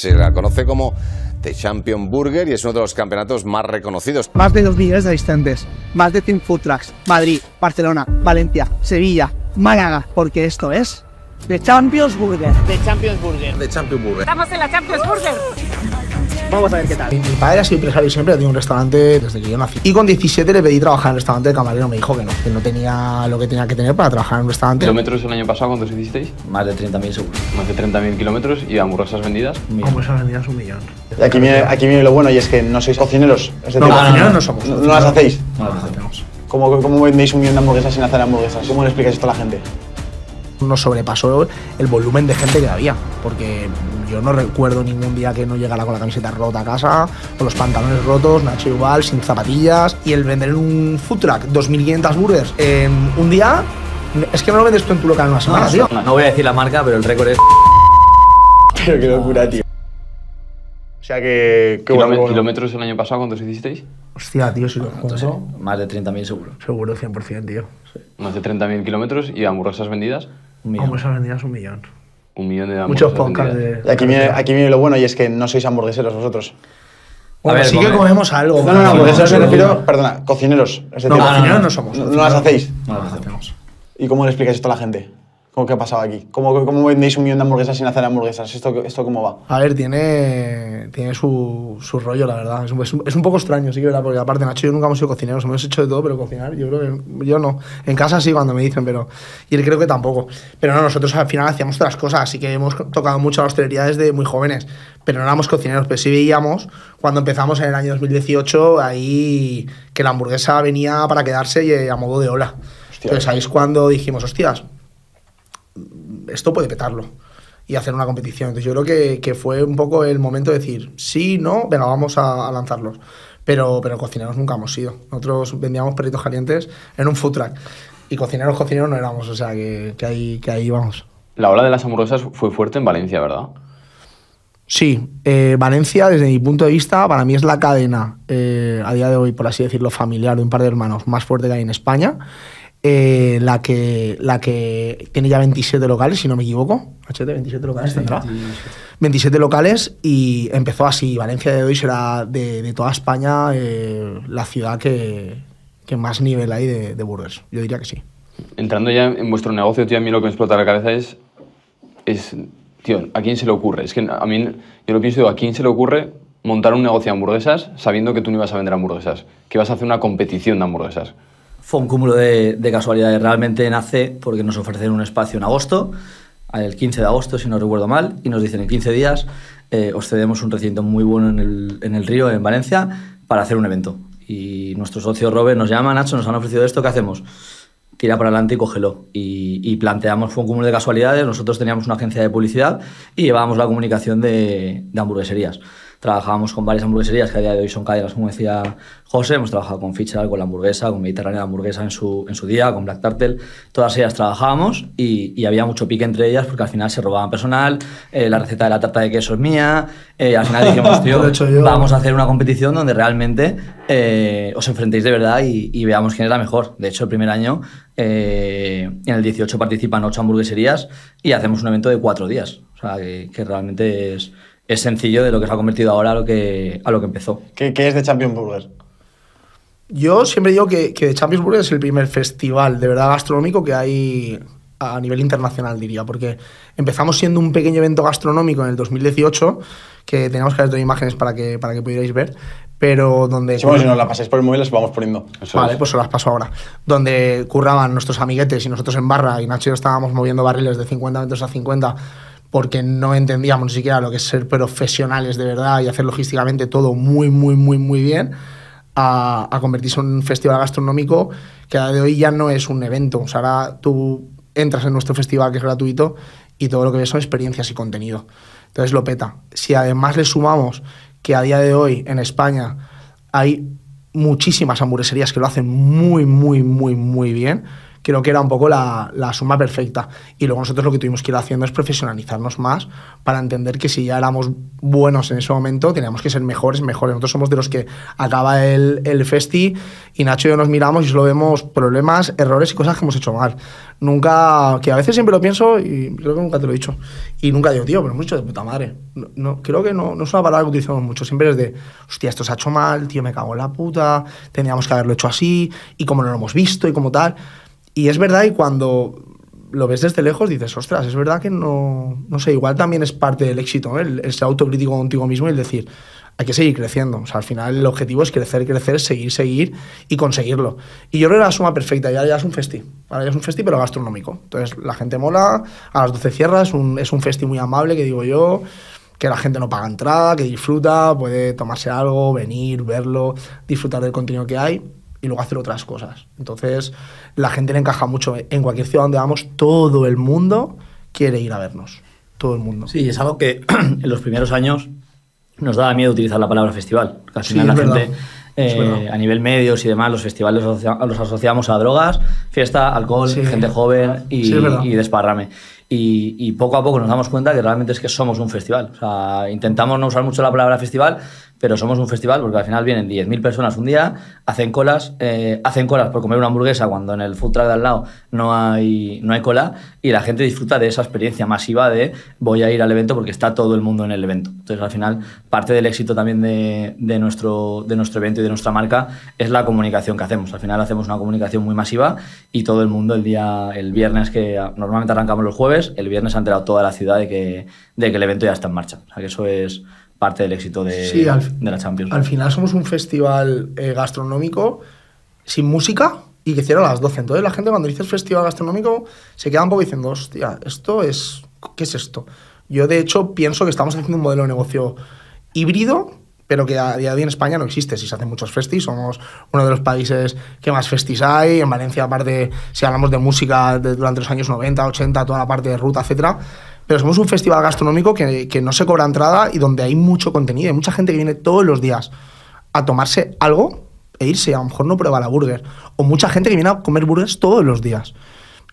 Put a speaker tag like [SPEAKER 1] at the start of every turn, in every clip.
[SPEAKER 1] Se la conoce como The Champion Burger y es uno de los campeonatos más reconocidos.
[SPEAKER 2] Más de 2 millones de asistentes, más de 100 food trucks, Madrid, Barcelona, Valencia, Sevilla, Málaga, porque esto es The Champions Burger.
[SPEAKER 3] The Champions Burger.
[SPEAKER 1] The Champion Burger.
[SPEAKER 3] Estamos en la Champions Burger.
[SPEAKER 2] Vamos a ver qué tal.
[SPEAKER 4] Mi padre ha sido empresario siempre, ha tenido un restaurante desde que yo nací. Y con 17 le pedí trabajar en el restaurante de camarero, me dijo que no, que no tenía lo que tenía que tener para trabajar en un restaurante.
[SPEAKER 5] ¿Kilómetros el año pasado cuántos hicisteis?
[SPEAKER 6] Más de 30.000 seguro.
[SPEAKER 5] Más de 30.000 kilómetros y hamburguesas vendidas.
[SPEAKER 4] A vendidas un millón.
[SPEAKER 7] Y aquí viene, aquí viene lo bueno y es que no sois cocineros. Es decir,
[SPEAKER 4] No, cocineros no somos.
[SPEAKER 7] No, no las hacéis.
[SPEAKER 6] No las hacemos.
[SPEAKER 7] ¿Cómo, ¿Cómo vendéis un millón de hamburguesas sin hacer hamburguesas? ¿Cómo le explicáis esto a la gente?
[SPEAKER 4] Nos sobrepasó el volumen de gente que había, porque yo no recuerdo ningún día que no llegara con la camiseta rota a casa, con los pantalones rotos, Nacho igual, sin zapatillas. Y el vender en un food truck 2.500 burgers en un día, es que no lo vendes tú en tu local en una semana, tío.
[SPEAKER 6] No voy a decir la marca, pero el récord es.
[SPEAKER 7] Pero qué locura, tío. O sea que. qué
[SPEAKER 5] Kilómet-
[SPEAKER 7] bueno, bueno.
[SPEAKER 5] ¿Kilómetros el año pasado cuántos hicisteis?
[SPEAKER 4] Hostia, tío, si lo
[SPEAKER 6] Entonces,
[SPEAKER 4] junto,
[SPEAKER 6] más de 30.000 seguro.
[SPEAKER 4] seguro 100%, tío.
[SPEAKER 5] Más de 30.000 kilómetros y hamburguesas vendidas.
[SPEAKER 6] Un millón.
[SPEAKER 4] Vamos a vendidas un millón.
[SPEAKER 5] Un millón de hamburguesas
[SPEAKER 4] Muchos podcasts de.
[SPEAKER 7] Y aquí viene, aquí viene lo bueno y es que no sois hamburgueseros vosotros.
[SPEAKER 4] Bueno,
[SPEAKER 6] A ver,
[SPEAKER 4] sí que
[SPEAKER 6] come-
[SPEAKER 4] comemos algo.
[SPEAKER 7] No, no, no, hamburgueseros me refiero, perdona, cocineros. Es decir,
[SPEAKER 4] No,
[SPEAKER 6] no,
[SPEAKER 4] cocineros
[SPEAKER 6] no.
[SPEAKER 4] no somos.
[SPEAKER 7] no, no las hacéis.
[SPEAKER 6] No las hacemos.
[SPEAKER 7] ¿Y cómo le explicáis esto a la gente? ¿Cómo que ha pasado aquí? ¿Cómo, ¿Cómo vendéis un millón de hamburguesas sin hacer hamburguesas? ¿Esto, esto cómo va?
[SPEAKER 4] A ver, tiene, tiene su, su rollo, la verdad. Es un, es un- poco extraño, sí que verdad, porque aparte Nacho y yo nunca hemos sido cocineros, hemos hecho de todo, pero cocinar, yo creo que yo no. En casa sí, cuando me dicen, pero. Y él creo que tampoco. Pero no, nosotros al final hacíamos otras cosas, así que hemos tocado mucho la hostelería desde muy jóvenes, pero no éramos cocineros, pero sí veíamos cuando empezamos en el año 2018 ahí que la hamburguesa venía para quedarse y eh, a modo de ola. Entonces ahí es cuando dijimos, hostias, esto puede petarlo y hacer una competición. Entonces yo creo que, que fue un poco el momento de decir, sí, no, venga, vamos a, a lanzarlos. Pero, pero cocineros nunca hemos sido. Nosotros vendíamos perritos calientes en un food truck. Y cocineros, cocineros no éramos, o sea que, que ahí, que ahí vamos.
[SPEAKER 5] La ola de las hamburguesas fue fuerte en Valencia, ¿verdad?
[SPEAKER 4] Sí, eh, Valencia, desde mi punto de vista, para mí es la cadena, eh, a día de hoy, por así decirlo, familiar de un par de hermanos más fuerte que hay en España. Eh, la, que, la que tiene ya 27 locales, si no me equivoco. HT, 27 locales tendrá. 27 locales y empezó así. Valencia de hoy será de, de toda España eh, la ciudad que, que más nivel hay de, de burgers. Yo diría que sí.
[SPEAKER 5] Entrando ya en vuestro negocio, tío, a mí lo que me explota la cabeza es, es, tío, ¿a quién se le ocurre? Es que a mí, yo lo pienso, digo, ¿a quién se le ocurre montar un negocio de hamburguesas sabiendo que tú no ibas a vender hamburguesas? Que ibas a hacer una competición de hamburguesas.
[SPEAKER 6] Fue un cúmulo de, de casualidades. Realmente nace porque nos ofrecen un espacio en agosto, el 15 de agosto, si no recuerdo mal, y nos dicen en 15 días eh, os cedemos un recinto muy bueno en el, en el Río, en Valencia, para hacer un evento. Y nuestro socio Robert nos llama, Nacho, nos han ofrecido esto, ¿qué hacemos? Tira para adelante y cógelo. Y, y planteamos, fue un cúmulo de casualidades, nosotros teníamos una agencia de publicidad y llevábamos la comunicación de, de hamburgueserías. Trabajábamos con varias hamburgueserías que a día de hoy son cadenas, como decía José. Hemos trabajado con Fitzgerald, con la hamburguesa, con Mediterránea hamburguesa en su, en su día, con Black Turtle. Todas ellas trabajábamos y, y había mucho pique entre ellas porque al final se robaban personal. eh, la receta de la tarta de queso es mía. eh, al final dijimos, tío,
[SPEAKER 4] he
[SPEAKER 6] vamos a hacer una competición donde realmente eh, os enfrentéis de verdad y, y veamos quién es la mejor. De hecho, el primer año, eh, en el 18 participan ocho hamburgueserías y hacemos un evento de cuatro días. O sea, que, que realmente es, es sencillo de lo que se ha convertido ahora a lo que, a lo que empezó.
[SPEAKER 7] ¿Qué, qué es de Champion Burger?
[SPEAKER 4] Yo siempre digo que, que Champions Burger es el primer festival de verdad gastronómico que hay a nivel internacional, diría, porque empezamos siendo un pequeño evento gastronómico en el 2018, que teníamos que haber traído imágenes para que, para que pudierais ver, pero donde...
[SPEAKER 7] Si, bueno, si nos la pasáis por el móvil, las vamos poniendo.
[SPEAKER 5] Eso
[SPEAKER 4] Vale,
[SPEAKER 5] es.
[SPEAKER 4] pues se las paso ahora. Donde curraban nuestros amiguetes y nosotros en barra y Nacho y yo estábamos moviendo barriles de 50 metros a 50 porque no entendíamos ni siquiera lo que es ser profesionales de verdad y hacer logísticamente todo muy, muy, muy, muy bien, a, a convertirse en un festival gastronómico que a día de hoy ya no es un evento. O sea, ahora tú entras en nuestro festival que es gratuito y todo lo que ves son experiencias y contenido. Entonces lo peta. Si además le sumamos que a día de hoy en España hay muchísimas hamburgueserías que lo hacen muy, muy, muy, muy bien, creo que era un poco la, la suma perfecta. Y luego nosotros lo que tuvimos que ir haciendo es profesionalizarnos más para entender que si ya éramos buenos en ese momento, teníamos que ser mejores, mejores. Nosotros somos de los que acaba el, el festi y Nacho y yo nos miramos y solo vemos problemas, errores y cosas que hemos hecho mal. Nunca, que a veces siempre lo pienso y creo que nunca te lo he dicho. Y nunca digo, tío, pero hemos hecho de puta madre. No, no- creo que no, no es una palabra que utilizamos mucho. Siempre es de, hostia, esto se ha hecho mal, tío, me cago en la puta, tendríamos que haberlo hecho así, y como no lo hemos visto, y como tal. Y es verdad, y cuando lo ves desde lejos dices, ostras, es verdad que no, no sé, igual también es parte del éxito, ¿no? el, el ser autocrítico contigo mismo y el decir, hay que seguir creciendo. O sea, al final el objetivo es crecer, crecer, seguir, seguir y conseguirlo. Y yo creo que la suma perfecta, ya, ya es un festi. Ahora ya es un festi, pero gastronómico. Entonces la gente mola, a las 12 cierras, es un festi muy amable, que digo yo, que la gente no paga entrada, que disfruta, puede tomarse algo, venir, verlo, disfrutar del contenido que hay y luego hacer otras cosas. Entonces, la gente le encaja mucho. En cualquier ciudad donde vamos, todo el mundo quiere ir a vernos. Todo el mundo.
[SPEAKER 6] Sí, es algo que en los primeros años nos daba miedo utilizar la palabra festival. Al final la
[SPEAKER 4] verdad.
[SPEAKER 6] gente, eh, a nivel medios y demás, los festivales los, asocia- los asociamos a drogas, fiesta, alcohol,
[SPEAKER 4] Sí.
[SPEAKER 6] gente joven y,
[SPEAKER 4] Sí,
[SPEAKER 6] y desparrame. Y, y poco a poco nos damos cuenta que realmente es que somos un festival. O sea, intentamos no usar mucho la palabra festival, pero somos un festival porque al final vienen 10.000 personas un día, hacen colas, eh, hacen colas por comer una hamburguesa cuando en el food truck de al lado no hay, no hay cola y la gente disfruta de esa experiencia masiva de voy a ir al evento porque está todo el mundo en el evento. Entonces al final parte del éxito también de, de nuestro, de nuestro evento y de nuestra marca es la comunicación que hacemos. Al final hacemos una comunicación muy masiva y todo el mundo el día, el viernes que normalmente arrancamos los jueves, el viernes ha enterado toda la ciudad de que, de que el evento ya está en marcha. O sea que eso es parte del éxito de,
[SPEAKER 4] Sí, al,
[SPEAKER 6] de la Champions.
[SPEAKER 4] al final somos un festival eh, gastronómico sin música y que cierra a las 12. Entonces la gente cuando dices festival gastronómico se queda un poco diciendo, hostia, esto es... ¿Qué es esto? Yo de hecho pienso que estamos haciendo un modelo de negocio híbrido, pero que a día de hoy en España no existe. Si se hacen muchos festis, somos uno de los países que más festis hay. En Valencia, aparte, si hablamos de música de- durante los años 90, 80, toda la parte de ruta, etcétera. Pero somos un festival gastronómico que, que no se cobra entrada y donde hay mucho contenido. Hay mucha gente que viene todos los días a tomarse algo e irse. A lo mejor no prueba la burger. O mucha gente que viene a comer burgers todos los días.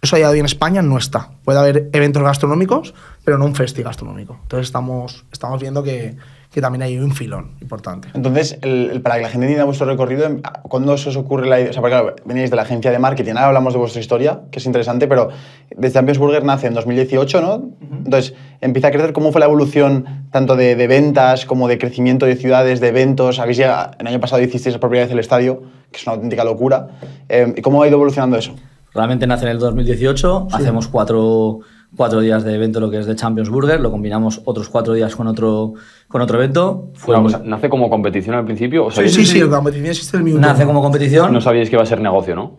[SPEAKER 4] Eso a día de hoy en España no está. Puede haber eventos gastronómicos, pero no un festi gastronómico. Entonces estamos, estamos viendo que, que también hay un filón importante.
[SPEAKER 7] Entonces, el- el- para que la gente entienda vuestro recorrido, em, ¿cuándo se os ocurre la idea? O sea, porque claro, veníais de la agencia de marketing, ahora hablamos de vuestra historia, que es interesante, pero The Champions Burger nace en 2018, ¿no? Entonces, empieza a crecer. ¿Cómo fue la evolución tanto de, de ventas como de crecimiento de ciudades, de eventos? Habéis llegado, el año pasado hicisteis por primera vez el estadio, que es una auténtica locura. Eh, ¿y ¿Cómo ha ido evolucionando eso?
[SPEAKER 6] Realmente nace en el 2018, hacemos cuatro, cuatro días de evento, lo que es de Champions Burger, lo combinamos otros cuatro días con otro, con otro evento. Fue
[SPEAKER 5] ¿Nace como competición al principio? O sea,
[SPEAKER 4] Sí, sí, sí, la competición existe el minuto.
[SPEAKER 6] nace como competición.
[SPEAKER 5] No sabíais que iba a ser negocio, ¿no?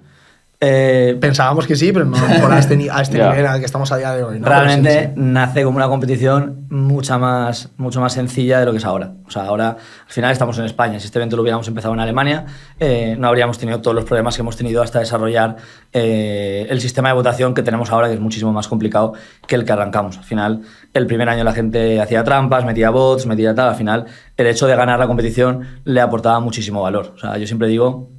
[SPEAKER 6] Eh,
[SPEAKER 4] Pensábamos que sí, pero no por a este, a este nivel al que estamos a día de hoy. ¿no?
[SPEAKER 6] realmente
[SPEAKER 4] sí, sí.
[SPEAKER 6] nace como una competición mucha más, mucho más sencilla de lo que es ahora. O sea, ahora al final estamos en España. Si este evento lo hubiéramos empezado en Alemania, eh, no habríamos tenido todos los problemas que hemos tenido hasta desarrollar eh, el sistema de votación que tenemos ahora, que es muchísimo más complicado que el que arrancamos. Al final, el primer año la gente hacía trampas, metía bots, metía tal. Al final, el hecho de ganar la competición le aportaba muchísimo valor. O sea, yo siempre digo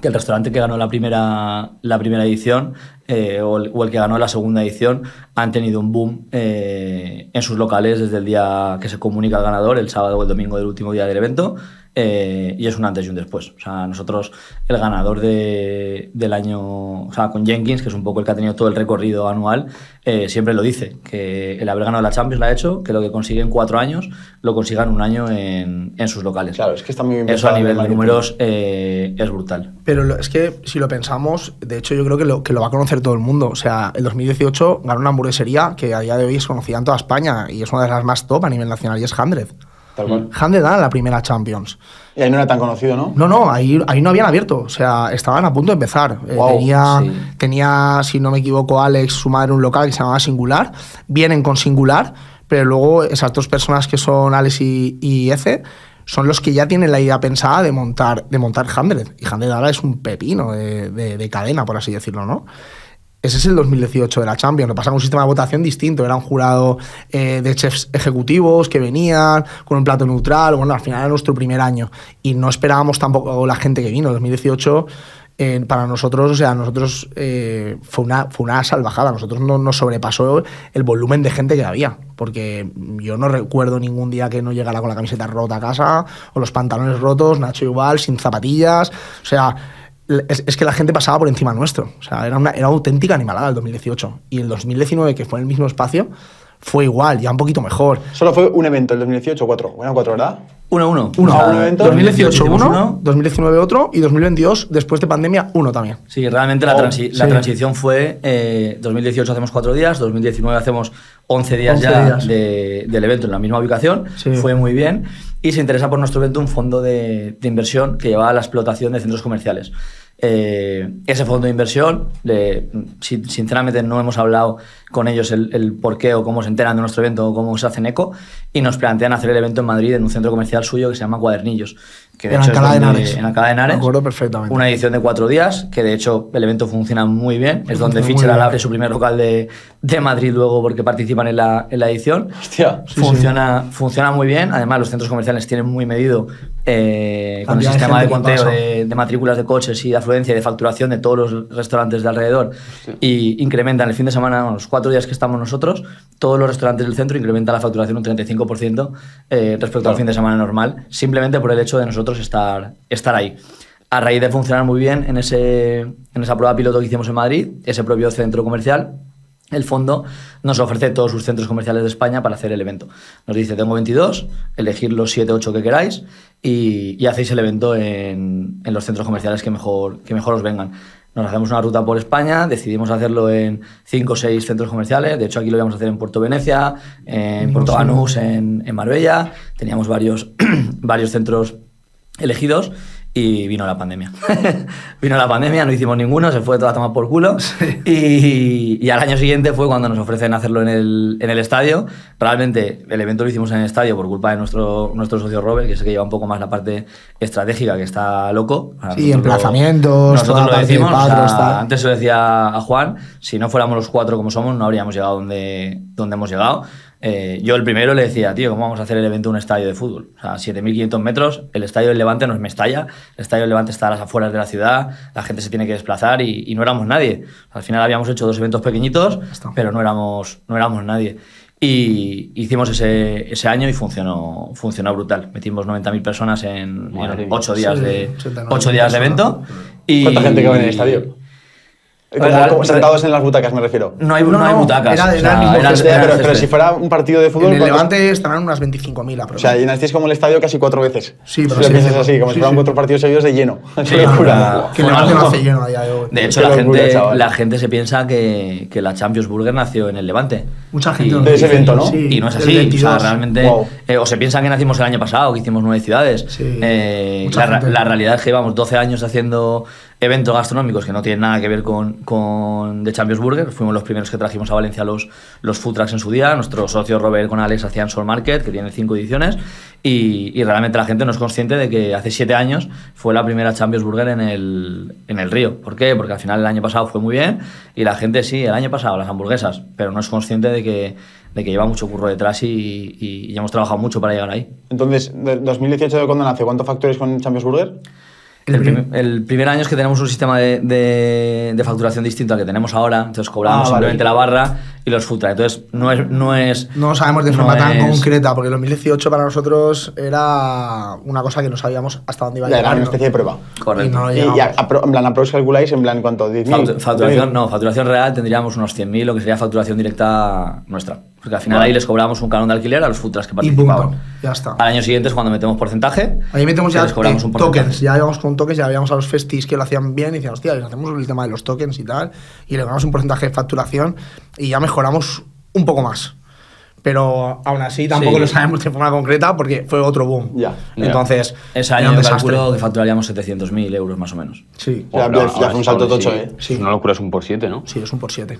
[SPEAKER 6] que el restaurante que ganó la primera, la primera edición eh, o, el, que ganó la segunda edición han tenido un boom eh, en sus locales desde el día que se comunica el ganador, el sábado o el domingo del último día del evento. Eh, y es un antes y un después. O sea, nosotros, el ganador de- del año, o sea, con Jenkins, que es un poco el que ha tenido todo el recorrido anual, eh, siempre lo dice, que el haber ganado la Champions la ha hecho, que lo que consigue en cuatro años, lo consiga en un año en, en sus locales.
[SPEAKER 7] Claro, es que está muy bien
[SPEAKER 6] Eso a nivel de números eh, es brutal.
[SPEAKER 4] Pero lo- es que si lo pensamos, de hecho yo creo que lo, que lo va a conocer todo el mundo. O sea, el 2018 ganó una hamburguesería que a día de hoy es conocida en toda España y es una de las más top a nivel nacional y es Hundred.
[SPEAKER 7] Tal cual.
[SPEAKER 4] Gana la primera Champions.
[SPEAKER 7] Y ahí no era tan conocido, ¿no?
[SPEAKER 4] No, no, ahí, ahí no habían abierto. O sea, estaban a punto de empezar. Eh,
[SPEAKER 7] Guau,
[SPEAKER 4] tenía,
[SPEAKER 6] sí.
[SPEAKER 4] tenía, si no me equivoco, Alex, su madre, un local que se llamaba Singular. Vienen con Singular, pero luego esas dos personas que son Alex y, y Eze son los que ya tienen la idea pensada de montar, de montar Hundred. Y Hundred ahora es un pepino de, de- de cadena, por así decirlo, ¿no? Ese es el 2018 de la Champions. Lo pasa con un sistema de votación distinto. Era un jurado eh, de chefs ejecutivos que venían con un plato neutral. Bueno, al final era nuestro primer año. Y no esperábamos tampoco la gente que vino. En 2018 eh, para nosotros, o sea, nosotros eh, fue, una, fue una salvajada. Nosotros no nos sobrepasó el volumen de gente que había. Porque yo no recuerdo ningún día que no llegara con la camiseta rota a casa, o los pantalones rotos, Nacho igual, sin zapatillas. O sea, es, es que la gente pasaba por encima nuestro. O sea, era una, era auténtica animalada el 2018. Y el 2019, que fue en el mismo espacio, fue igual, ya un poquito mejor.
[SPEAKER 7] Solo fue un evento, el 2018, cuatro. Bueno, cuatro, ¿verdad?
[SPEAKER 6] 1-1.
[SPEAKER 7] Uno.
[SPEAKER 6] O sea,
[SPEAKER 7] un evento.
[SPEAKER 4] 2018
[SPEAKER 6] hicimos
[SPEAKER 4] uno, 2019 otro y 2022, después de pandemia, uno también.
[SPEAKER 6] Sí, realmente la,
[SPEAKER 7] Oh,
[SPEAKER 6] transi- la
[SPEAKER 4] sí.
[SPEAKER 6] transición fue, eh, 2018 hacemos cuatro días, 2019 hacemos 11 días
[SPEAKER 4] 11
[SPEAKER 6] ya
[SPEAKER 4] días.
[SPEAKER 6] de- del evento en la misma ubicación,
[SPEAKER 4] Sí.
[SPEAKER 6] fue muy bien y se interesa por nuestro evento un fondo de, de inversión que lleva a la explotación de centros comerciales. Eh, ese fondo de inversión, sinceramente no hemos hablado con ellos el, el por qué o cómo se enteran de nuestro evento o cómo se hacen eco y nos plantean hacer el evento en Madrid en un centro comercial suyo que se llama Cuadernillos. Que de
[SPEAKER 4] En
[SPEAKER 6] hecho es
[SPEAKER 4] Alcalá de Henares.
[SPEAKER 6] En Alcalá de Henares.
[SPEAKER 4] Me acuerdo perfectamente.
[SPEAKER 6] Una edición de cuatro días, que de hecho el evento funciona muy bien. Es donde
[SPEAKER 4] bien.
[SPEAKER 6] abre su primer local de, de Madrid luego porque participan en la, en la edición.
[SPEAKER 7] Hostia.
[SPEAKER 6] funciona, funciona muy bien. Además, los centros comerciales tienen muy medido eh, con el sistema de, conteo de, de matrículas de coches y de afluencia y de facturación de todos los restaurantes de alrededor. Y incrementan el fin de semana, bueno, los cuatro días que estamos nosotros, todos los restaurantes del centro incrementan la facturación un 35% eh, respecto al fin de semana normal, simplemente por el hecho de nosotros estar, estar ahí. A raíz de funcionar muy bien en, ese, en esa prueba piloto que hicimos en Madrid, ese propio centro comercial, el fondo nos ofrece todos sus centros comerciales de España para hacer el evento. Nos dice, tengo 22, elegir los 7, 8 que queráis y, y hacéis el evento en, en los centros comerciales que mejor, que mejor os vengan. Nos hacemos una ruta por España, decidimos hacerlo en 5 o 6 centros comerciales. De hecho, aquí lo íbamos a hacer en Puerto Venecia, en Puerto Banús, en, en Marbella. Teníamos varios, varios centros elegidos y vino la pandemia. vino la pandemia, no hicimos ninguno, se fue toda a tomar por culo. Y, y al año siguiente fue cuando nos ofrecen hacerlo en el, en el estadio. Realmente el evento lo hicimos en el estadio por culpa de nuestro, nuestro socio Robert, que es el que lleva un poco más la parte estratégica, que está loco.
[SPEAKER 4] Sí,
[SPEAKER 6] nosotros lo-
[SPEAKER 4] emplazamientos,
[SPEAKER 6] Nosotros lo decimos, o sea, antes se lo decía a Juan, si no fuéramos los cuatro como somos, no habríamos llegado donde, donde hemos llegado. Eh, yo el primero le decía, tío, ¿cómo vamos a hacer el evento en un estadio de fútbol? O sea, 7.500 metros, el estadio del Levante nos Mestalla, el estadio del Levante está a las afueras de la ciudad, la gente se tiene que desplazar y, y no éramos nadie. Al final habíamos hecho dos eventos pequeñitos, pero no éramos, no éramos nadie. Y hicimos ese, ese año y funcionó, funcionó brutal. Metimos 90.000 personas en,
[SPEAKER 5] Madre
[SPEAKER 6] en
[SPEAKER 5] mía.
[SPEAKER 6] 8 días,
[SPEAKER 4] Sí,
[SPEAKER 6] de,
[SPEAKER 4] 89.000
[SPEAKER 6] ocho días de evento. Y,
[SPEAKER 7] ¿Cuánta gente cabe en el estadio? Como, sentados en las butacas, me refiero.
[SPEAKER 6] No hay,
[SPEAKER 4] No,
[SPEAKER 6] no hay
[SPEAKER 4] no,
[SPEAKER 6] butacas.
[SPEAKER 4] era-
[SPEAKER 6] o
[SPEAKER 4] era
[SPEAKER 6] sea,
[SPEAKER 4] el mismo
[SPEAKER 6] era-
[SPEAKER 4] césped,
[SPEAKER 7] Ya,
[SPEAKER 6] era
[SPEAKER 7] pero, si fuera un partido de fútbol.
[SPEAKER 4] En el
[SPEAKER 7] ¿cuántos-
[SPEAKER 4] Levante estarán unas 25.000
[SPEAKER 7] O sea, llenasteis como el estadio casi cuatro veces.
[SPEAKER 4] Sí, pero
[SPEAKER 7] Si lo
[SPEAKER 4] sí,
[SPEAKER 7] piensas
[SPEAKER 4] sí,
[SPEAKER 7] así, como
[SPEAKER 4] sí,
[SPEAKER 7] si fueran
[SPEAKER 4] sí.
[SPEAKER 7] cuatro partidos seguidos de lleno.
[SPEAKER 6] Sí,
[SPEAKER 7] locura.
[SPEAKER 6] una-
[SPEAKER 4] Que el Levante no hace lleno a día de hoy.
[SPEAKER 6] De hecho, la,
[SPEAKER 7] locura,
[SPEAKER 6] gente,
[SPEAKER 7] chaval.
[SPEAKER 6] la gente se piensa que, que la Champions Burger nació en el Levante.
[SPEAKER 4] Mucha gente
[SPEAKER 6] Y-
[SPEAKER 7] De ese evento, ¿no?
[SPEAKER 4] sí,
[SPEAKER 6] y no es así. O sea,
[SPEAKER 4] 22.
[SPEAKER 6] realmente.
[SPEAKER 7] Wow.
[SPEAKER 6] eh, o se piensan que nacimos el año pasado, que hicimos nueve ciudades. Eh, la realidad es que llevamos 12 años haciendo eventos gastronómicos que no tienen nada que ver con, con The Champions Burger. Fuimos los primeros que trajimos a Valencia los, los food trucks en su día. Nuestro socio Robert con Alex hacían Soul Market, que tiene cinco ediciones. Y, y realmente la gente no es consciente de que hace siete años fue la primera Champions Burger en el, en el Río. ¿Por qué? Porque al final el año pasado fue muy bien y la gente sí, el año pasado las hamburguesas, pero no es consciente de que, de que lleva mucho curro detrás y, y- hemos trabajado mucho para llegar ahí.
[SPEAKER 7] Entonces, de 2018 de cuándo nace, ¿cuánto factores con Champions Burger?
[SPEAKER 6] El, prim- el primer año es que tenemos un sistema de, de- de facturación distinto al que tenemos ahora, entonces cobramos
[SPEAKER 7] Ah, vale.
[SPEAKER 6] simplemente la barra y los trucks. Entonces no es... No, es,
[SPEAKER 4] No sabemos de
[SPEAKER 6] no
[SPEAKER 4] forma tan
[SPEAKER 6] es-
[SPEAKER 4] concreta, porque el 2018 para nosotros era una cosa que no sabíamos hasta dónde iba a llegar.
[SPEAKER 7] era una especie de prueba.
[SPEAKER 6] Correcto.
[SPEAKER 4] Y no lo
[SPEAKER 7] Y,
[SPEAKER 4] llegamos.
[SPEAKER 7] y a- apro- en plan, aprox calculáis, en plan, ¿cuánto? ¿10.000?
[SPEAKER 6] Factu- Facturación, no, facturación real tendríamos unos 100.000, lo que sería facturación directa nuestra. Porque al final ahí les cobramos un canon de alquiler a los trucks que
[SPEAKER 4] Y
[SPEAKER 6] participaban.
[SPEAKER 4] punto. Ya está.
[SPEAKER 6] Al año siguiente es cuando metemos porcentaje.
[SPEAKER 4] Ahí metemos ya
[SPEAKER 6] les cobramos
[SPEAKER 4] eh,
[SPEAKER 6] un porcentaje.
[SPEAKER 4] tokens, ya íbamos con tokens, ya veíamos a los festis que lo hacían bien y decían, hostia, les hacemos el tema de los tokens y tal, y le damos un porcentaje de facturación y ya mejoramos un poco más. Pero aún así tampoco
[SPEAKER 6] Sí.
[SPEAKER 4] lo sabemos de forma concreta porque fue otro boom.
[SPEAKER 7] Ya.
[SPEAKER 4] Entonces,
[SPEAKER 6] Ese año
[SPEAKER 4] un
[SPEAKER 6] yo
[SPEAKER 4] desastre.
[SPEAKER 6] calculo que facturaríamos 700.000 euros más o menos.
[SPEAKER 4] Sí,
[SPEAKER 7] Ya,
[SPEAKER 5] Hombre,
[SPEAKER 7] ya- ya
[SPEAKER 5] ahora
[SPEAKER 7] fue un salto
[SPEAKER 5] ahora sí.
[SPEAKER 7] tocho, ¿eh?
[SPEAKER 4] Sí.
[SPEAKER 5] Es una locura, es un por siete, ¿no?
[SPEAKER 4] sí, es un por siete.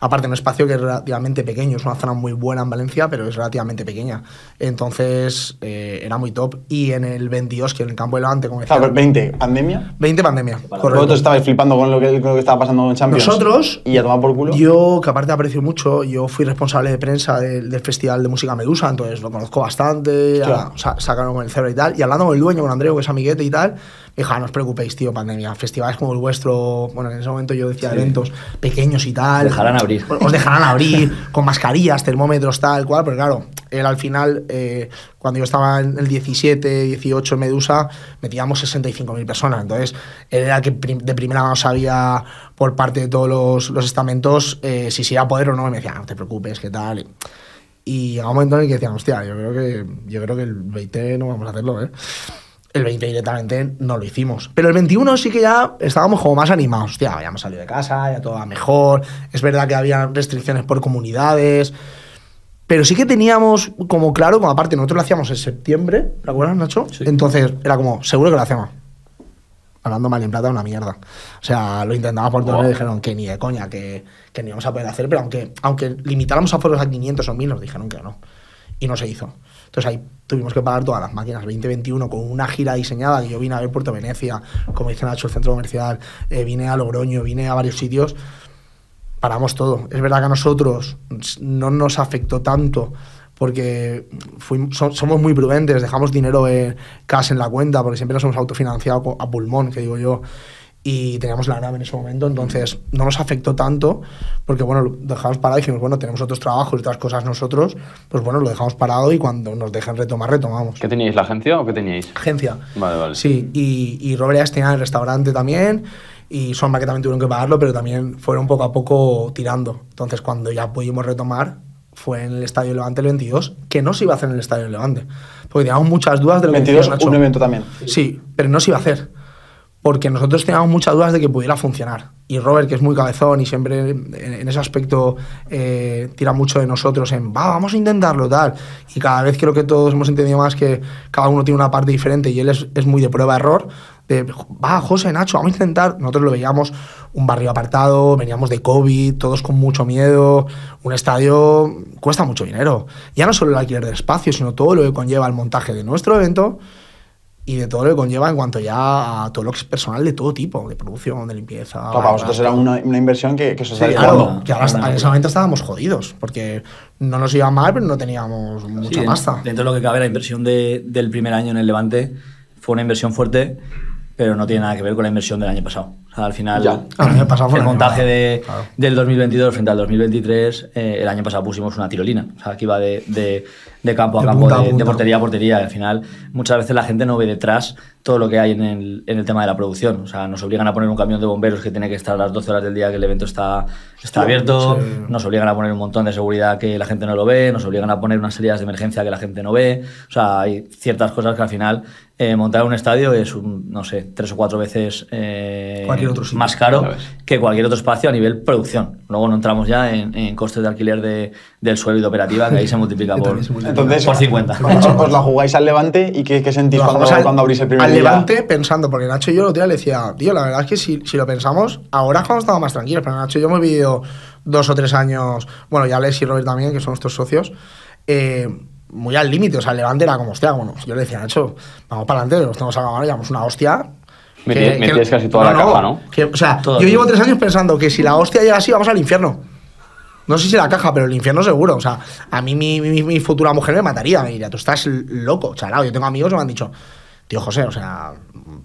[SPEAKER 4] Aparte, un espacio que es relativamente pequeño, es una zona muy buena en Valencia, pero es relativamente pequeña. Entonces, eh, era muy top. Y en el 22, que en el campo de Levante, como decía,
[SPEAKER 7] Claro, 20, pandemia.
[SPEAKER 4] 20 pandemia.
[SPEAKER 7] Vosotros estabais flipando con lo, que, con lo que estaba pasando en Champions.
[SPEAKER 4] Nosotros,
[SPEAKER 7] Y a tomar por culo.
[SPEAKER 4] Yo, que aparte aprecio mucho, yo fui responsable de prensa del, del Festival de Música Medusa, entonces lo conozco bastante, a- sa- sacaron con el cero y tal. Y hablando con el dueño, con Andreu, que es amiguete y tal, "Ah, no os preocupéis, tío, pandemia. Festivales como el vuestro, bueno, en ese momento yo decía eventos pequeños y tal.
[SPEAKER 6] Dejarán abrir.
[SPEAKER 4] Os dejarán abrir con mascarillas, termómetros, tal cual, pero claro, él al final, eh, cuando yo estaba en el 17, 18 en Medusa, metíamos 65.000 personas. Entonces, él era el que de primera mano sabía por parte de todos los, los estamentos eh, si se iba a poder o no. Y me decía, "Ah, no te preocupes, qué tal. Y llegaba un momento en el que decían, hostia, yo creo que, yo creo que el 20 no vamos a hacerlo, ¿eh? El 20 directamente no lo hicimos. Pero el 21 sí que ya estábamos como más animados. Hostia, habíamos salido de casa, ya todo va mejor. Es verdad que había restricciones por comunidades. Pero sí que teníamos como claro, como aparte nosotros lo hacíamos en septiembre, ¿te acuerdas, Nacho?
[SPEAKER 6] Sí.
[SPEAKER 4] Entonces era como, seguro que lo hacemos. Hablando mal en plata, una mierda. O sea, lo intentamos por todo y dijeron que ni de coña, que, que ni íbamos a poder hacer, pero aunque, aunque limitáramos a foros a 500 o 1000, nos dijeron que no. Y no se hizo. Entonces ahí tuvimos que pagar todas las máquinas 2021 con una gira diseñada que yo vine a ver Puerto Venecia, como dice Nacho, el centro comercial, eh, vine a Logroño, vine a varios sitios paramos todo. Es verdad que a nosotros no nos afectó tanto porque fuim- so- somos muy prudentes, dejamos dinero en cash en la cuenta porque siempre nos hemos autofinanciado a pulmón, que digo yo, y teníamos la nave en ese momento, entonces no nos afectó tanto porque, bueno, lo dejamos parado y dijimos, bueno, tenemos otros trabajos y otras cosas nosotros, pues bueno, lo dejamos parado y cuando nos dejen retomar, retomamos.
[SPEAKER 5] ¿Qué teníais, la agencia o qué teníais?
[SPEAKER 4] Agencia.
[SPEAKER 5] Vale, vale.
[SPEAKER 4] Sí, y, y Robert Ayas tenía el restaurante también, y Sombra que también tuvieron que pagarlo, pero también fueron poco a poco tirando. Entonces, cuando ya pudimos retomar, fue en el Estadio Levante el 22, que no se iba a hacer en el Estadio Levante, porque teníamos muchas dudas de lo que
[SPEAKER 7] 22,
[SPEAKER 4] decía Nacho.
[SPEAKER 7] un evento también.
[SPEAKER 4] Sí, pero no se iba a hacer. Porque nosotros teníamos muchas dudas de que pudiera funcionar. Y Robert, que es muy cabezón y siempre en, ese aspecto eh, tira mucho de nosotros en, va, vamos a intentarlo, tal. Y cada vez creo que todos hemos entendido más que cada uno tiene una parte diferente y él es, es muy de prueba-error. De, va, José, Nacho, vamos a intentar. Nosotros lo veíamos un barrio apartado, veníamos de COVID, todos con mucho miedo. Un estadio cuesta mucho dinero. Ya no solo el alquiler del espacio, sino todo lo que conlleva el montaje de nuestro evento y de todo lo que conlleva en cuanto ya a todo lo que es personal de todo tipo, de producción, de limpieza.
[SPEAKER 7] Claro, para vosotros era una, una inversión que, que os
[SPEAKER 4] Sí, claro, que ahora hasta- en ese momento estábamos jodidos, porque no nos iba mal, pero no teníamos
[SPEAKER 6] Sí,
[SPEAKER 4] mucha
[SPEAKER 6] den-
[SPEAKER 4] pasta.
[SPEAKER 6] Dentro de lo que cabe, la inversión de- del primer año en el Levante fue una inversión fuerte, pero no tiene nada que ver con la inversión del año pasado. O sea, al final,
[SPEAKER 7] Ya.
[SPEAKER 4] Ah, el año pasado fue
[SPEAKER 6] el montaje de,
[SPEAKER 4] claro.
[SPEAKER 6] del 2022 frente al 2023, eh, el año pasado pusimos una tirolina. O sea, que iba de, de- de campo a
[SPEAKER 4] De
[SPEAKER 6] campo,
[SPEAKER 4] punta
[SPEAKER 6] de, portería a portería. Y al final, muchas veces la gente no ve detrás todo lo que hay en el, en el tema de la producción. O sea, nos obligan a poner un camión de bomberos que tiene que estar a las 12 horas del día que el evento está, está abierto, nos obligan a poner un montón de seguridad que la gente no lo ve, nos obligan a poner unas salidas de emergencia que la gente no ve. O sea, hay ciertas cosas que al final eh, montar un estadio es, un, no sé, tres o cuatro veces eh,
[SPEAKER 4] Cualquier otro sitio.
[SPEAKER 6] más caro que cualquier otro espacio a nivel producción. Luego no entramos ya en, en costes de alquiler de, del suelo y de operativa, que ahí se multiplica por,
[SPEAKER 4] también se multiplica.
[SPEAKER 7] Entonces,
[SPEAKER 6] por 50.
[SPEAKER 7] Os, os la jugáis al Levante y qué, qué sentís cuando,
[SPEAKER 4] al-
[SPEAKER 7] cuando abrís el primer
[SPEAKER 4] al
[SPEAKER 7] día?
[SPEAKER 4] Levante pensando, porque Nacho y yo el otro día le decía, tío, la verdad es que si, si lo pensamos, ahora es cuando estamos más tranquilos, pero Nacho y yo hemos vivido dos o tres años, bueno, ya Alex y Robert también, que son nuestros socios, eh, muy al límite, o sea, el Levante era como, hostia, bueno, yo le decía, Nacho, vamos para adelante, nos tenemos a acabar, llevamos una hostia.
[SPEAKER 5] Metí- metíais casi toda la caja, ¿no?
[SPEAKER 4] que- o sea,
[SPEAKER 6] Todo,
[SPEAKER 4] yo llevo
[SPEAKER 6] todo.
[SPEAKER 4] tres años pensando que si la hostia llega así, vamos al infierno. No sé si la caja, pero el infierno seguro. O sea, a mí mi, mi- mi futura mujer me mataría. Me diría, tú estás loco, chalao. Yo tengo amigos que me han dicho, tío José, o sea,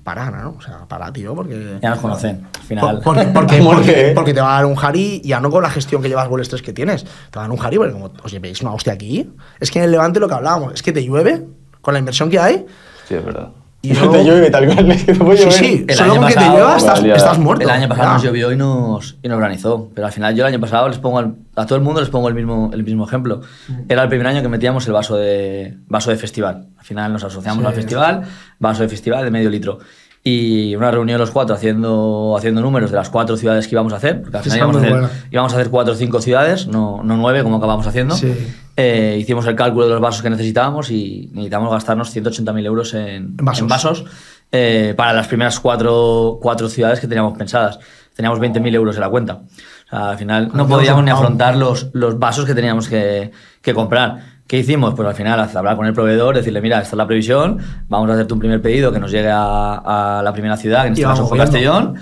[SPEAKER 4] para, ¿no? O sea, para, tío, porque...
[SPEAKER 6] Ya nos conocen. Al final,
[SPEAKER 4] Por- porque, porque,
[SPEAKER 7] ¿Por
[SPEAKER 4] porque-
[SPEAKER 7] qué?
[SPEAKER 4] porque te va a dar un jari, ya no con la gestión que llevas goles 3 que tienes, te va a dar un jari, porque como, oye, ¿veis una hostia aquí? Es que en el Levante lo que hablábamos, es que te llueve con la inversión que hay.
[SPEAKER 5] Sí, es verdad.
[SPEAKER 4] Y
[SPEAKER 7] No te llueve tal cual, es que puede
[SPEAKER 4] Sí,
[SPEAKER 7] llover.
[SPEAKER 4] sí,
[SPEAKER 6] El
[SPEAKER 4] solo
[SPEAKER 6] año
[SPEAKER 4] con que te
[SPEAKER 6] pasado-
[SPEAKER 4] llueva estás, estás muerto.
[SPEAKER 6] el año pasado
[SPEAKER 4] Ya.
[SPEAKER 6] nos llovió y nos, y nos granizó. Pero al final yo el año pasado les pongo al- a todo el mundo les pongo el mismo, el mismo ejemplo. Era el primer año que metíamos el vaso de, vaso de festival. Al final nos asociamos
[SPEAKER 4] Sí.
[SPEAKER 6] al festival, vaso de festival de medio litro. Y una reunión los cuatro haciendo, haciendo números de las cuatro ciudades que íbamos a hacer. Porque al final íbamos a, hacer, íbamos a hacer cuatro o cinco ciudades, no, no nueve como acabamos haciendo.
[SPEAKER 4] Sí.
[SPEAKER 6] Eh, hicimos el cálculo de los vasos que necesitábamos y necesitamos gastarnos 180.000 euros en,
[SPEAKER 4] vasos.
[SPEAKER 6] en vasos eh, para las primeras cuatro, cuatro ciudades que teníamos pensadas. Teníamos 20.000 euros en la cuenta. O sea, al final no podíamos ni afrontar los, los vasos que teníamos que, que comprar. ¿Qué hicimos? Pues al final hablar con el proveedor, decirle, mira, esta es la previsión, vamos a hacerte un primer pedido que nos llegue a, a la primera ciudad, que en este caso fue. Castellón,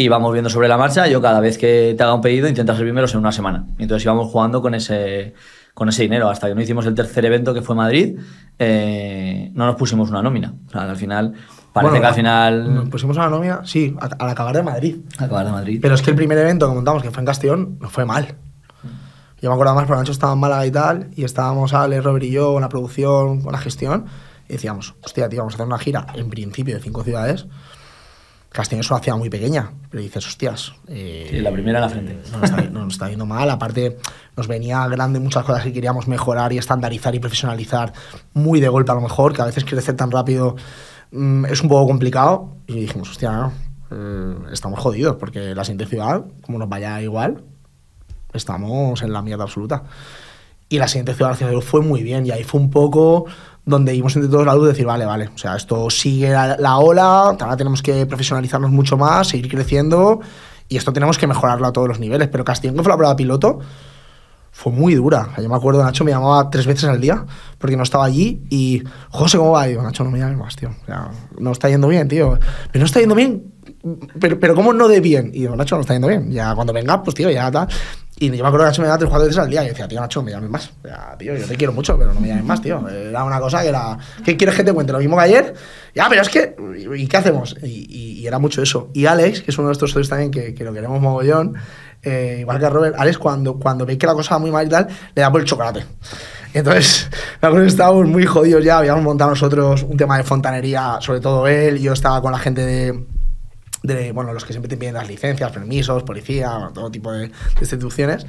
[SPEAKER 6] y vamos viendo sobre la marcha. Yo cada vez que te haga un pedido intenta servírmelos en una semana. Y entonces íbamos jugando con ese, con ese dinero. Hasta que no hicimos el tercer evento, que fue Madrid, eh, no nos pusimos una nómina. O sea, al final, parece
[SPEAKER 4] Bueno,
[SPEAKER 6] que al final...
[SPEAKER 4] Nos pusimos a la nómina, sí, al acabar de Madrid.
[SPEAKER 6] Acabar de Madrid.
[SPEAKER 4] Pero es que el primer evento que montamos, que fue en Castellón, nos fue mal. Yo me acuerdo más, porque Nacho estaba en Málaga y tal, y estábamos Alex, Robert y yo, con la producción, con la gestión, y decíamos, hostia, tío, vamos a hacer una gira, en principio, de cinco ciudades. Castellón es una ciudad muy pequeña, pero dices, hostias, eh,
[SPEAKER 6] Sí, la primera en la frente.
[SPEAKER 4] no nos, está, no nos está yendo mal. Aparte, nos venía grande muchas cosas que queríamos mejorar y estandarizar y profesionalizar muy de golpe a lo mejor, que a veces crecer tan rápido mm, es un poco complicado. Y dijimos, hostia, no, eh, estamos jodidos, porque la siguiente ciudad, como nos vaya igual, estamos en la mierda absoluta. Y la siguiente ciudad, Dios, fue muy bien. Y ahí fue un poco donde dimos entre todos la luz de decir, vale, vale, o sea, esto sigue la, la ola, ahora tenemos que profesionalizarnos mucho más, seguir creciendo, y esto tenemos que mejorarlo a todos los niveles. Pero Castellón, que fue la prueba piloto, fue muy dura. Yo me acuerdo, Nacho me llamaba tres veces al día porque no estaba allí y, José, ¿cómo va? Y digo, Nacho, no me llames más, tío. O sea, no está yendo bien, tío. Pero no está yendo bien. Pero, pero ¿cómo no de bien? Y digo, Nacho, no está yendo bien. Ya cuando venga, pues, tío, ya tal. Y yo me acuerdo que Nacho me llamaba tres cuatro veces al día y decía, tío, Nacho, me llames más. Tío, yo te quiero mucho, pero no me llames más, tío. Era una cosa que era, ¿qué quieres que te cuente? Lo mismo que ayer. Ya, pero es que, ¿y qué hacemos? Y, era mucho eso. Y Alex, que es uno de estos socios también que, que lo queremos mogollón, eh, igual que a Robert, Alex, cuando, cuando ve que la cosa va muy mal y tal, le da por el chocolate. Entonces, me acuerdo estábamos muy jodidos ya, habíamos montado nosotros un tema de fontanería, sobre todo él, yo estaba con la gente de, de, bueno, los que siempre te piden las licencias, permisos, policía, todo tipo de, de instituciones.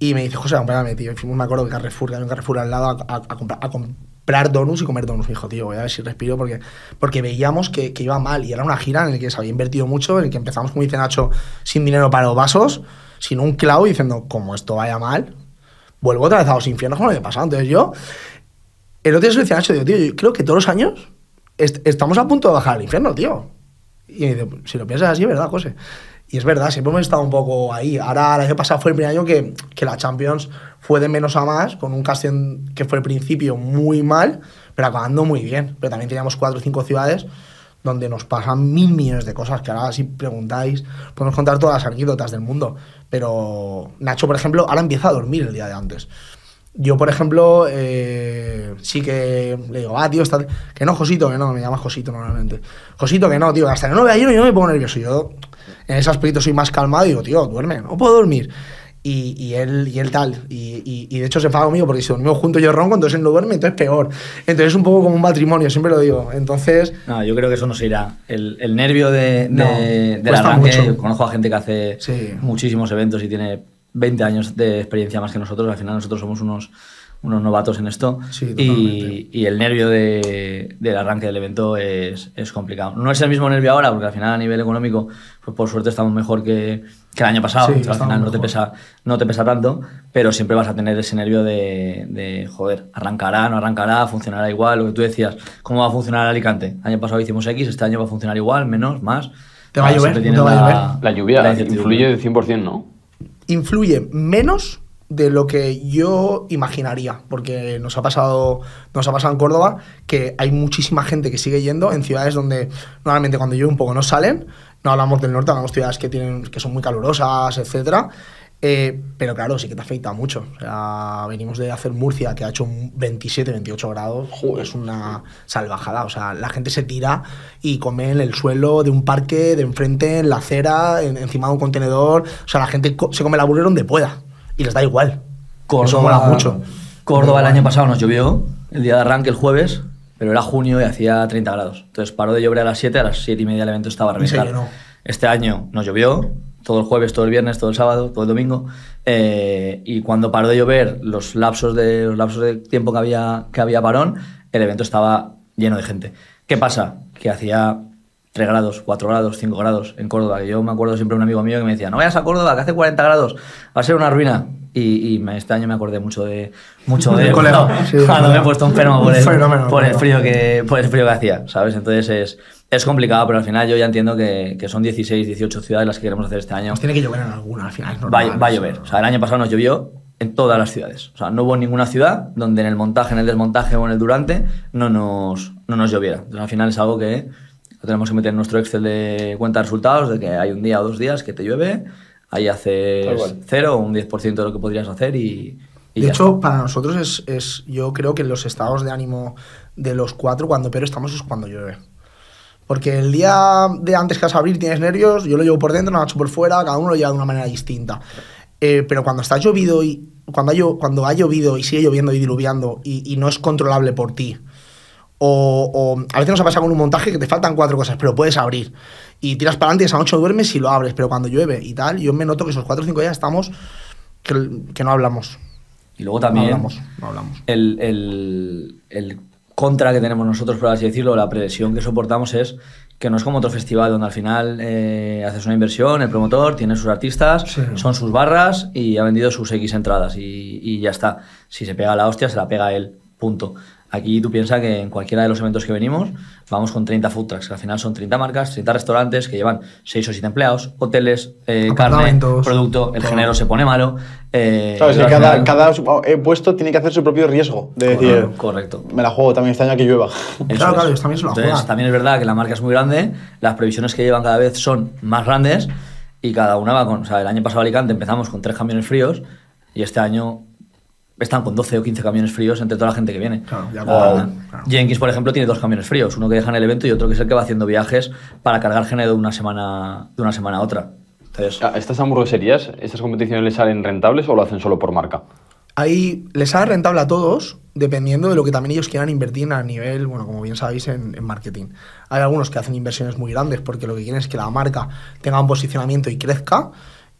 [SPEAKER 4] Y me dice, José, acompáñame, tío. Y fuimos, me acuerdo, que Carrefour, que había un Carrefour al lado, a, comprar, a comprar donuts y comer donuts. Me dijo, tío, voy a ver si respiro, porque, porque veíamos que, que iba mal. Y era una gira en la que se había invertido mucho, en la que empezamos, como dice Nacho, sin dinero para los vasos, sin un clavo, diciendo, como esto vaya mal, vuelvo otra vez a los infiernos como lo que pasado. Entonces yo, el otro día se lo decía Nacho, digo, tío, yo creo que todos los años est- estamos a punto de bajar al infierno, tío. Y me dice, si lo piensas así, es verdad, José. Y es verdad, siempre hemos estado un poco ahí. Ahora, el año pasado fue el primer año que, que la Champions fue de menos a más, con un casting que fue al principio muy mal, pero acabando muy bien. Pero también teníamos cuatro o cinco ciudades donde nos pasan mil millones de cosas, que ahora si preguntáis, podemos contar todas las anécdotas del mundo. Pero Nacho, por ejemplo, ahora empieza a dormir el día de antes. Yo, por ejemplo, eh, sí que le digo, ah, tío, está... que no, Josito, que no, me llama Josito normalmente. Josito, que no, tío, hasta que no vea yo, yo me pongo nervioso. Yo en ese aspecto soy más calmado y digo, tío, duerme, no puedo dormir. Y, y él, y él tal. Y, y- y de hecho se enfada conmigo porque si dormimos juntos yo ronco, entonces él no duerme, entonces peor. Entonces es un poco como un matrimonio, siempre lo digo. Entonces,
[SPEAKER 6] No, yo creo que eso no se irá. El, el nervio de, de-
[SPEAKER 4] No,
[SPEAKER 6] del arranque,
[SPEAKER 4] mucho.
[SPEAKER 6] conozco a gente que hace
[SPEAKER 4] Sí.
[SPEAKER 6] muchísimos eventos y tiene 20 años de experiencia más que nosotros. Al final nosotros somos unos, unos novatos en esto.
[SPEAKER 4] Sí,
[SPEAKER 6] y, y el nervio de- del arranque del evento es, es complicado. No es el mismo nervio ahora, porque al final a nivel económico, pues por suerte estamos mejor que, que el año pasado.
[SPEAKER 4] Sí,
[SPEAKER 6] al final no te, pesa, no te pesa tanto, pero siempre vas a tener ese nervio de, de, joder, arrancará, no arrancará, funcionará igual, lo que tú decías. ¿Cómo va a funcionar Alicante? El año pasado hicimos X, este año va a funcionar igual, menos, más.
[SPEAKER 4] Te va a llover,
[SPEAKER 6] la-
[SPEAKER 4] llover.
[SPEAKER 5] La lluvia
[SPEAKER 6] la
[SPEAKER 5] influye de 100%, ¿no?
[SPEAKER 4] Influye menos de lo que yo imaginaría, porque nos ha pasado, nos ha pasado en Córdoba que hay muchísima gente que sigue yendo en ciudades donde normalmente cuando llueve un poco no salen. No hablamos del norte, hablamos de ciudades que tienen, que son muy calurosas, etcétera. Eh, pero claro, sí que te afecta mucho. O sea, venimos de hacer Murcia, que ha hecho un 27, 28 grados. Es una salvajada. O sea, la gente se tira y come en el suelo de un parque, de enfrente, en la acera, en- encima de un contenedor. O sea, la gente co- se come la burger donde pueda. Y les da igual. Eso mola mucho.
[SPEAKER 6] Córdoba el año pasado nos llovió, el día de arranque el jueves, pero era junio y hacía 30 grados. Entonces paró de llover a las 7, a las 7 y media el evento estaba
[SPEAKER 4] llenó.
[SPEAKER 6] Este año nos llovió, todo el jueves, todo el viernes, todo el sábado, todo el domingo. eh, y cuando paró de llover, los lapsos de, los lapsos de tiempo que había, que había parón, el evento estaba lleno de gente. ¿Qué pasa? Que hacía 3 grados, 4 grados, 5 grados en Córdoba. Yo me acuerdo siempre de un amigo mío que me decía, no vayas a Córdoba, que hace 40 grados, va a ser una ruina. Y, y este año me acordé mucho de mucho de
[SPEAKER 4] colega, sí,
[SPEAKER 6] cuando me he puesto enfermo por el,
[SPEAKER 4] Fenómeno,
[SPEAKER 6] por el frío que por el frío que hacía, ¿sabes? Entonces es, es complicado, pero al final yo ya entiendo que, que son 16, 18 ciudades las que queremos hacer este año.
[SPEAKER 4] Nos tiene que llover en alguna al final. es
[SPEAKER 6] Va,
[SPEAKER 4] normal,
[SPEAKER 6] va a llover. O sea, el año pasado nos llovió en todas las ciudades. O sea, no hubo ninguna ciudad donde en el montaje, en el desmontaje o en el durante no nos, no nos lloviera. Entonces, al final es algo que lo tenemos que meter en nuestro Excel de cuenta de resultados, de que hay un día o dos días que te llueve, ahí haces cero o un 10% de lo que podrías hacer y, y
[SPEAKER 4] De
[SPEAKER 6] ya
[SPEAKER 4] hecho,
[SPEAKER 6] está.
[SPEAKER 4] para nosotros es, es, yo creo que los estados de ánimo de los cuatro, cuando peor estamos, es cuando llueve. Porque el día de antes que vas a abrir tienes nervios, yo lo llevo por dentro, Nacho por fuera, cada uno lo lleva de una manera distinta. Eh, pero cuando está llovido y cuando ha, llo- cuando ha llovido y sigue lloviendo y diluviando y, y no es controlable por ti, o, o a veces nos ha pasado con un montaje que te faltan cuatro cosas, pero puedes abrir. Y tiras para adelante y esa noche no duermes y lo abres, pero cuando llueve y tal, yo me noto que esos cuatro o cinco días estamos que, que no hablamos.
[SPEAKER 6] Y luego
[SPEAKER 4] No
[SPEAKER 6] también
[SPEAKER 4] hablamos, no hablamos.
[SPEAKER 6] el, el- el contra que tenemos nosotros, por así decirlo, la presión que soportamos es que no es como otro festival donde al final eh, haces una inversión, el promotor tiene sus artistas,
[SPEAKER 4] Sí.
[SPEAKER 6] son sus barras y ha vendido sus X entradas y, y ya está. Si se pega la hostia, se la pega él, punto. Aquí tú piensas que en cualquiera de los eventos que venimos vamos con 30 food trucks, que al final son 30 marcas, 30 restaurantes que llevan 6 o 7 empleados, hoteles, eh, carne, producto, el género se pone malo. eh,
[SPEAKER 7] que cada, cada eh, puesto tiene que hacer su propio riesgo. De decir,
[SPEAKER 6] Correcto.
[SPEAKER 7] me la juego también este año que llueva.
[SPEAKER 6] Eso
[SPEAKER 4] Claro, claro, ellos también se lo
[SPEAKER 6] Entonces,
[SPEAKER 4] juegan.
[SPEAKER 6] También es verdad que la marca es muy grande, las previsiones que llevan cada vez son más grandes y cada una va con. O sea, el año pasado Alicante empezamos con tres camiones fríos y este año están con 12 o 15 camiones fríos entre toda la gente que viene.
[SPEAKER 4] Claro, ya
[SPEAKER 6] Ah,
[SPEAKER 4] claro.
[SPEAKER 6] Jenkins, por ejemplo, tiene dos camiones fríos, uno que deja en el evento y otro que es el que va haciendo viajes para cargar género de una semana, de una semana a otra. Entonces,
[SPEAKER 5] ¿A ¿Estas hamburgueserías, estas competiciones les salen rentables o lo hacen solo por marca?
[SPEAKER 4] Ahí les sale rentable a todos, dependiendo de lo que también ellos quieran invertir a nivel, bueno, como bien sabéis, en, en marketing. Hay algunos que hacen inversiones muy grandes porque lo que quieren es que la marca tenga un posicionamiento y crezca.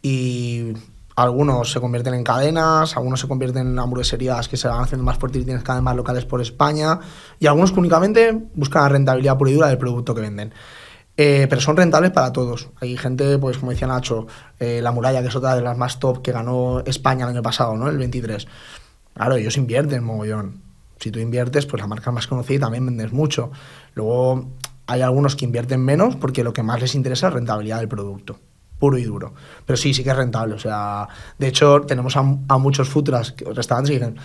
[SPEAKER 4] Y algunos se convierten en cadenas, algunos se convierten en hamburgueserías que se van haciendo más fuertes y tienes cada vez más locales por España. Y algunos que únicamente buscan la rentabilidad pura y dura del producto que venden. Eh, pero son rentables para todos. Hay gente, pues como decía Nacho, eh, La Muralla, que es otra de las más top que ganó España el año pasado, ¿no? El 23. Claro, ellos invierten mogollón. Si tú inviertes, pues la marca más conocida y también vendes mucho. Luego hay algunos que invierten menos porque lo que más les interesa es rentabilidad del producto. Puro y duro. Pero sí, sí que es rentable. O sea, de hecho, tenemos a, a muchos futras, restaurantes que dicen,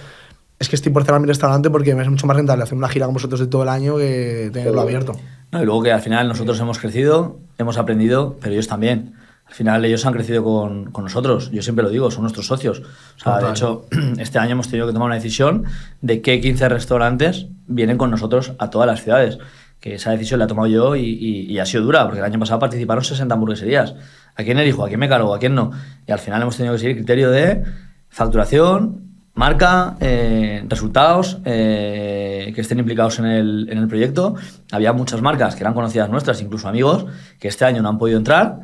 [SPEAKER 4] es que estoy por cerrar mi restaurante porque me es mucho más rentable hacer una gira con vosotros de todo el año que tenerlo abierto.
[SPEAKER 6] No, y luego que al final nosotros hemos crecido, hemos aprendido, pero ellos también. Al final ellos han crecido con, con nosotros, yo siempre lo digo, son nuestros socios. O sea, de hecho, este año hemos tenido que tomar una decisión de qué 15 restaurantes vienen con nosotros a todas las ciudades. Que esa decisión la he tomado yo y, y- y ha sido dura, porque el año pasado participaron 60 hamburgueserías. ¿A quién elijo? ¿A quién me cargo? ¿A quién no? Y al final hemos tenido que seguir criterio de facturación, marca, eh, resultados, eh, que estén implicados en el, en el proyecto. Había muchas marcas que eran conocidas nuestras, incluso amigos, que este año no han podido entrar.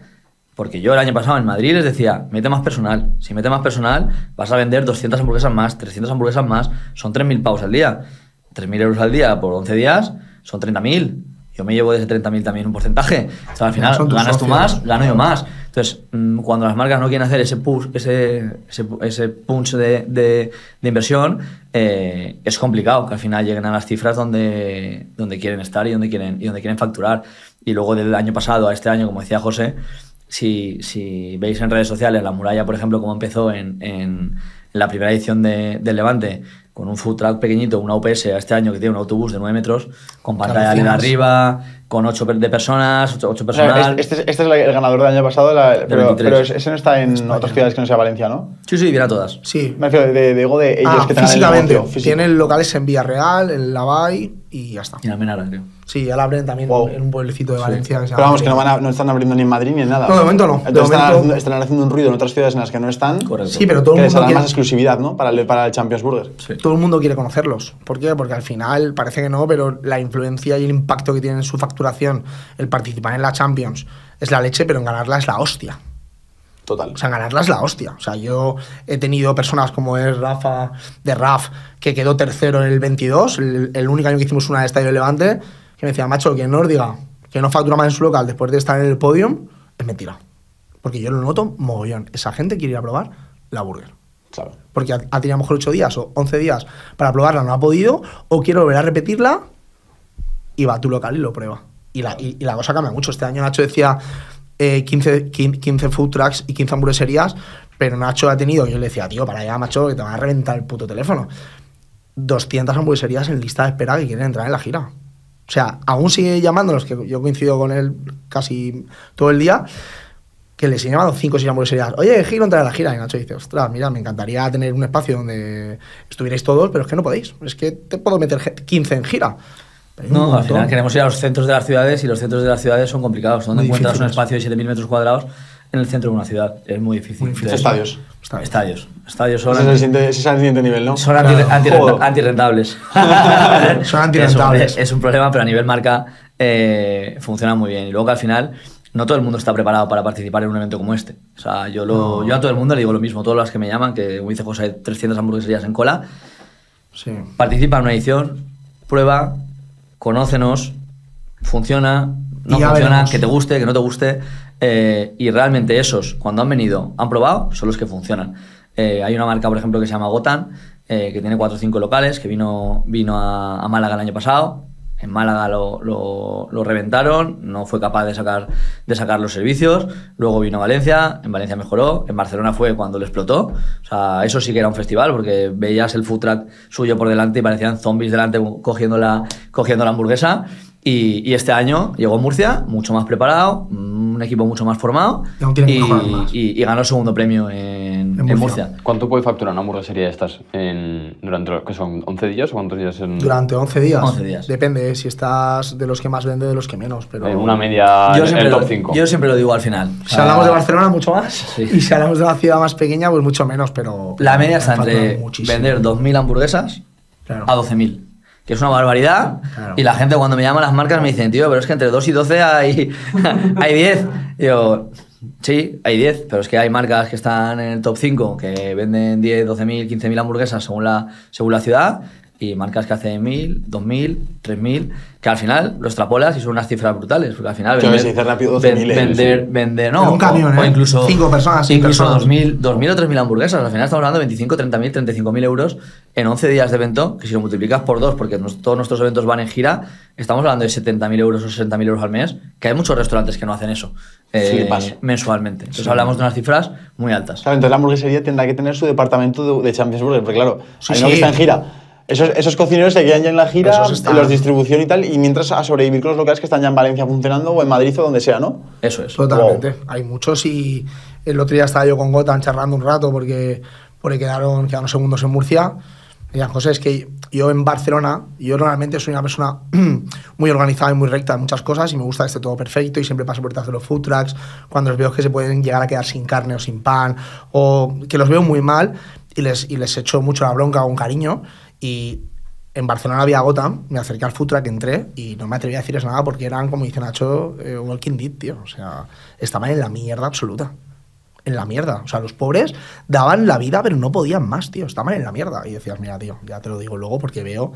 [SPEAKER 6] Porque yo el año pasado en Madrid les decía, mete más personal. Si mete más personal, vas a vender 200 hamburguesas más, 300 hamburguesas más. Son 3.000 pavos al día. 3.000 euros al día por 11 días son 30.000. Yo me llevo de ese 30.000 también un porcentaje. O sea, al final
[SPEAKER 4] tus
[SPEAKER 6] ganas tú
[SPEAKER 4] socios.
[SPEAKER 6] más, gano yo más. Entonces, mm, cuando las marcas no quieren hacer ese push, ese, ese, ese punch de, de- de inversión, eh, es complicado que al final lleguen a las cifras donde, donde quieren estar y donde quieren, y donde quieren facturar. Y luego del año pasado a este año, como decía José, si, si veis en redes sociales la muralla, por ejemplo, como empezó en, en la primera edición de, del Levante, con un food truck pequeñito, una UPS a este año que tiene un autobús de 9 metros, con pantalla
[SPEAKER 4] alucinas.
[SPEAKER 6] arriba, con 8 de personas, 8,
[SPEAKER 7] O sea,
[SPEAKER 6] personal.
[SPEAKER 7] este, este- este es la- el ganador del año pasado, la- pero,
[SPEAKER 6] 23.
[SPEAKER 7] pero ese no está en otras ciudades que no sea Valencia, ¿no?
[SPEAKER 6] Sí, sí, viene a todas.
[SPEAKER 4] Sí.
[SPEAKER 7] Me refiero de, de, de ellos
[SPEAKER 4] Ah,
[SPEAKER 7] que el
[SPEAKER 4] físicamente.
[SPEAKER 7] negocio.
[SPEAKER 4] Tienen locales en Villarreal, en Lavay y ya está.
[SPEAKER 6] Y en Almenara, creo.
[SPEAKER 4] Sí, ya la abren también
[SPEAKER 7] Wow.
[SPEAKER 4] en un pueblecito de Valencia. que se
[SPEAKER 7] Pero vamos, que no, van a- no están abriendo ni en Madrid ni en nada.
[SPEAKER 4] No, de momento no. De
[SPEAKER 7] Entonces están,
[SPEAKER 4] momento-
[SPEAKER 7] haciendo, están haciendo un ruido en otras ciudades en las que no están.
[SPEAKER 6] Correcto.
[SPEAKER 4] Sí, pero todo
[SPEAKER 7] que
[SPEAKER 4] el
[SPEAKER 7] les
[SPEAKER 4] mundo
[SPEAKER 7] harán
[SPEAKER 4] quiere,
[SPEAKER 7] más exclusividad, ¿no? Para el, para el Champions Burger.
[SPEAKER 6] Sí.
[SPEAKER 4] todo el mundo quiere conocerlos. ¿Por qué? Porque al final parece que no, pero la influencia y el impacto que tiene en su facturación el participar en la Champions es la leche, pero en ganarla es la hostia.
[SPEAKER 7] Total.
[SPEAKER 4] O sea, ganarla es la hostia. O sea, yo he tenido personas como es Rafa de Raf, que quedó tercero en el 22, el, el único año que hicimos una de Estadio Levante, que me decía, macho, quien no os diga, que no factura más en su local después de estar en el podium, es mentira. Porque yo lo noto mogollón. Esa gente quiere ir a probar la burger.
[SPEAKER 7] Claro.
[SPEAKER 4] Porque ha, ha tenido a lo mejor 8 días o 11 días para probarla, no ha podido, o quiere volver a repetirla y va a tu local y lo prueba. Y la, y, y la cosa cambia mucho. Este año Nacho decía eh, 15, 15 15 food trucks y 15 hamburgueserías, pero Nacho ha tenido, yo le decía, tío, para allá, macho, que te van a reventar el puto teléfono. 200 hamburgueserías en lista de espera que quieren entrar en la gira. O sea, aún sigue llamándonos, que yo coincido con él casi todo el día, que le siguen llamando 5 o 6 hamburgueserías. Oye, Giro entra en la gira. Y Nacho dice, ostras, mira, me encantaría tener un espacio donde estuvierais todos, pero es que no podéis. Es que te puedo meter ge- 15 en gira. Hay
[SPEAKER 6] No, al final queremos ir a los centros de las ciudades y los centros de las ciudades son complicados. ¿Dónde
[SPEAKER 4] Muy
[SPEAKER 6] encuentras un espacio de 7.000 metros cuadrados en el centro de una ciudad? Es muy difícil.
[SPEAKER 4] Muy difícil.
[SPEAKER 6] De-
[SPEAKER 7] Estadios.
[SPEAKER 6] Estadios. Estadios son,
[SPEAKER 7] Ese es el siguiente, ese es el siguiente nivel, ¿no?
[SPEAKER 6] son anti-
[SPEAKER 4] Claro.
[SPEAKER 6] anti- antirrentables.
[SPEAKER 4] Son antirrentables.
[SPEAKER 6] Es un, es un problema, pero a nivel marca eh, funciona muy bien. Y luego que al final no todo el mundo está preparado para participar en un evento como este. O sea, yo, lo, yo a todo el mundo le digo lo mismo. Todas las que me llaman, que como dice José, hay 300 hamburgueserías en cola,
[SPEAKER 4] Sí.
[SPEAKER 6] participa en una edición, prueba, conócenos, funciona, no funciona,
[SPEAKER 4] veremos.
[SPEAKER 6] que te guste, que no te guste. eh, y realmente esos, cuando han venido, han probado, son los que funcionan. Eh, hay una marca, por ejemplo, que se llama Gotan, eh, que tiene 4 o 5 locales, que vino, vino a, a Málaga el año pasado. En Málaga lo, reventaron, no fue capaz de sacar, de sacar los servicios. Luego vino a Valencia, en Valencia mejoró. En Barcelona fue cuando le explotó. O sea, eso sí que era un festival, porque veías el food truck suyo por delante y parecían zombies delante cogiendo la, cogiendo la hamburguesa. Y, y este año llegó a Murcia, mucho más preparado, un equipo mucho más formado.
[SPEAKER 4] Y
[SPEAKER 6] y,
[SPEAKER 4] más.
[SPEAKER 6] y- y ganó el segundo premio en,
[SPEAKER 4] En
[SPEAKER 6] en
[SPEAKER 4] Murcia.
[SPEAKER 6] Murcia.
[SPEAKER 5] ¿Cuánto puede facturar una hamburguesería de estas en, durante, que son 11 días o cuántos días en
[SPEAKER 4] Durante 11 días.
[SPEAKER 6] 11 días.
[SPEAKER 4] Depende, eh, si estás de los que más vende, de los que menos. Pero
[SPEAKER 5] en una media
[SPEAKER 6] Yo
[SPEAKER 5] en
[SPEAKER 6] siempre,
[SPEAKER 5] el top
[SPEAKER 6] lo,
[SPEAKER 5] 5?
[SPEAKER 6] yo siempre lo digo al final.
[SPEAKER 4] Si
[SPEAKER 6] sea,
[SPEAKER 4] hablamos de Barcelona, mucho más.
[SPEAKER 6] Sí.
[SPEAKER 4] Y si hablamos de una ciudad más pequeña, pues mucho menos. Pero
[SPEAKER 6] La media está entre
[SPEAKER 4] muchísimo.
[SPEAKER 6] vender 2.000 hamburguesas
[SPEAKER 4] Claro.
[SPEAKER 6] a 12.000. Que es una barbaridad.
[SPEAKER 4] Claro.
[SPEAKER 6] Y la gente cuando me llama las marcas me dicen, tío, pero es que entre 2 y 12 hay, hay 10. Y yo, sí, hay 10. Pero es que hay marcas que están en el top 5 que venden 10, 12.000, 15.000 hamburguesas según la, según la ciudad. Y marcas que hacen 1.000, 2.000, 3.000. Que al final lo extrapolas y son unas cifras brutales. Porque al final vender,
[SPEAKER 7] dice rápido 12.000,
[SPEAKER 6] ven-
[SPEAKER 7] eh,
[SPEAKER 6] vender,
[SPEAKER 7] sí.
[SPEAKER 6] vender, no.
[SPEAKER 4] En un camión,
[SPEAKER 6] o, o
[SPEAKER 4] ¿eh?
[SPEAKER 6] incluso.
[SPEAKER 4] Cinco personas, seis
[SPEAKER 6] Incluso
[SPEAKER 4] personas.
[SPEAKER 6] 2.000 2.000 o 3.000 hamburguesas. Al final estamos hablando de 25, 30.000, 35.000 euros en 11 días de evento, que si lo multiplicas por dos, porque nos- todos nuestros eventos van en gira, estamos hablando de 70.000 euros o 60.000 euros al mes, que hay muchos restaurantes que no hacen eso eh,
[SPEAKER 7] Flipas.
[SPEAKER 6] mensualmente. Entonces hablamos de unas cifras muy altas.
[SPEAKER 7] Claro, entonces la hamburguesería tendrá que tener su departamento de, de Champions Burger, porque claro,
[SPEAKER 4] Sí,
[SPEAKER 7] hay uno
[SPEAKER 4] sí.
[SPEAKER 7] que está en gira. Esos, esos cocineros se quedan ya en la gira, los distribución y tal, y mientras a sobrevivir con los locales que están ya en Valencia funcionando o en Madrid o donde sea, ¿no?
[SPEAKER 6] Eso es.
[SPEAKER 4] Totalmente. Hay muchos y el otro día estaba yo con Gotan charlando un rato porque, porque quedaron, quedaron segundos en Murcia. Y decían, José, es que yo en Barcelona, yo normalmente soy una persona muy organizada y muy recta en muchas cosas y me gusta que esté todo perfecto y siempre paso por detrás de los food trucks cuando les veo que se pueden llegar a quedar sin carne o sin pan o que los veo muy mal y les, y les echo mucho la bronca con cariño y en Barcelona había Gotham, me acerqué al food truck, entré y no me atreví a decirles nada porque eran, como dice Nacho, eh, Walking Dead, tío. O sea, estaban en la mierda absoluta. En la mierda. O sea, los pobres daban la vida, pero no podían más, tío. Estaban en la mierda. Y decías, mira, tío, ya te lo digo luego porque veo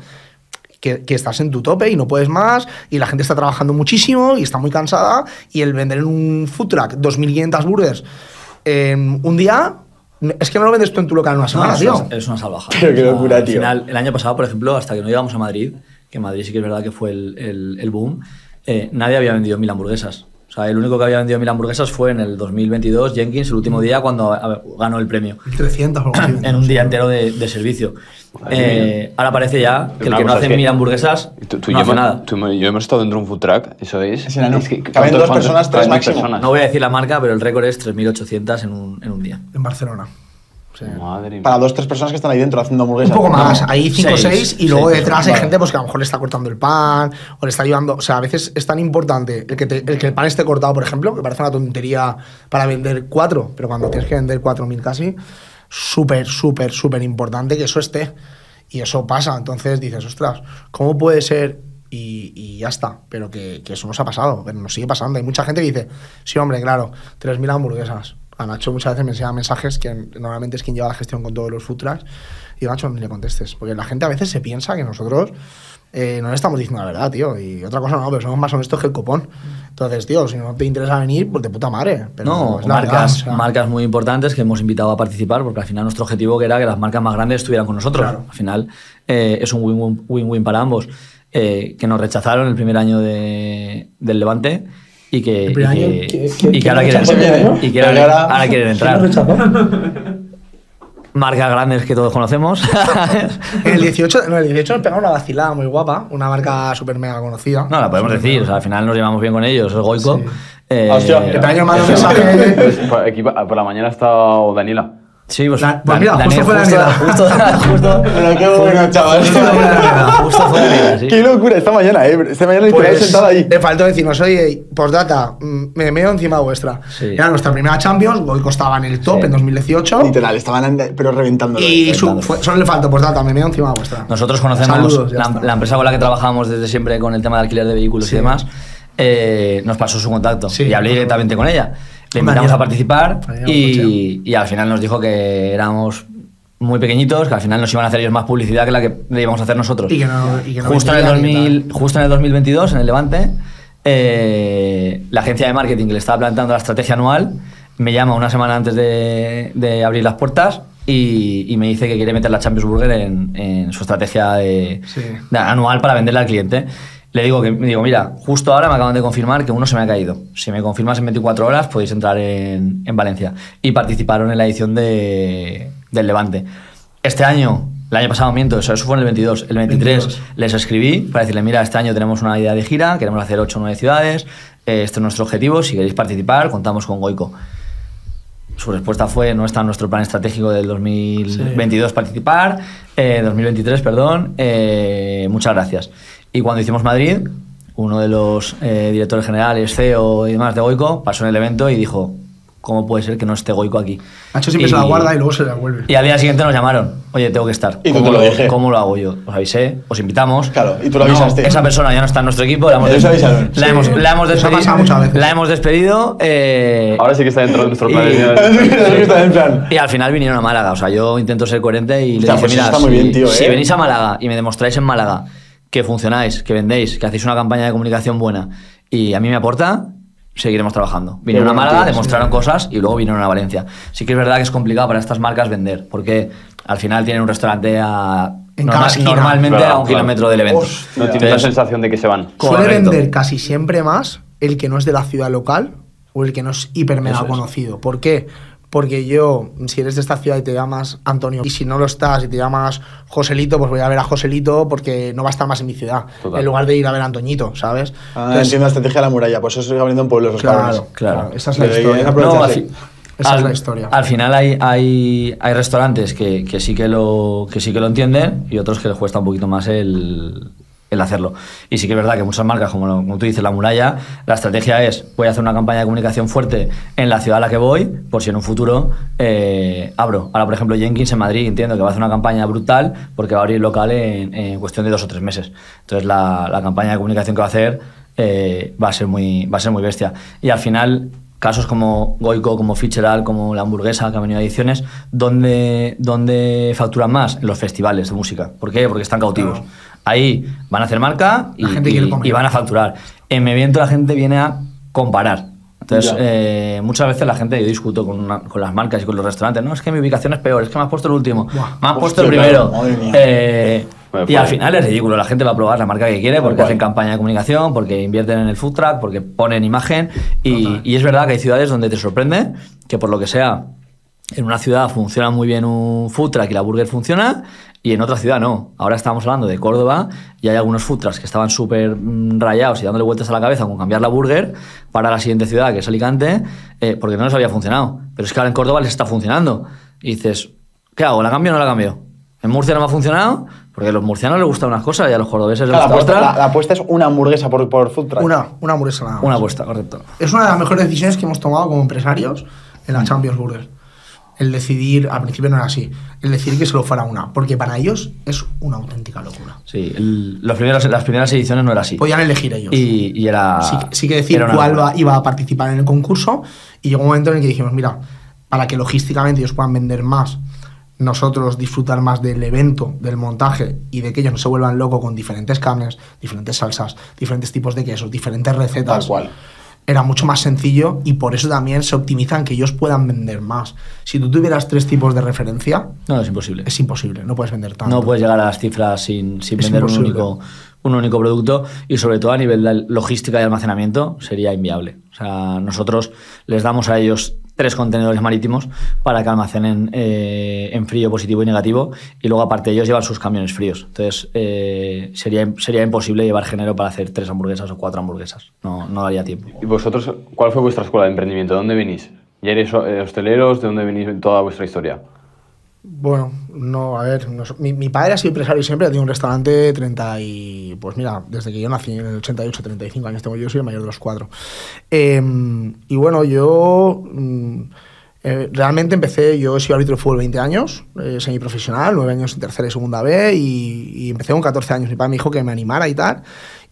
[SPEAKER 4] que, que estás en tu tope y no puedes más y la gente está trabajando muchísimo y está muy cansada y el vender en un food truck 2.500 burgers en un día, es que no lo vendes tú en tu local en una
[SPEAKER 6] No,
[SPEAKER 4] semana,
[SPEAKER 6] es,
[SPEAKER 4] tío.
[SPEAKER 6] una, es una salvajada.
[SPEAKER 7] Pero qué locura,
[SPEAKER 6] al
[SPEAKER 7] tío.
[SPEAKER 6] final, el año pasado, por ejemplo, hasta que no llegamos a Madrid, que Madrid sí que es verdad que fue el, el- el boom, eh, nadie había vendido mil hamburguesas. O sea, el único que había vendido mil hamburguesas fue en el 2022, Jenkins, el último día cuando a ganó el premio.
[SPEAKER 4] 300 o algo así.
[SPEAKER 6] En un día entero de, de servicio. Eh, ahora parece ya que el que no hace mil hamburguesas
[SPEAKER 5] Tú, tú y
[SPEAKER 6] no
[SPEAKER 5] yo
[SPEAKER 6] hace
[SPEAKER 5] hemos-
[SPEAKER 6] nada.
[SPEAKER 5] tú yo hemos estado dentro de un food truck, eso es.
[SPEAKER 7] Es
[SPEAKER 5] es que-
[SPEAKER 7] Caben
[SPEAKER 5] ¿cuántos-
[SPEAKER 7] dos personas, tres máximo.
[SPEAKER 5] personas?
[SPEAKER 6] No voy a decir la marca, pero el récord es 3.800 en un, en un día.
[SPEAKER 4] En Barcelona. Sí.
[SPEAKER 5] Madre mía.
[SPEAKER 7] Para dos, tres personas que están ahí dentro haciendo
[SPEAKER 4] Un
[SPEAKER 7] hamburguesas.
[SPEAKER 4] poco más,
[SPEAKER 6] No,
[SPEAKER 4] hay 5 o
[SPEAKER 6] seis,
[SPEAKER 4] 6 y luego
[SPEAKER 6] seis,
[SPEAKER 4] detrás hay gente pues, que a lo mejor le está cortando el pan o le está ayudando. O sea, a veces es tan importante el que, te- el que el pan esté cortado, por ejemplo, que parece una tontería para vender cuatro, pero cuando tienes que vender 4.000 casi, súper, súper, súper importante que eso esté. Y eso pasa. Entonces dices, ostras, ¿cómo puede ser? Y, y ya está. Pero que, que eso nos ha pasado, pero nos sigue pasando. Hay mucha gente que dice, sí, hombre, claro, 3.000 hamburguesas. A Nacho muchas veces me enseña mensajes que normalmente es quien lleva la gestión con todos los food trucks. Y Nacho, ni le contestes. Porque la gente a veces se piensa que nosotros eh, no le estamos diciendo la verdad, tío. Y otra cosa no, pero somos más honestos que el copón. Entonces, tío, si no te interesa venir, pues de puta madre. Pero
[SPEAKER 6] No,
[SPEAKER 4] es la verdad,
[SPEAKER 6] marcas,
[SPEAKER 4] o sea.
[SPEAKER 6] marcas muy importantes que hemos invitado a participar, porque al final nuestro objetivo era que las marcas más grandes estuvieran con nosotros.
[SPEAKER 4] Claro.
[SPEAKER 6] Al final eh, es un win-win win-win para ambos. Eh, que nos rechazaron el primer año de- del Levante y que, y que,
[SPEAKER 4] año, ¿qué-
[SPEAKER 6] y
[SPEAKER 4] qué-
[SPEAKER 6] que ahora, quieren,
[SPEAKER 7] rechazó?
[SPEAKER 6] y que
[SPEAKER 7] Pero
[SPEAKER 6] ahora,
[SPEAKER 7] ahora-
[SPEAKER 6] ahora quieren
[SPEAKER 4] ¿Quién nos
[SPEAKER 6] entrar. Marcas grandes que todos conocemos.
[SPEAKER 4] En el 18, no, el 18 nos pegamos una vacilada muy guapa, una marca súper mega conocida.
[SPEAKER 6] no, la podemos decir. O sea, al final nos llevamos bien con ellos. El Goico.
[SPEAKER 4] Sí.
[SPEAKER 6] eh,
[SPEAKER 7] Hostia,
[SPEAKER 4] Que te año mando un
[SPEAKER 5] Eso.
[SPEAKER 4] mensaje.
[SPEAKER 5] Pues, por, aquí, por la mañana ha estado Daniela.
[SPEAKER 6] Sí, pues,
[SPEAKER 4] Da- pues mira,
[SPEAKER 6] Daniel,
[SPEAKER 4] justo fue
[SPEAKER 6] justo,
[SPEAKER 4] Daniela.
[SPEAKER 6] justo, justo,
[SPEAKER 7] Bueno, qué bueno, chaval.
[SPEAKER 6] justo fue Daniela, justo fue Daniela, sí.
[SPEAKER 7] Qué locura, esta mañana, ¿eh? Esta mañana literal
[SPEAKER 4] Pues,
[SPEAKER 7] sentado ahí.
[SPEAKER 4] Le faltó decirnos, oye, postdata, mm, me meo encima vuestra.
[SPEAKER 6] Sí.
[SPEAKER 4] Era nuestra primera Champions, Goico estaba en el top
[SPEAKER 6] Sí.
[SPEAKER 4] en 2018.
[SPEAKER 7] Literal, estaban and- pero reventándolo.
[SPEAKER 4] Y su- fue- solo le faltó postdata, me meo encima vuestra.
[SPEAKER 6] Nosotros conocemos
[SPEAKER 4] Saludos,
[SPEAKER 6] la, la empresa con la que trabajamos desde siempre con el tema de alquiler de vehículos
[SPEAKER 4] Sí.
[SPEAKER 6] y demás. eh, nos pasó su contacto
[SPEAKER 4] Sí.
[SPEAKER 6] y hablé directamente con ella. Le invitamos a participar y, y al final nos dijo que éramos muy pequeñitos, que al final nos iban a hacer ellos más publicidad que la que le íbamos a hacer nosotros.
[SPEAKER 4] Y que no- y que no
[SPEAKER 6] justo, en el
[SPEAKER 4] vendría ni
[SPEAKER 6] 2000, justo en el 2022, en el Levante, eh, la agencia de marketing que le estaba planteando la estrategia anual me llama una semana antes de, de abrir las puertas y, y me dice que quiere meter la Champions Burger en, en su estrategia de,
[SPEAKER 4] Sí.
[SPEAKER 6] de anual para venderle al cliente. Le digo que digo, mira, justo ahora me acaban de confirmar que uno se me ha caído. Si me confirmas en 24 horas, podéis entrar en, en Valencia. Y participaron en la edición de, del Levante. Este año, el año pasado miento, eso, eso fue en el 22. El 23
[SPEAKER 4] 22.
[SPEAKER 6] les escribí para decirle, mira, este año tenemos una idea de gira, queremos hacer 8 o 9 ciudades, eh, este es nuestro objetivo, si queréis participar, contamos con Goico. Su respuesta fue, no está en nuestro plan estratégico del 2022 participar, eh, 2023, perdón, eh, muchas gracias. Y cuando hicimos Madrid, uno de los eh, directores generales, CEO y demás de Goico, pasó en el evento y dijo, ¿cómo puede ser que no esté Goico aquí?
[SPEAKER 4] Nacho siempre
[SPEAKER 6] Y-
[SPEAKER 4] se la guarda y luego se la vuelve.
[SPEAKER 6] Y al día siguiente nos llamaron, oye, tengo que estar.
[SPEAKER 7] Y tú
[SPEAKER 6] ¿Cómo
[SPEAKER 7] te lo dije.
[SPEAKER 6] ¿Cómo lo hago yo? Os avisé, os invitamos.
[SPEAKER 7] Claro, y tú lo
[SPEAKER 6] No,
[SPEAKER 7] avisaste.
[SPEAKER 6] esa persona ya no está en nuestro equipo, la hemos,
[SPEAKER 7] Ellos
[SPEAKER 6] des-
[SPEAKER 7] avisaron.
[SPEAKER 6] la
[SPEAKER 4] Sí.
[SPEAKER 6] hemos, la hemos despedido.
[SPEAKER 4] pasado muchas veces.
[SPEAKER 6] La hemos despedido. eh,
[SPEAKER 5] Ahora sí que está dentro de nuestro plan.
[SPEAKER 6] Y- y al final vinieron a Málaga. O sea, yo intento ser coherente y
[SPEAKER 7] Hostia,
[SPEAKER 6] le dije,
[SPEAKER 7] pues
[SPEAKER 6] mira,
[SPEAKER 7] está muy
[SPEAKER 6] si,
[SPEAKER 7] bien, tío,
[SPEAKER 6] si
[SPEAKER 7] ¿eh?
[SPEAKER 6] venís a Málaga y me demostráis en Málaga que funcionáis, que vendéis, que hacéis una campaña de comunicación buena y a mí me aporta, seguiremos trabajando. Vinieron a Málaga, demostraron cosas y luego vinieron a Valencia. Sí que es verdad que es complicado para estas marcas vender, porque al final tienen un restaurante a,
[SPEAKER 4] En cada
[SPEAKER 6] normalmente
[SPEAKER 5] Claro,
[SPEAKER 6] a un
[SPEAKER 5] claro.
[SPEAKER 6] kilómetro del evento.
[SPEAKER 4] Hostia.
[SPEAKER 5] No tienes la
[SPEAKER 6] Entonces,
[SPEAKER 5] sensación de que se van.
[SPEAKER 4] Suele vender casi siempre más el que no es de la ciudad local o el que no es hiper mega
[SPEAKER 6] es.
[SPEAKER 4] conocido. ¿Por qué? Porque yo, si eres de esta ciudad y te llamas Antonio, y si no lo estás y te llamas Joselito, pues voy a ver a Joselito porque no va a estar más en mi ciudad.
[SPEAKER 5] Total.
[SPEAKER 4] En lugar de ir a ver a Antoñito, ¿sabes?
[SPEAKER 7] Ah,
[SPEAKER 4] Entonces,
[SPEAKER 7] entiendo la estrategia de la muralla, pues eso se abriendo en pueblos los cabrones.
[SPEAKER 4] claro,
[SPEAKER 6] Claro.
[SPEAKER 4] claro, Esa es la
[SPEAKER 7] Pero
[SPEAKER 4] historia.
[SPEAKER 6] No, fi-
[SPEAKER 4] Esa
[SPEAKER 6] al-
[SPEAKER 4] es la historia.
[SPEAKER 6] Al final hay, hay, hay restaurantes que, que sí que lo, que sí que lo entienden y otros que les cuesta un poquito más el, el hacerlo. Y sí que es verdad que muchas marcas, como, tú dices, la muralla, la estrategia es voy a hacer una campaña de comunicación fuerte en la ciudad a la que voy, por si en un futuro eh, abro. Ahora, por ejemplo, Jenkins en Madrid entiendo que va a hacer una campaña brutal porque va a abrir local en, cuestión de dos o tres meses. Entonces la, la campaña de comunicación que va a hacer eh, va, a ser muy, va a ser muy bestia. Y al final casos como Goico, como Ficheral, como La Hamburguesa, que han venido a ediciones, ¿dónde, dónde facturan más? En los festivales de música. ¿Por qué? Porque están cautivos. Ahí van a hacer marca y, van a facturar. En mi evento la gente viene a comparar. Entonces, eh, muchas veces la gente, yo discuto con, una- con las marcas y con los restaurantes, no, es que mi ubicación es peor, es que me has puesto el último,
[SPEAKER 4] Buah.
[SPEAKER 6] me has puesto el primero.
[SPEAKER 7] claro.
[SPEAKER 6] Eh,
[SPEAKER 5] Bueno,
[SPEAKER 6] y al
[SPEAKER 5] pues-
[SPEAKER 6] final es ridículo, la gente va a probar la marca que quiere porque hacen campaña de comunicación, porque invierten en el food truck, porque ponen imagen. Y, y es verdad que hay ciudades donde te sorprende que por lo que sea, en una ciudad funciona muy bien un food truck y la burger funciona, y en otra ciudad no. Ahora estamos hablando de Córdoba y hay algunos food trucks que estaban súper mm, rayados y dándole vueltas a la cabeza con cambiar la burger para la siguiente ciudad, que es Alicante, eh, porque no les había funcionado. Pero es que ahora en Córdoba les está funcionando. Y dices, ¿qué hago? ¿La cambio o no la cambio? En Murcia no me ha funcionado porque a los murcianos les gustan unas cosas y a los cordobeses les gusta
[SPEAKER 7] apuesta,
[SPEAKER 6] otra.
[SPEAKER 7] la- la apuesta es una hamburguesa por, por food truck.
[SPEAKER 4] Una, una hamburguesa nada más.
[SPEAKER 6] Una apuesta, correcto.
[SPEAKER 4] Es una de las mejores decisiones que hemos tomado como empresarios en la Champions Burger. El decidir, al principio no era así, el decidir que solo fuera una, porque para ellos es una auténtica locura.
[SPEAKER 6] Sí, el- los primeros, las primeras ediciones no era así.
[SPEAKER 4] Podían elegir ellos.
[SPEAKER 6] Y, y era.
[SPEAKER 4] sí, sí que decir cuál va- iba a participar en el concurso y llegó un momento en el que dijimos, mira, para que logísticamente ellos puedan vender más, nosotros disfrutar más del evento, del montaje y de que ellos no se vuelvan locos con diferentes carnes, diferentes salsas, diferentes tipos de quesos, diferentes recetas.
[SPEAKER 7] Tal cual.
[SPEAKER 4] Era mucho más sencillo y por eso también se optimizan que ellos puedan vender más. Si tú tuvieras tres tipos de referencia,
[SPEAKER 6] No, es imposible.
[SPEAKER 4] es imposible, no puedes vender tanto.
[SPEAKER 6] No puedes llegar a las cifras sin, sin vender un único, un único producto y sobre todo a nivel de logística y almacenamiento sería inviable. O sea, nosotros les damos a ellos tres contenedores marítimos para que almacenen eh, en frío positivo y negativo y luego aparte ellos llevan sus camiones fríos. Entonces eh, sería, sería imposible llevar género para hacer tres hamburguesas o cuatro hamburguesas. No, no daría tiempo.
[SPEAKER 5] ¿Y vosotros, cuál fue vuestra escuela de emprendimiento? ¿De dónde venís? ¿Ya eres eh, hosteleros? ¿De dónde venís en toda vuestra historia?
[SPEAKER 4] Bueno, no, a ver, mi, padre ha sido empresario siempre, ha tenido un restaurante 30 y, pues mira, desde que yo nací en el 88, 35 años tengo yo, soy el mayor de los cuatro. Eh, y bueno, yo mm, eh, realmente empecé, yo he sido árbitro de fútbol 20 años, eh, semiprofesional, 9 años en tercera y segunda B, y, y empecé con 14 años, mi padre me dijo que me animara y tal,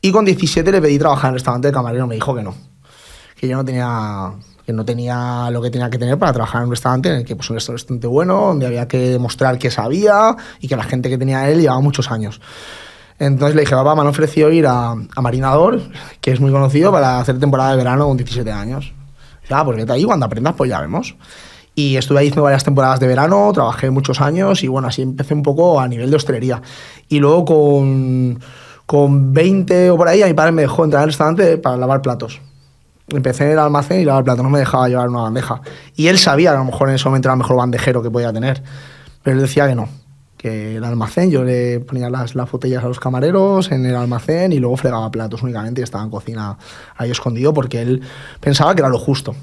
[SPEAKER 4] y con 17 le pedí trabajar en el restaurante de camarero, me dijo que no, que yo no tenía que no tenía lo que tenía que tener para trabajar en un restaurante en el que pues un restaurante bueno donde había que demostrar que sabía y que la gente que tenía él llevaba muchos años entonces le dije papá me han ofrecido ir a, a Marinador que es muy conocido para hacer temporada de verano con 17 años Dice, ah pues vete ahí cuando aprendas pues ya vemos y estuve ahí haciendo varias temporadas de verano, trabajé muchos años y bueno, así empecé un poco a nivel de hostelería. Y luego con, con 20 o por ahí, a mi padre me dejó entrar al restaurante para lavar platos. Empecé en el almacén y lavar platos, no me dejaba llevar una bandeja. Y él sabía que a lo mejor en ese momento era el mejor bandejero que podía tener, pero él decía que no. Que el almacén, yo le ponía las, las botellas a los camareros en el almacén y luego fregaba platos únicamente y estaba en cocina ahí escondido porque él pensaba que era lo justo.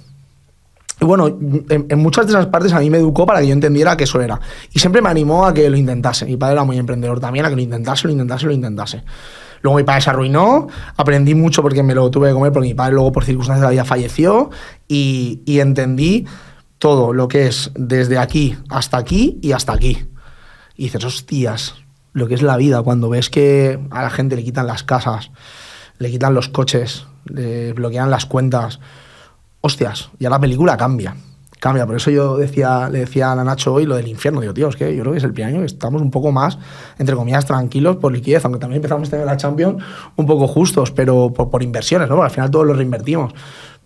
[SPEAKER 4] Y bueno, en, en muchas de esas partes a mí me educó para que yo entendiera que eso era. Y siempre me animó a que lo intentase. Mi padre era muy emprendedor también, a que lo intentase, lo intentase, lo intentase. Luego mi padre se arruinó, aprendí mucho porque me lo tuve que comer, porque mi padre luego por circunstancias de la vida falleció y, y entendí todo lo que es desde aquí hasta aquí y hasta aquí. Y dices, hostias, lo que es la vida cuando ves que a la gente le quitan las casas, le quitan los coches, le bloquean las cuentas hostias, ya la película cambia. Cambia, por eso yo decía, le decía a Nacho hoy lo del infierno. Digo, tío, es que yo creo que es el primer año que estamos un poco más, entre comillas, tranquilos por liquidez, aunque también empezamos este año la Champions un poco justos, pero por, por inversiones, ¿no? Porque al final todos lo reinvertimos.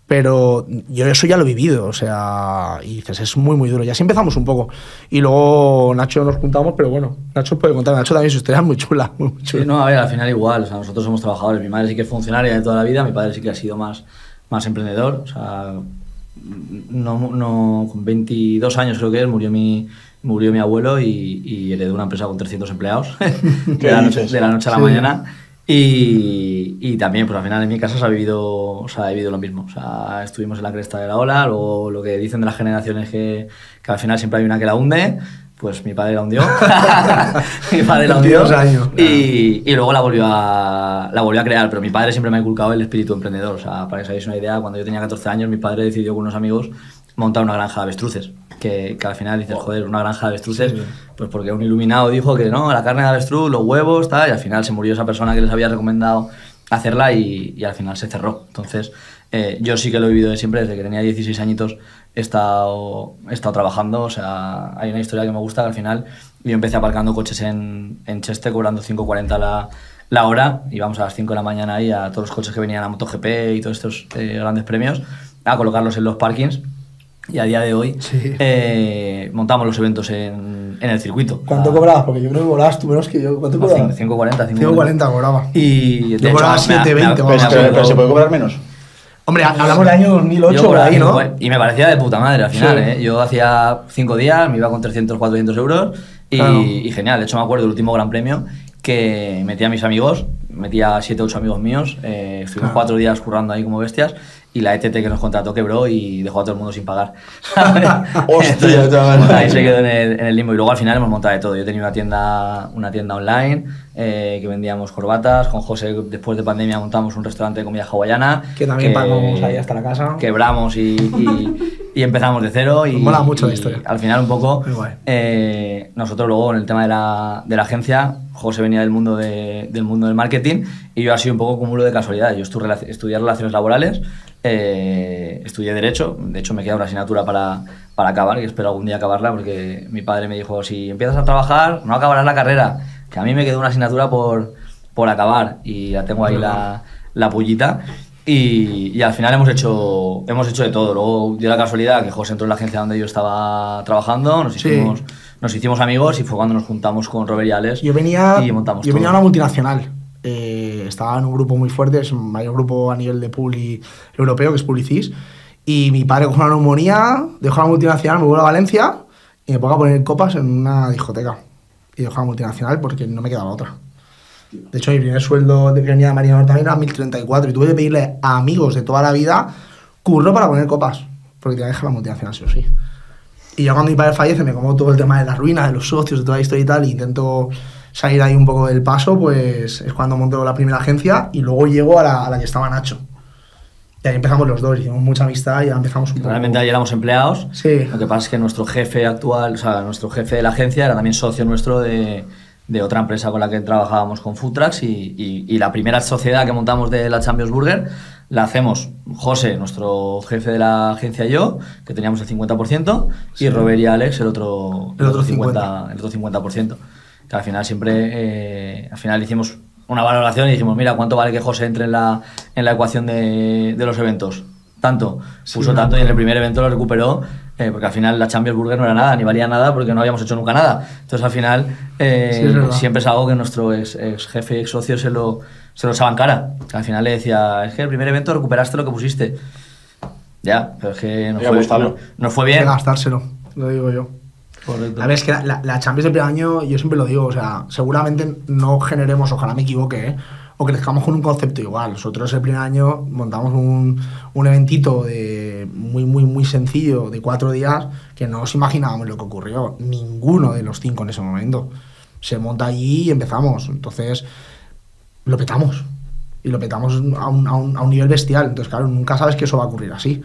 [SPEAKER 4] Pero yo eso ya lo he vivido, o sea, y dices, es muy, muy duro. Y así empezamos un poco. Y luego Nacho nos juntamos, pero bueno, Nacho puede contar. Nacho también su historia es muy chula, muy chula.
[SPEAKER 6] Sí, no, a ver, al final igual. O sea, nosotros somos trabajadores. Mi madre sí que es funcionaria de toda la vida, mi padre sí que ha sido más, más emprendedor. O sea, no, no, con 22 años creo que es, murió mi, murió mi abuelo y, y heredé una empresa con 300 empleados de, la noche, de la noche a la
[SPEAKER 4] Sí.
[SPEAKER 6] mañana. Y, y también, pues al final en mi casa se ha vivido, o sea, he vivido lo mismo. O sea, estuvimos en la cresta de la ola, luego lo que dicen de las generaciones que, que al final siempre hay una que la hunde. Pues mi padre la hundió. mi padre la hundió.
[SPEAKER 4] 22 años.
[SPEAKER 6] Y, y luego la volvió, a, la volvió a crear. Pero mi padre siempre me ha inculcado el espíritu emprendedor. O sea, para que os hagáis una idea, cuando yo tenía 14 años, mi padre decidió con unos amigos montar una granja de avestruces. Que, que al final dices, joder, una granja de avestruces. Pues porque un iluminado dijo que no, la carne de avestruz, los huevos, tal. Y al final se murió esa persona que les había recomendado hacerla y, y al final se cerró. Entonces, eh, yo sí que lo he vivido de siempre, desde que tenía 16 añitos he estado, he estado trabajando. O sea, hay una historia que me gusta que al final yo empecé aparcando coches en, en Cheste cobrando 5.40 la, la hora. Íbamos a las 5 de la mañana ahí a todos los coches que venían a MotoGP y todos estos eh, grandes premios a colocarlos en los parkings. Y a día de hoy
[SPEAKER 4] Sí.
[SPEAKER 6] eh, montamos los eventos en, en el circuito.
[SPEAKER 4] ¿Cuánto
[SPEAKER 6] Ah,
[SPEAKER 4] cobrabas? Porque yo creo que cobrabas tú menos que yo. ¿Cuánto cobrabas?
[SPEAKER 6] 5.40,
[SPEAKER 4] 5.40 cobraba.
[SPEAKER 6] Y
[SPEAKER 4] Yo
[SPEAKER 6] hecho,
[SPEAKER 4] cobraba
[SPEAKER 6] me- me-
[SPEAKER 4] 7.20
[SPEAKER 6] me-
[SPEAKER 4] más
[SPEAKER 7] Pero,
[SPEAKER 4] o
[SPEAKER 6] me
[SPEAKER 7] pero-
[SPEAKER 6] acuerdo-
[SPEAKER 7] pero se puede cobrar menos.
[SPEAKER 4] Hombre, hablamos del año 2008
[SPEAKER 6] yo
[SPEAKER 4] por
[SPEAKER 6] cobraba
[SPEAKER 4] ahí, ¿no?
[SPEAKER 6] Y me parecía de puta madre al final,
[SPEAKER 4] Sí.
[SPEAKER 6] ¿eh? Yo hacía cinco días, me iba con 300, 400 euros y,
[SPEAKER 4] Claro.
[SPEAKER 6] y genial. De hecho, me acuerdo del último Gran Premio que metía a mis amigos, metía a 7, 8 amigos míos, eh, estuvimos
[SPEAKER 4] Claro.
[SPEAKER 6] cuatro días currando ahí como bestias y la ETT que nos contrató quebró y dejó a todo el mundo sin pagar.
[SPEAKER 7] Hostia, chaval.
[SPEAKER 6] ahí se quedó en el, en el limbo. Y luego al final hemos montado de todo. Yo tenía una tienda, una tienda online eh, que vendíamos corbatas. Con José, después de pandemia, montamos un restaurante de comida hawaiana.
[SPEAKER 4] Que también pagamos ahí hasta la casa.
[SPEAKER 6] Quebramos y, y- y empezamos de cero. Y,
[SPEAKER 4] mola mucho la
[SPEAKER 6] y
[SPEAKER 4] historia.
[SPEAKER 6] Al final, un poco. Eh, nosotros, luego, en el tema de la, de la agencia, José venía del mundo, de- del mundo del marketing y yo ha sido un poco cúmulo de casualidades. Yo estuve, estudié relaciones laborales, eh, estudié Derecho, de hecho me queda una asignatura para, para acabar, y espero algún día acabarla, porque mi padre me dijo, si empiezas a trabajar, no acabarás la carrera, que a mí me quedó una asignatura por, por acabar, y ya tengo ahí la, la pullita. Y, y al final hemos hecho, hemos hecho de todo. Luego dio la casualidad que José entró en la agencia donde yo estaba trabajando, nos
[SPEAKER 4] Sí.
[SPEAKER 6] hicimos, nos hicimos amigos y fue cuando nos juntamos con Robert y Alex
[SPEAKER 4] Yo venía,
[SPEAKER 6] y montamos
[SPEAKER 4] yo
[SPEAKER 6] todo.
[SPEAKER 4] venía a una multinacional. Eh, estaba en un grupo muy fuerte, es el mayor grupo a nivel de publi europeo, que es Publicis. Y mi padre coge una neumonía, dejó la multinacional, me vuelvo a Valencia y me pongo a poner copas en una discoteca. Y dejo la multinacional porque no me quedaba otra. De hecho, mi primer sueldo de venía de Marina Norte era 1034 y tuve que pedirle a amigos de toda la vida curro para poner copas. Porque tenía que dejar la multinacional, sí o sí. Y ya cuando mi padre fallece, me como todo el tema de la ruina, de los socios, de toda la historia y tal, e intento salir ahí un poco del paso, pues es cuando monto la primera agencia y luego llego a la, a la que estaba Nacho. Y ahí empezamos los dos, hicimos mucha amistad y ya empezamos un poco...
[SPEAKER 6] Realmente ahí éramos empleados.
[SPEAKER 4] Sí.
[SPEAKER 6] Lo que pasa es que nuestro jefe actual, o sea, nuestro jefe de la agencia era también socio nuestro de, de otra empresa con la que trabajábamos con Food Trucks y, y- y la primera sociedad que montamos de la Champions Burger la hacemos José, nuestro jefe de la agencia y yo, que teníamos el 50%, y Robert y Alex el otro,
[SPEAKER 4] El otro
[SPEAKER 6] 50%. El otro 50%. Que al final siempre, eh, al final hicimos una valoración y dijimos, mira, ¿cuánto vale que José entre en la, en la ecuación de, de los eventos? Tanto, puso
[SPEAKER 4] me
[SPEAKER 6] tanto y en el primer evento lo recuperó, eh, porque al final la Champions Burger no era nada, ni valía nada porque no habíamos hecho nunca nada. Entonces al final eh,
[SPEAKER 4] Sí, es
[SPEAKER 6] siempre es algo que nuestro ex, ex jefe y ex socio se lo, se lo echaba en cara. Al final le decía, es que el primer evento recuperaste lo que pusiste. Ya, pero es que no fue, no, no fue
[SPEAKER 4] Hay
[SPEAKER 6] bien.
[SPEAKER 4] que gastárselo, lo digo yo.
[SPEAKER 6] Correcto.
[SPEAKER 4] A ver, es que la, la, Champions del primer año, yo siempre lo digo, o sea, seguramente no generemos, ojalá me equivoque, ¿eh? o crezcamos con un concepto igual. Nosotros el primer año montamos un, un eventito de muy, muy, muy sencillo, de cuatro días, que no os imaginábamos lo que ocurrió. Ninguno de los cinco en ese momento. Se monta allí y empezamos. Entonces, lo petamos. Y lo petamos a un, a un- a un nivel bestial. Entonces, claro, nunca sabes que eso va a ocurrir así.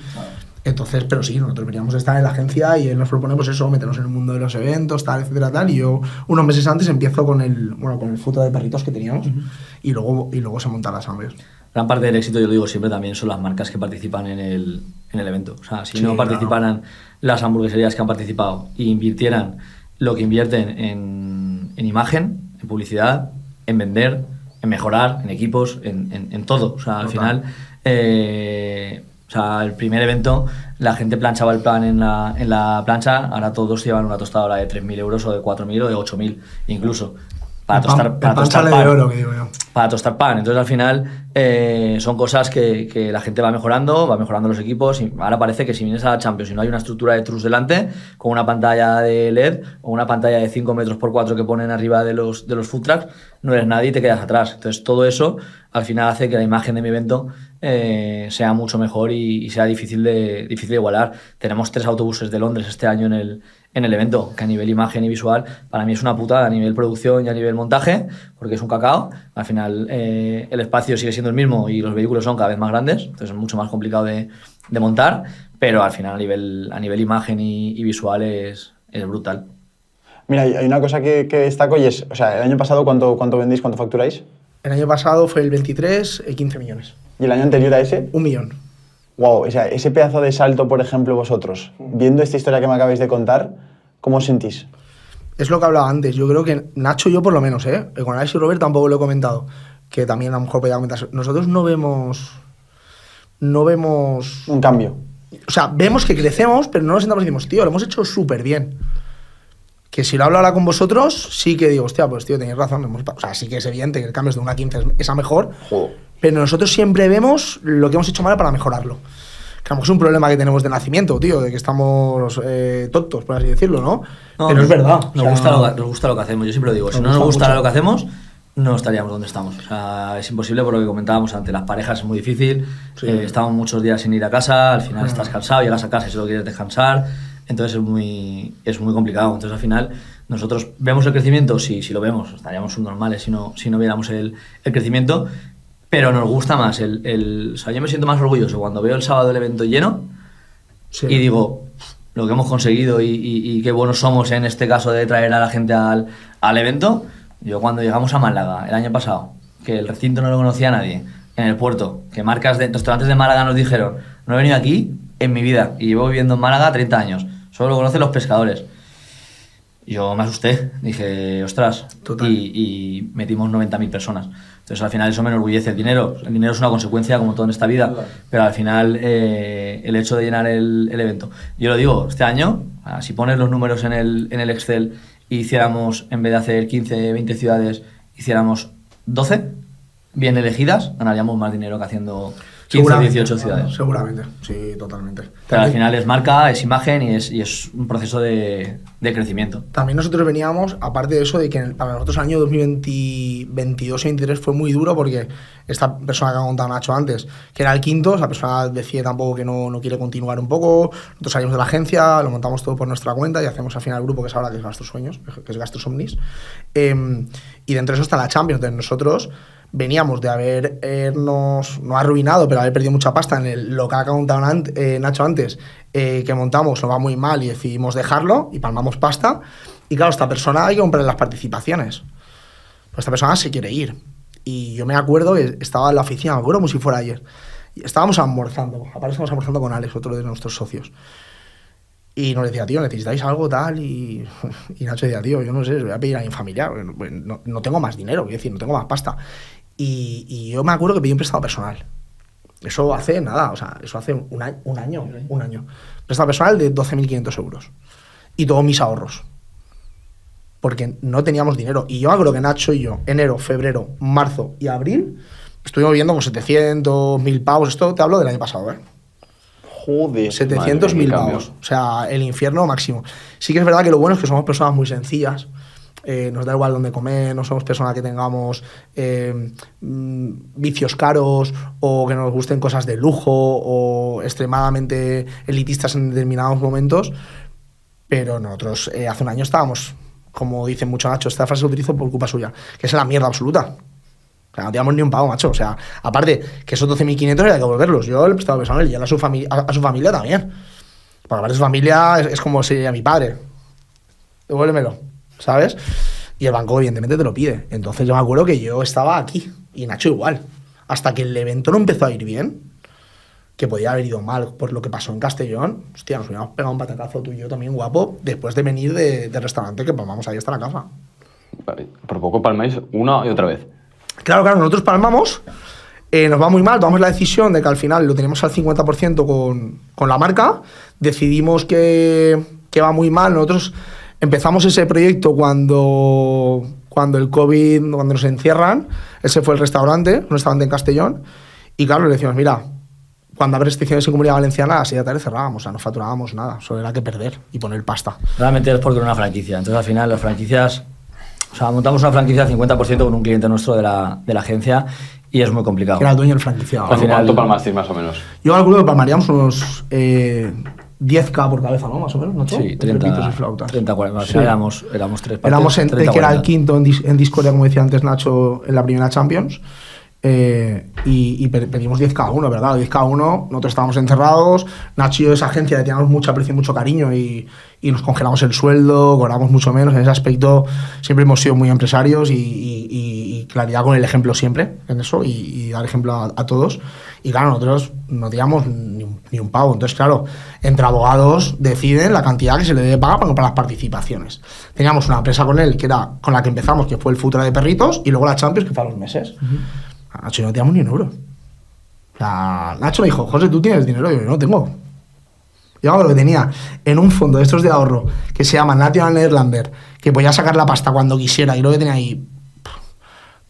[SPEAKER 4] Entonces, pero sí, nosotros veníamos a estar en la agencia y él nos propone pues eso, meternos en el mundo de los eventos, tal, etcétera, tal. Y yo unos meses antes empiezo con el, bueno, con el foto de perritos que teníamos y luego y luego se monta las Champions.
[SPEAKER 6] Gran parte del éxito, yo lo digo siempre, también son las marcas que participan en el, en el evento. O sea, si
[SPEAKER 4] Sí,
[SPEAKER 6] no
[SPEAKER 4] claro.
[SPEAKER 6] participaran las hamburgueserías que han participado y invirtieran lo que invierten en, en imagen, en publicidad, en vender, en mejorar, en equipos, en, en- en todo. O sea, al
[SPEAKER 4] Total.
[SPEAKER 6] final, eh, o sea, el primer evento, la gente planchaba el plan en la, en la plancha, ahora todos llevan una tostadora de 3.000 euros o de 4.000 o de 8.000 incluso. Para
[SPEAKER 4] pan-
[SPEAKER 6] tostar, para
[SPEAKER 4] pan
[SPEAKER 6] tostar
[SPEAKER 4] sale de
[SPEAKER 6] pan
[SPEAKER 4] oro, que digo yo.
[SPEAKER 6] para tostar pan. Entonces, al final, eh, son cosas que, que la gente va mejorando, va mejorando los equipos. Y ahora parece que si vienes a la Champions y no hay una estructura de trus delante, con una pantalla de LED o una pantalla de 5 metros por 4 que ponen arriba de los, de los food trucks, no eres nadie y te quedas atrás. Entonces, todo eso al final hace que la imagen de mi evento eh, sea mucho mejor y, sea difícil de, difícil igualar. Tenemos tres autobuses de Londres este año en el, en el evento, que a nivel imagen y visual para mí es una putada a nivel producción y a nivel montaje, porque es un cacao. Al final eh, el espacio sigue siendo el mismo y los vehículos son cada vez más grandes, entonces es mucho más complicado de, de montar, pero al final a nivel, a nivel imagen y, visual es, es brutal.
[SPEAKER 7] Mira, hay una cosa que, que destaco y es, o sea, el año pasado, ¿cuánto, cuánto vendéis, cuánto facturáis?
[SPEAKER 4] El año pasado fue el 23, eh, 15 millones.
[SPEAKER 7] ¿Y el año anterior a ese?
[SPEAKER 4] Un millón.
[SPEAKER 7] Wow, o sea, ese pedazo de salto, por ejemplo, vosotros, viendo esta historia que me acabáis de contar, ¿cómo os sentís?
[SPEAKER 4] Es lo que hablaba antes. Yo creo que Nacho y yo, por lo menos, ¿eh? Con Alex y Robert tampoco lo he comentado. Que también a lo mejor podía comentar. Nosotros no vemos. No vemos.
[SPEAKER 7] Un cambio.
[SPEAKER 4] O sea, vemos que crecemos, pero no nos sentamos y decimos, tío, lo hemos hecho súper bien. Que si lo hablo ahora con vosotros, sí que digo, hostia, pues tío, tenéis razón. hemos o sea, sí que es evidente que el cambio es de una 15 es, a mejor.
[SPEAKER 7] Joder.
[SPEAKER 4] Pero nosotros siempre vemos lo que hemos hecho mal para mejorarlo. Que a lo mejor es un problema que tenemos de nacimiento, tío, de que estamos eh, tontos, por así decirlo, ¿no?
[SPEAKER 6] No,
[SPEAKER 4] pero
[SPEAKER 6] nos-
[SPEAKER 4] es verdad.
[SPEAKER 6] Nos,
[SPEAKER 4] o sea,
[SPEAKER 6] gusta lo, que- nos gusta lo que hacemos, yo siempre lo digo. Si
[SPEAKER 4] Nos
[SPEAKER 6] no nos
[SPEAKER 4] gusta
[SPEAKER 6] gustara
[SPEAKER 4] mucho.
[SPEAKER 6] lo que hacemos, no estaríamos donde estamos. O sea, es imposible por lo que comentábamos antes. Las parejas es muy difícil. eh, estamos muchos días sin ir a casa, al final estás cansado, llegas a casa y solo quieres descansar. Entonces es muy, es muy complicado. Entonces al final nosotros vemos el crecimiento, sí, sí lo vemos, estaríamos subnormales si no, si no viéramos el, el crecimiento, pero nos gusta más. El, el, o sea, yo me siento más orgulloso cuando veo el sábado el evento lleno
[SPEAKER 4] sí.
[SPEAKER 6] y digo, lo que hemos conseguido y, y- y qué buenos somos en este caso de traer a la gente al, al evento. Yo cuando llegamos a Málaga el año pasado, que el recinto no lo conocía nadie, en el puerto, que marcas de restaurantes de Málaga nos dijeron, no he venido aquí en mi vida y llevo viviendo en Málaga 30 años, solo lo conocen los pescadores. Yo me asusté, dije, ostras,
[SPEAKER 4] Total.
[SPEAKER 6] y, y metimos 90.000 personas. Entonces al final eso me enorgullece. El dinero, el dinero es una consecuencia como todo en esta vida, pero al final eh, el hecho de llenar el, el evento. Yo lo digo, este año, ah, si pones los números en el, en el Excel y hiciéramos, en vez de hacer 15, 20 ciudades, hiciéramos 12 bien elegidas, ganaríamos más dinero que haciendo 15,
[SPEAKER 4] Seguramente.
[SPEAKER 6] 18 ciudades.
[SPEAKER 4] Seguramente, sí, totalmente.
[SPEAKER 6] Pero al final es marca, es imagen y es, y es un proceso de, de crecimiento.
[SPEAKER 4] También nosotros veníamos, aparte de eso, de que para nosotros el año 2022 y 2023 fue muy duro porque esta persona que ha contado Nacho antes, que era el quinto, esa persona decide tampoco que no, no quiere continuar un poco, nosotros salimos de la agencia, lo montamos todo por nuestra cuenta y hacemos al final el grupo que es ahora, que es Gastos Sueños, que es Gastos Omnis. Em, y dentro de eso está la Champions, entonces nosotros veníamos de habernos, no arruinado, pero haber perdido mucha pasta en el, lo que ha contado eh, Nacho antes, eh, que montamos, nos va muy mal y decidimos dejarlo y palmamos pasta. Y claro, esta persona hay que comprar las participaciones. Pues esta persona se quiere ir. Y yo me acuerdo estaba en la oficina, me acuerdo como si fuera ayer. Y estábamos almorzando, aparte estábamos almorzando con Alex, otro de nuestros socios. Y nos decía, tío, necesitáis algo tal. Y, y Nacho decía, tío, yo no sé, voy a pedir a mi familiar. No, no tengo más dinero, quiero decir, no tengo más pasta. Y, y yo me acuerdo que pedí un prestado personal. Eso hace nada, o sea, eso hace un año, un año, un año. Prestado personal de 12.500 euros. Y todos mis ahorros. Porque no teníamos dinero. Y yo me acuerdo que Nacho y yo, enero, febrero, marzo y abril, estuvimos viviendo con 700, 1000 pavos. Esto te hablo del año pasado, ¿eh?
[SPEAKER 7] Joder.
[SPEAKER 4] 700
[SPEAKER 5] qué
[SPEAKER 4] mil
[SPEAKER 5] cambio.
[SPEAKER 4] pavos. O sea, el infierno máximo. Sí que es verdad que lo bueno es que somos personas muy sencillas. Eh, nos da igual dónde comer, no somos personas que tengamos eh, mm, vicios caros o que nos gusten cosas de lujo o extremadamente elitistas en determinados momentos. Pero nosotros eh, hace un año estábamos, como dice mucho Nacho, esta frase la utilizo por culpa suya, que es la mierda absoluta. O sea, no teníamos ni un pago, macho. O sea, aparte que esos 12.500 había que devolverlos. Yo le he prestado personal y él a su, fami- a, a su familia también. Porque aparte su familia es, es como si a mi padre. Devuélvemelo, ¿sabes? Y el banco, evidentemente, te lo pide. Entonces yo me acuerdo que yo estaba aquí y Nacho igual. Hasta que el evento no empezó a ir bien, que podía haber ido mal por lo que pasó en Castellón. Hostia, nos hubiéramos pegado un patacazo tú y yo también, guapo, después de venir de- del restaurante que palmamos ahí hasta la casa.
[SPEAKER 5] Por poco palmáis una y otra vez.
[SPEAKER 4] Claro, claro, nosotros palmamos, eh, nos va muy mal, tomamos la decisión de que al final lo tenemos al 50% con, con la marca, decidimos que, que va muy mal, nosotros empezamos ese proyecto cuando, cuando el COVID, cuando nos encierran, ese fue el restaurante, un restaurante en Castellón, y claro, le decimos, mira, cuando habrá restricciones en Comunidad Valenciana, a las 6 de la tarde cerrábamos, o sea, no facturábamos nada, solo era que perder y poner pasta.
[SPEAKER 6] Realmente es porque era una franquicia. Entonces, al final, las franquicias. O sea, montamos una franquicia al 50% con un cliente nuestro de la, de la agencia y es muy complicado.
[SPEAKER 4] Era el dueño del franquiciado.
[SPEAKER 6] Al final-
[SPEAKER 5] ¿Cuánto palmasteis más o menos?
[SPEAKER 4] Yo calculo que palmaríamos unos eh, 10k por cabeza, ¿no? Más o menos, ¿no?
[SPEAKER 6] Sí,
[SPEAKER 4] Entre pitos
[SPEAKER 6] 30,
[SPEAKER 4] y flautas.
[SPEAKER 6] 30 40. Al
[SPEAKER 4] Sí.
[SPEAKER 6] éramos, éramos tres partes,
[SPEAKER 4] Éramos en,
[SPEAKER 6] 30,
[SPEAKER 4] que era el
[SPEAKER 6] 40.
[SPEAKER 4] quinto en, dis- en discordia, como decía antes Nacho, en la primera Champions. eh, y, y pe- pedimos 10 cada uno, ¿verdad? 10 cada uno, nosotros estábamos encerrados. Nacho y yo, esa agencia, le teníamos mucho aprecio y mucho cariño y, y nos congelamos el sueldo, cobramos mucho menos. En ese aspecto siempre hemos sido muy empresarios y, y- claridad con el ejemplo siempre en eso y, y dar ejemplo a, a todos. Y claro, nosotros no teníamos ni un, ni un pavo. Entonces, claro, entre abogados deciden la cantidad que se le debe pagar para comprar las participaciones. Teníamos una empresa con él que era con la que empezamos, que fue el Futura de Perritos, y luego la Champions, que fue a los meses. A Nacho y no teníamos ni un euro. Nacho me dijo, José, ¿tú tienes dinero? Y yo, no tengo. Yo lo que tenía en un fondo de estos de ahorro que se llama National Nederlander, que podía sacar la pasta cuando quisiera, y lo que tenía ahí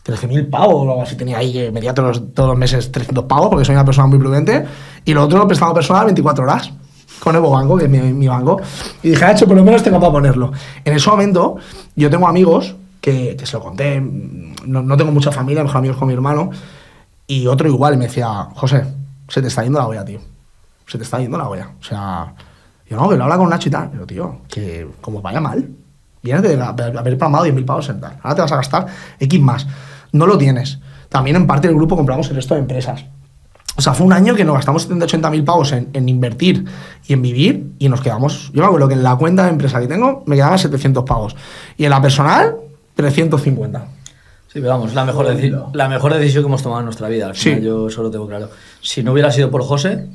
[SPEAKER 4] 13.000 pavos o algo así tenía ahí, que metía todos los, todos los meses 300 pavos, porque soy una persona muy prudente, y lo otro prestado personal 24 horas, con Evo Banco, que es mi, mi banco, y dije, hecho, por lo menos tengo para ponerlo. En ese momento, yo tengo amigos que, que se lo conté, no, no tengo mucha familia, mejor amigos con mi hermano, y otro igual, y me decía, José, se te está yendo la olla, tío. Se te está yendo la olla. O sea, yo no, que lo habla con Nacho y tal. Pero, tío, que como vaya mal, vienes de haber haber palmado 10.000 pavos en tal. Ahora te vas a gastar X más. No lo tienes. También en parte del grupo compramos el resto de empresas. O sea, fue un año que nos gastamos 70, 80 mil pavos en, en invertir y en vivir y nos quedamos. Yo me acuerdo que en la cuenta de empresa que tengo me quedaban 700 pavos. Y en la personal, 350.
[SPEAKER 6] Sí, Sí, pero vamos, la mejor, la mejor decisión que hemos tomado en nuestra vida. Al
[SPEAKER 4] Sí.
[SPEAKER 6] yo eso lo tengo claro. Si no hubiera sido por José,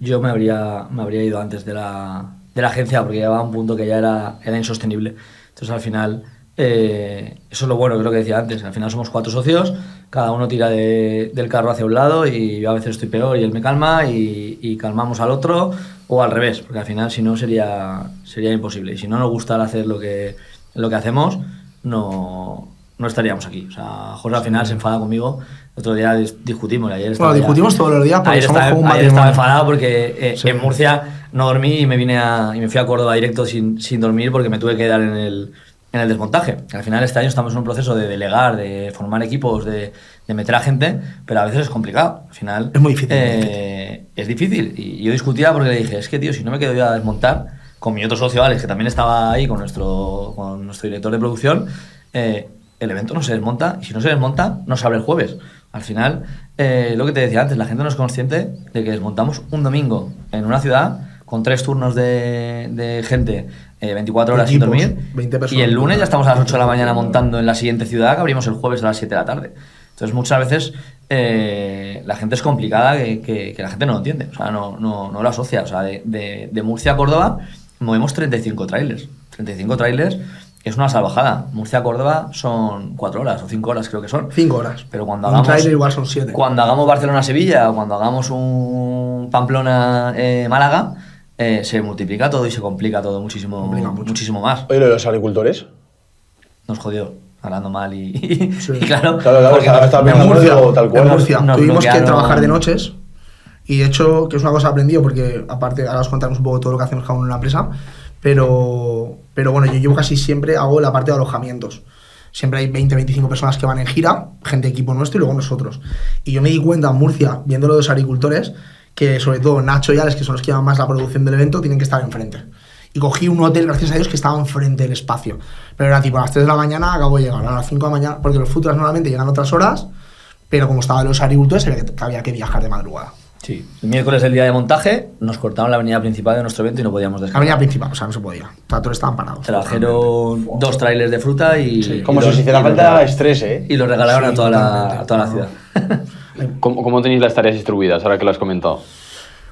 [SPEAKER 6] yo me habría, me habría ido antes de la, de la agencia porque llegaba a un punto que ya era, era insostenible. Entonces al final, eh, eso es lo bueno, que es lo que decía antes. Al final somos cuatro socios, cada uno tira de- del carro hacia un lado y yo a veces estoy peor y él me calma y, y calmamos al otro o al revés, porque al final si no sería, sería imposible. Y si no nos gustara hacer lo que, lo que hacemos, no, no estaríamos aquí. O sea, José al final se enfada conmigo. El otro día dis- discutimos. Ayer estaba
[SPEAKER 4] Bueno,
[SPEAKER 6] ya-
[SPEAKER 4] discutimos todos los días porque
[SPEAKER 6] ayer
[SPEAKER 4] somos
[SPEAKER 6] estaba,
[SPEAKER 4] como un
[SPEAKER 6] ayer estaba enfadado porque eh,
[SPEAKER 4] Sí.
[SPEAKER 6] en Murcia no dormí y me vine a, y me fui a Córdoba directo sin, sin dormir porque me tuve que quedar en el, en el desmontaje. Al final este año estamos en un proceso de delegar, de formar equipos, de, de meter a gente, pero a veces es complicado. Al final
[SPEAKER 4] Es muy difícil,
[SPEAKER 6] eh, es difícil. Y yo discutía porque le dije, es que tío, si no me quedo yo a desmontar, con mi otro socio Alex, que también estaba ahí con nuestro, con nuestro director de producción, eh, el evento no se desmonta y si no se desmonta, no se abre el jueves. Al final, eh, lo que te decía antes, la gente no es consciente de que desmontamos un domingo en una ciudad con tres turnos de, de gente, eh, 24 horas sin dormir.
[SPEAKER 4] 20
[SPEAKER 6] y
[SPEAKER 4] personas.
[SPEAKER 6] el lunes ya estamos a las 8 de la mañana montando en la siguiente ciudad que abrimos el jueves a las 7 de la tarde. Entonces muchas veces eh, la gente es complicada que, que- que la gente no lo entiende, o sea, no, no, no lo asocia. O sea, de, de- de Murcia a Córdoba movemos 35 trailers. 35 trailers es una salvajada. Murcia a Córdoba son 4 horas o 5 horas creo que son.
[SPEAKER 4] Cinco horas.
[SPEAKER 6] Pero cuando
[SPEAKER 4] Un
[SPEAKER 6] hagamos,
[SPEAKER 4] trailer igual son siete.
[SPEAKER 6] Cuando hagamos Barcelona-Sevilla o cuando hagamos un Pamplona-Málaga, eh, se multiplica todo y se complica todo muchísimo,
[SPEAKER 4] Complica mucho.
[SPEAKER 6] muchísimo más.
[SPEAKER 7] Oye, lo de los agricultores.
[SPEAKER 6] Nos jodió, hablando mal y, y
[SPEAKER 4] Sí.
[SPEAKER 6] claro,
[SPEAKER 7] Claro, claro,
[SPEAKER 6] porque
[SPEAKER 7] estaba-
[SPEAKER 6] nos-
[SPEAKER 7] estaba
[SPEAKER 6] nos-
[SPEAKER 7] pensando,
[SPEAKER 4] Murcia,
[SPEAKER 7] digo, tal cual.
[SPEAKER 4] en Murcia.
[SPEAKER 6] Nos
[SPEAKER 4] Tuvimos que trabajar de noches y de hecho, que es una cosa aprendido porque aparte ahora os contamos un poco todo lo que hacemos cada uno en la empresa, pero, pero bueno, yo llevo casi siempre, hago la parte de alojamientos. Siempre hay 20, 25 personas que van en gira, gente de equipo nuestro y luego nosotros. Y yo me di cuenta en Murcia, viendo lo de los agricultores, que sobre todo Nacho y Alex, que son los que llevan más la producción del evento, tienen que estar enfrente. Y cogí un hotel, gracias a Dios, que estaba enfrente del espacio. Pero era tipo a las 3 de la mañana, acabo de llegar, a las 5 de la mañana, porque los futuras normalmente llegan a otras horas, pero como estaban los agricultores, se que, había que viajar de madrugada.
[SPEAKER 6] Sí, el miércoles el día de montaje nos cortaron la avenida principal de nuestro evento y no podíamos
[SPEAKER 4] La
[SPEAKER 6] descargar.
[SPEAKER 4] avenida principal, o sea, no se podía. O sea, todos estaban parados.
[SPEAKER 6] Trajeron dos trailers de fruta y.
[SPEAKER 7] Como
[SPEAKER 6] y
[SPEAKER 7] si
[SPEAKER 6] los-
[SPEAKER 7] os hiciera falta estrés, ¿eh?
[SPEAKER 6] Y los regalaron
[SPEAKER 4] Sí,
[SPEAKER 6] a, toda la, a toda la ciudad.
[SPEAKER 5] ¿Cómo, tenéis las tareas distribuidas ahora que lo has comentado?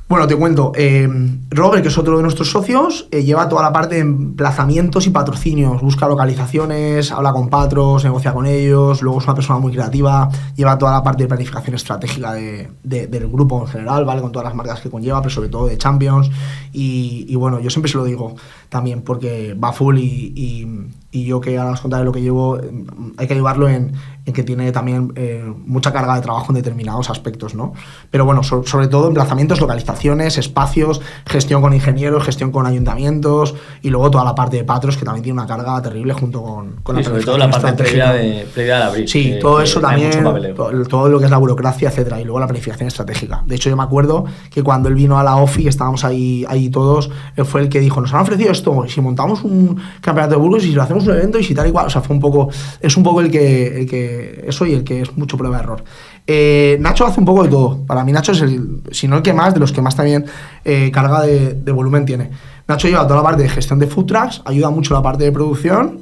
[SPEAKER 4] Bueno, te cuento. eh, Robert, que es otro de nuestros socios, eh, lleva toda la parte de emplazamientos y patrocinios. Busca localizaciones, habla con patros, negocia con ellos. Luego es una persona muy creativa. Lleva toda la parte de planificación estratégica de- de- del grupo en general, ¿vale? Con todas las marcas que conlleva, pero sobre todo de Champions. Y bueno, yo siempre se lo digo también, porque va full y, y- y yo que ahora os contaré lo que llevo, eh, hay que ayudarlo en, en que tiene también eh, mucha carga de trabajo en determinados aspectos, ¿no? Pero bueno, so- sobre todo emplazamientos, localizaciones, espacios, gestión con ingenieros, gestión con ayuntamientos y luego toda la parte de patros que también tiene una carga terrible junto con, con
[SPEAKER 6] Y sobre todo la parte previa, de, previa al abril.
[SPEAKER 4] Sí,
[SPEAKER 6] que-
[SPEAKER 4] todo
[SPEAKER 6] que
[SPEAKER 4] eso también,
[SPEAKER 6] mucho papeleo.
[SPEAKER 4] to- todo lo que es la burocracia, etcétera, y luego la planificación estratégica. De hecho, yo me acuerdo que cuando él vino a la OFI, estábamos ahí, ahí todos, él fue el que dijo, nos han ofrecido esto, si montamos un campeonato de Burgos y si lo hacemos un evento y si tal y cual, o sea, fue un poco, es un poco el que, el que eso y el que es mucho prueba de error. Eh, Nacho hace un poco de todo. Para mí Nacho es el, si no el que más, de los que más también eh, carga de, volumen tiene. Nacho lleva toda la parte de gestión de food trucks, ayuda mucho la parte de producción,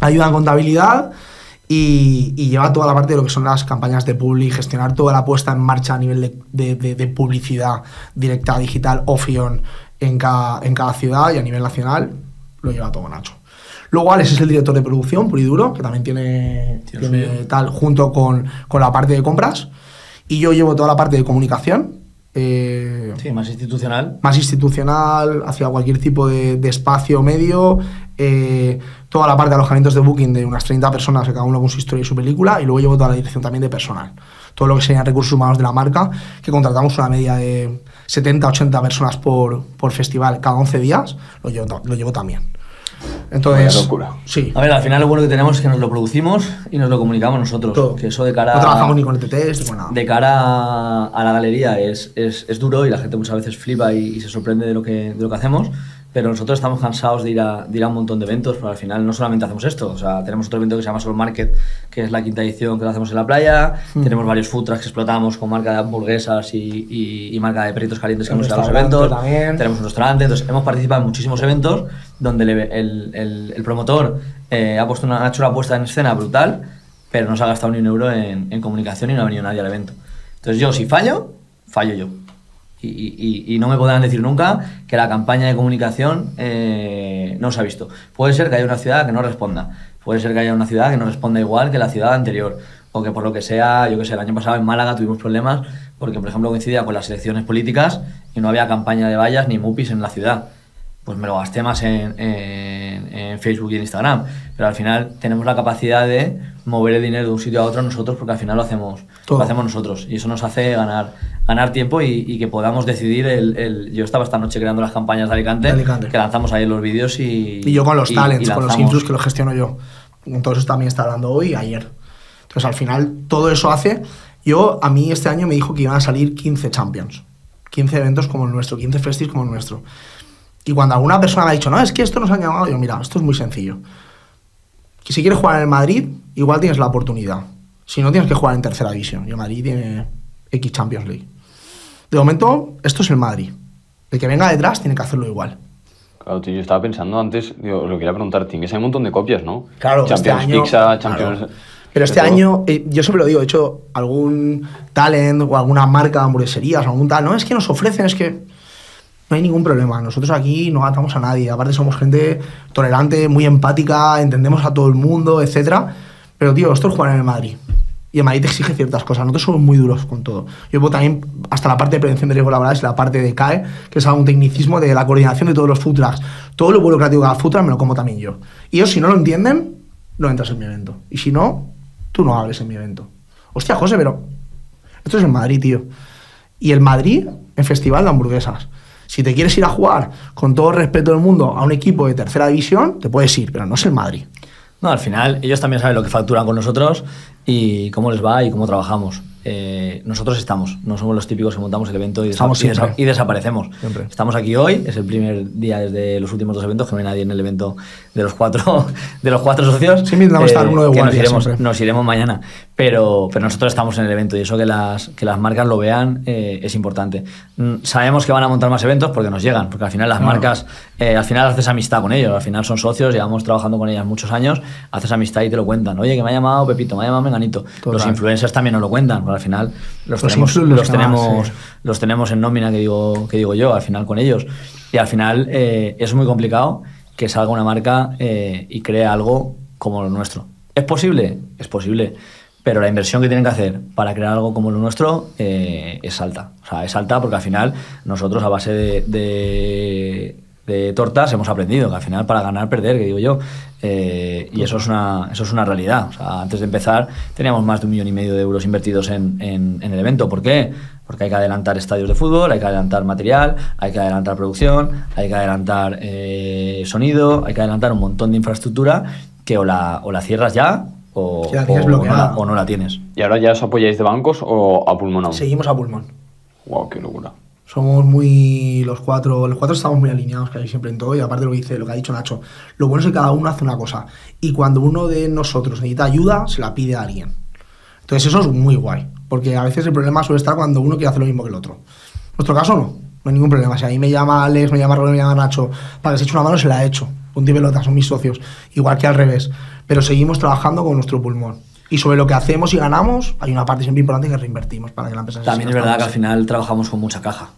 [SPEAKER 4] ayuda en contabilidad y, y lleva toda la parte de lo que son las campañas de publi, gestionar toda la puesta en marcha a nivel de publicidad directa, digital, off-on en cada, en cada ciudad y a nivel nacional lo lleva todo Nacho. Luego Alex es el director de producción, puro y duro, que también tiene,
[SPEAKER 6] Tiene
[SPEAKER 4] tal, junto con, con la parte de compras. Y yo llevo toda la parte de comunicación. eh,
[SPEAKER 6] Sí, más institucional.
[SPEAKER 4] más institucional, hacia cualquier tipo de, de espacio medio, eh, toda la parte de alojamientos de booking de unas 30 personas, cada uno con su historia y su película, y luego llevo toda la dirección también de personal. Todo lo que serían recursos humanos de la marca, que contratamos una media de 70, 80 personas por, por festival cada 11 días, lo llevo, lo llevo también. Entonces,
[SPEAKER 5] locura.
[SPEAKER 4] sí,
[SPEAKER 6] A ver, al final lo bueno que tenemos es que nos lo producimos y nos lo comunicamos nosotros.
[SPEAKER 4] todo.
[SPEAKER 6] Que eso de cara
[SPEAKER 4] no trabajamos ni con ETTs ni con nada.
[SPEAKER 6] de cara a la galería es, es, es duro y la gente muchas veces flipa y, y se sorprende de lo, que, de lo que hacemos, pero nosotros estamos cansados de ir, a, de ir a un montón de eventos, pero al final no solamente hacemos esto, o sea, tenemos otro evento que se llama Soul Market, que es la quinta edición que lo hacemos en la playa,
[SPEAKER 4] Hmm.
[SPEAKER 6] tenemos varios food trucks que explotamos con marca de hamburguesas y, y, y marca de perritos calientes que a los eventos,
[SPEAKER 4] también.
[SPEAKER 6] tenemos un restaurante, entonces hemos participado en muchísimos eventos donde el- el promotor eh, ha, puesto una, ha hecho una puesta en escena brutal pero no se ha gastado ni un euro en, en comunicación y no ha venido nadie al evento. Entonces yo, si fallo, fallo yo. Y, y- y no me podrán decir nunca que la campaña de comunicación eh, no se ha visto. Puede ser que haya una ciudad que no responda. Puede ser que haya una ciudad que no responda igual que la ciudad anterior. O que por lo que sea, yo que sé, el año pasado en Málaga tuvimos problemas porque, por ejemplo, coincidía con las elecciones políticas y no había campaña de vallas ni mupis en la ciudad. Pues me lo gasté más en, en- en Facebook y en Instagram. Pero al final tenemos la capacidad de mover el dinero de un sitio a otro nosotros porque al final lo hacemos,
[SPEAKER 4] Todo.
[SPEAKER 6] lo hacemos nosotros. Y eso nos hace ganar, ganar tiempo y, y que podamos decidir. El, el- Yo estaba esta noche creando las campañas de Alicante,
[SPEAKER 4] De Alicante.
[SPEAKER 6] que lanzamos ahí los vídeos y...
[SPEAKER 4] Y yo con los
[SPEAKER 6] y-
[SPEAKER 4] talents,
[SPEAKER 6] y
[SPEAKER 4] con los influx que los gestiono yo. Entonces también está hablando hoy y ayer. Entonces al final todo eso hace... Yo, a mí este año me dijo que iban a salir 15 Champions. 15 eventos como el nuestro, 15 festis como el nuestro. Y cuando alguna persona me ha dicho, no, es que esto nos han llamado, yo, mira, esto es muy sencillo. Que si quieres jugar en el Madrid, igual tienes la oportunidad. Si no, tienes que jugar en tercera división. Y el Madrid tiene X Champions League. De momento, esto es el Madrid. El que venga detrás tiene que hacerlo igual.
[SPEAKER 5] Claro, tío, yo estaba pensando antes, digo, lo quería preguntar, tienes hay un montón de copias, ¿no?
[SPEAKER 4] Claro,
[SPEAKER 5] Champions
[SPEAKER 4] este año.
[SPEAKER 5] Pizza, Champions.
[SPEAKER 4] claro. Pero este
[SPEAKER 5] de
[SPEAKER 4] año, eh, yo siempre lo digo, he hecho algún talent o alguna marca de hamburgueserías o algún tal. No, es que nos ofrecen, es que no hay ningún problema. Nosotros aquí no atamos a nadie. Aparte, somos gente tolerante, muy empática, entendemos a todo el mundo, etcétera. Pero, tío, esto es jugar en el Madrid. Y el Madrid te exige ciertas cosas. Nosotros somos muy duros con todo. Yo puedo también, hasta la parte de prevención de riesgos laborales, la parte de CAE, que es algún tecnicismo de la coordinación de todos los food. Todo lo burocrático de la food me lo como también yo. Y ellos, si no lo entienden, no entras en mi evento. Y si no, tú no hables en mi evento. Hostia, José, pero esto es en Madrid, tío. Y el Madrid en festival de hamburguesas. Si te quieres ir a jugar con todo el respeto del mundo a un equipo de tercera división, te puedes ir, pero no es el Madrid.
[SPEAKER 6] No, al final ellos también saben lo que facturan con nosotros y cómo les va y cómo trabajamos. Eh, nosotros estamos, no somos los típicos que montamos el evento y, desa- y desa- y desaparecemos.
[SPEAKER 4] Siempre.
[SPEAKER 6] Estamos aquí hoy, es el primer día desde los últimos dos eventos, que no hay nadie en el evento de los cuatro, de los cuatro socios.
[SPEAKER 4] Siempre intentamos estar uno de
[SPEAKER 6] que nos
[SPEAKER 4] guardia,
[SPEAKER 6] iremos, nos iremos mañana. Pero, pero nosotros estamos en el evento y eso que las, que las marcas lo vean eh, es importante. Mm, Sabemos que van a montar más eventos porque nos llegan, porque al final las
[SPEAKER 4] Claro.
[SPEAKER 6] marcas, eh, al final haces amistad con ellos, al final son socios, llevamos trabajando con ellas muchos años, haces amistad y te lo cuentan. Oye, que me ha llamado Pepito, me ha llamado Menganito. Los influencers también nos lo cuentan, porque al final los,
[SPEAKER 4] Los
[SPEAKER 6] tenemos,
[SPEAKER 4] los
[SPEAKER 6] tenemos,
[SPEAKER 4] sí.
[SPEAKER 6] los tenemos en nómina, que digo, que digo yo, al final con ellos. Y al final eh, es muy complicado que salga una marca eh, y cree algo como lo nuestro. ¿Es posible? Es posible. Pero la inversión que tienen que hacer para crear algo como lo nuestro eh, es alta. O sea, es alta porque al final nosotros a base de, de- de tortas hemos aprendido que al final para ganar, perder, que digo yo. Eh, y eso es, una, eso es una realidad. O sea, antes de empezar teníamos más de un millón y medio de euros invertidos en, en- en el evento. ¿Por qué? Porque hay que adelantar estadios de fútbol, hay que adelantar material, hay que adelantar producción, hay que adelantar eh, sonido, hay que adelantar un montón de infraestructura que o la, o la cierras ya o,
[SPEAKER 4] la
[SPEAKER 6] o- o no la, o no la tienes.
[SPEAKER 5] ¿Y ahora ya os apoyáis de bancos o a pulmón aún?
[SPEAKER 4] Seguimos a pulmón.
[SPEAKER 5] Wow, qué locura.
[SPEAKER 4] Somos muy los cuatro, los cuatro estamos muy alineados casi siempre en todo y aparte lo que dice, lo que ha dicho Nacho, lo bueno es que cada uno hace una cosa y cuando uno de nosotros necesita ayuda, se la pide a alguien. Entonces eso es muy guay, porque a veces el problema suele estar cuando uno quiere hacer lo mismo que el otro. En nuestro caso no, no hay ningún problema. Si a mí me llama Alex, me llama Rubén, me llama Nacho, para que se eche una mano, se la he hecho. Y pelota, son mis socios, igual que al revés. Pero seguimos trabajando con nuestro pulmón. Y sobre lo que hacemos y ganamos, hay una parte siempre importante que reinvertimos para que la empresa se
[SPEAKER 6] También es
[SPEAKER 4] siga
[SPEAKER 6] verdad que al final trabajamos con mucha caja.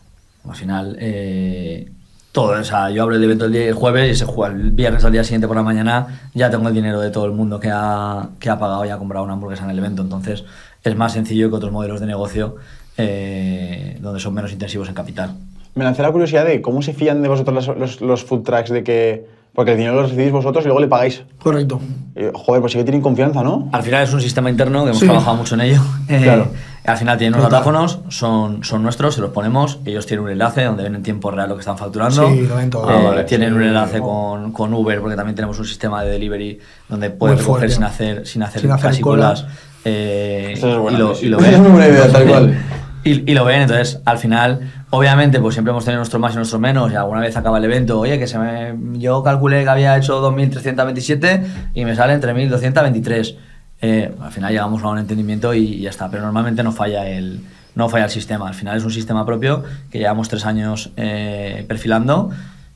[SPEAKER 6] Al final, eh, todo, o sea, yo abro el evento el, día, el jueves y el viernes al día siguiente por la mañana, ya tengo el dinero de todo el mundo que ha, que ha pagado y ha comprado una hamburguesa en el evento. Entonces, es más sencillo que otros modelos de negocio eh, donde son menos intensivos en capital.
[SPEAKER 7] Me lancé la curiosidad de cómo se fían de vosotros los, los- los food trucks de que... Porque el dinero lo recibís vosotros y luego le pagáis.
[SPEAKER 4] Correcto.
[SPEAKER 7] Eh, joder, pues sí que tienen confianza, ¿no?
[SPEAKER 6] Al final es un sistema interno que hemos
[SPEAKER 4] Sí.
[SPEAKER 6] trabajado mucho en ello. Eh,
[SPEAKER 7] Claro.
[SPEAKER 6] Al final tienen unos datáfonos, son, son nuestros, se los ponemos, ellos tienen un enlace donde ven en tiempo real lo que están facturando.
[SPEAKER 4] Sí, lo ven todo.
[SPEAKER 6] Eh,
[SPEAKER 7] Ah, vale.
[SPEAKER 6] tienen un
[SPEAKER 4] Sí.
[SPEAKER 6] enlace con, con Uber, porque también tenemos un sistema de delivery donde puedes recoger
[SPEAKER 4] fuerte.
[SPEAKER 6] sin hacer, sin hacer
[SPEAKER 4] Sin hacer
[SPEAKER 6] casi
[SPEAKER 4] colas.
[SPEAKER 6] colas. eh,
[SPEAKER 7] es buena,
[SPEAKER 6] y, lo,
[SPEAKER 7] sí.
[SPEAKER 6] y lo
[SPEAKER 7] Esa
[SPEAKER 6] ven.
[SPEAKER 7] es muy buena idea, tal cual.
[SPEAKER 6] Y, y lo ven, entonces al final, obviamente, pues siempre hemos tenido nuestro más y nuestro menos. Y alguna vez acaba el evento, oye, que se me, yo calculé que había hecho 2.327 y me salen 3.223. Eh, al final llegamos a un entendimiento y, y ya está. Pero normalmente no falla el, no falla el sistema. Al final es un sistema propio que llevamos tres años eh, perfilando.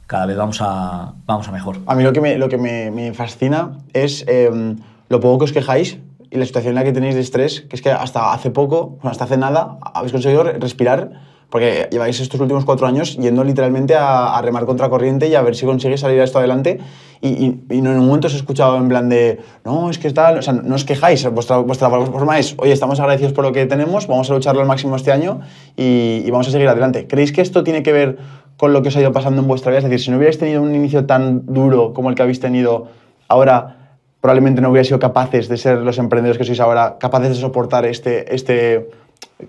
[SPEAKER 6] Cada vez vamos a, vamos a mejor.
[SPEAKER 7] A mí lo que me, lo que me, me fascina es eh, lo poco que os quejáis y la situación en la que tenéis de estrés, que es que hasta hace poco, bueno, hasta hace nada, habéis conseguido re- respirar, porque lleváis estos últimos cuatro años yendo literalmente a, a remar contra corriente y a ver si conseguís salir a esto adelante. Y, y, y en un momento os he escuchado en plan de, no, es que tal, o sea, no os quejáis, vuestra, vuestra forma es, oye, estamos agradecidos por lo que tenemos, vamos a lucharlo al máximo este año y, y vamos a seguir adelante. ¿Creéis que esto tiene que ver con lo que os ha ido pasando en vuestra vida? Es decir, si no hubierais tenido un inicio tan duro como el que habéis tenido ahora, probablemente no hubierais sido capaces de ser los emprendedores que sois ahora, capaces de soportar este, este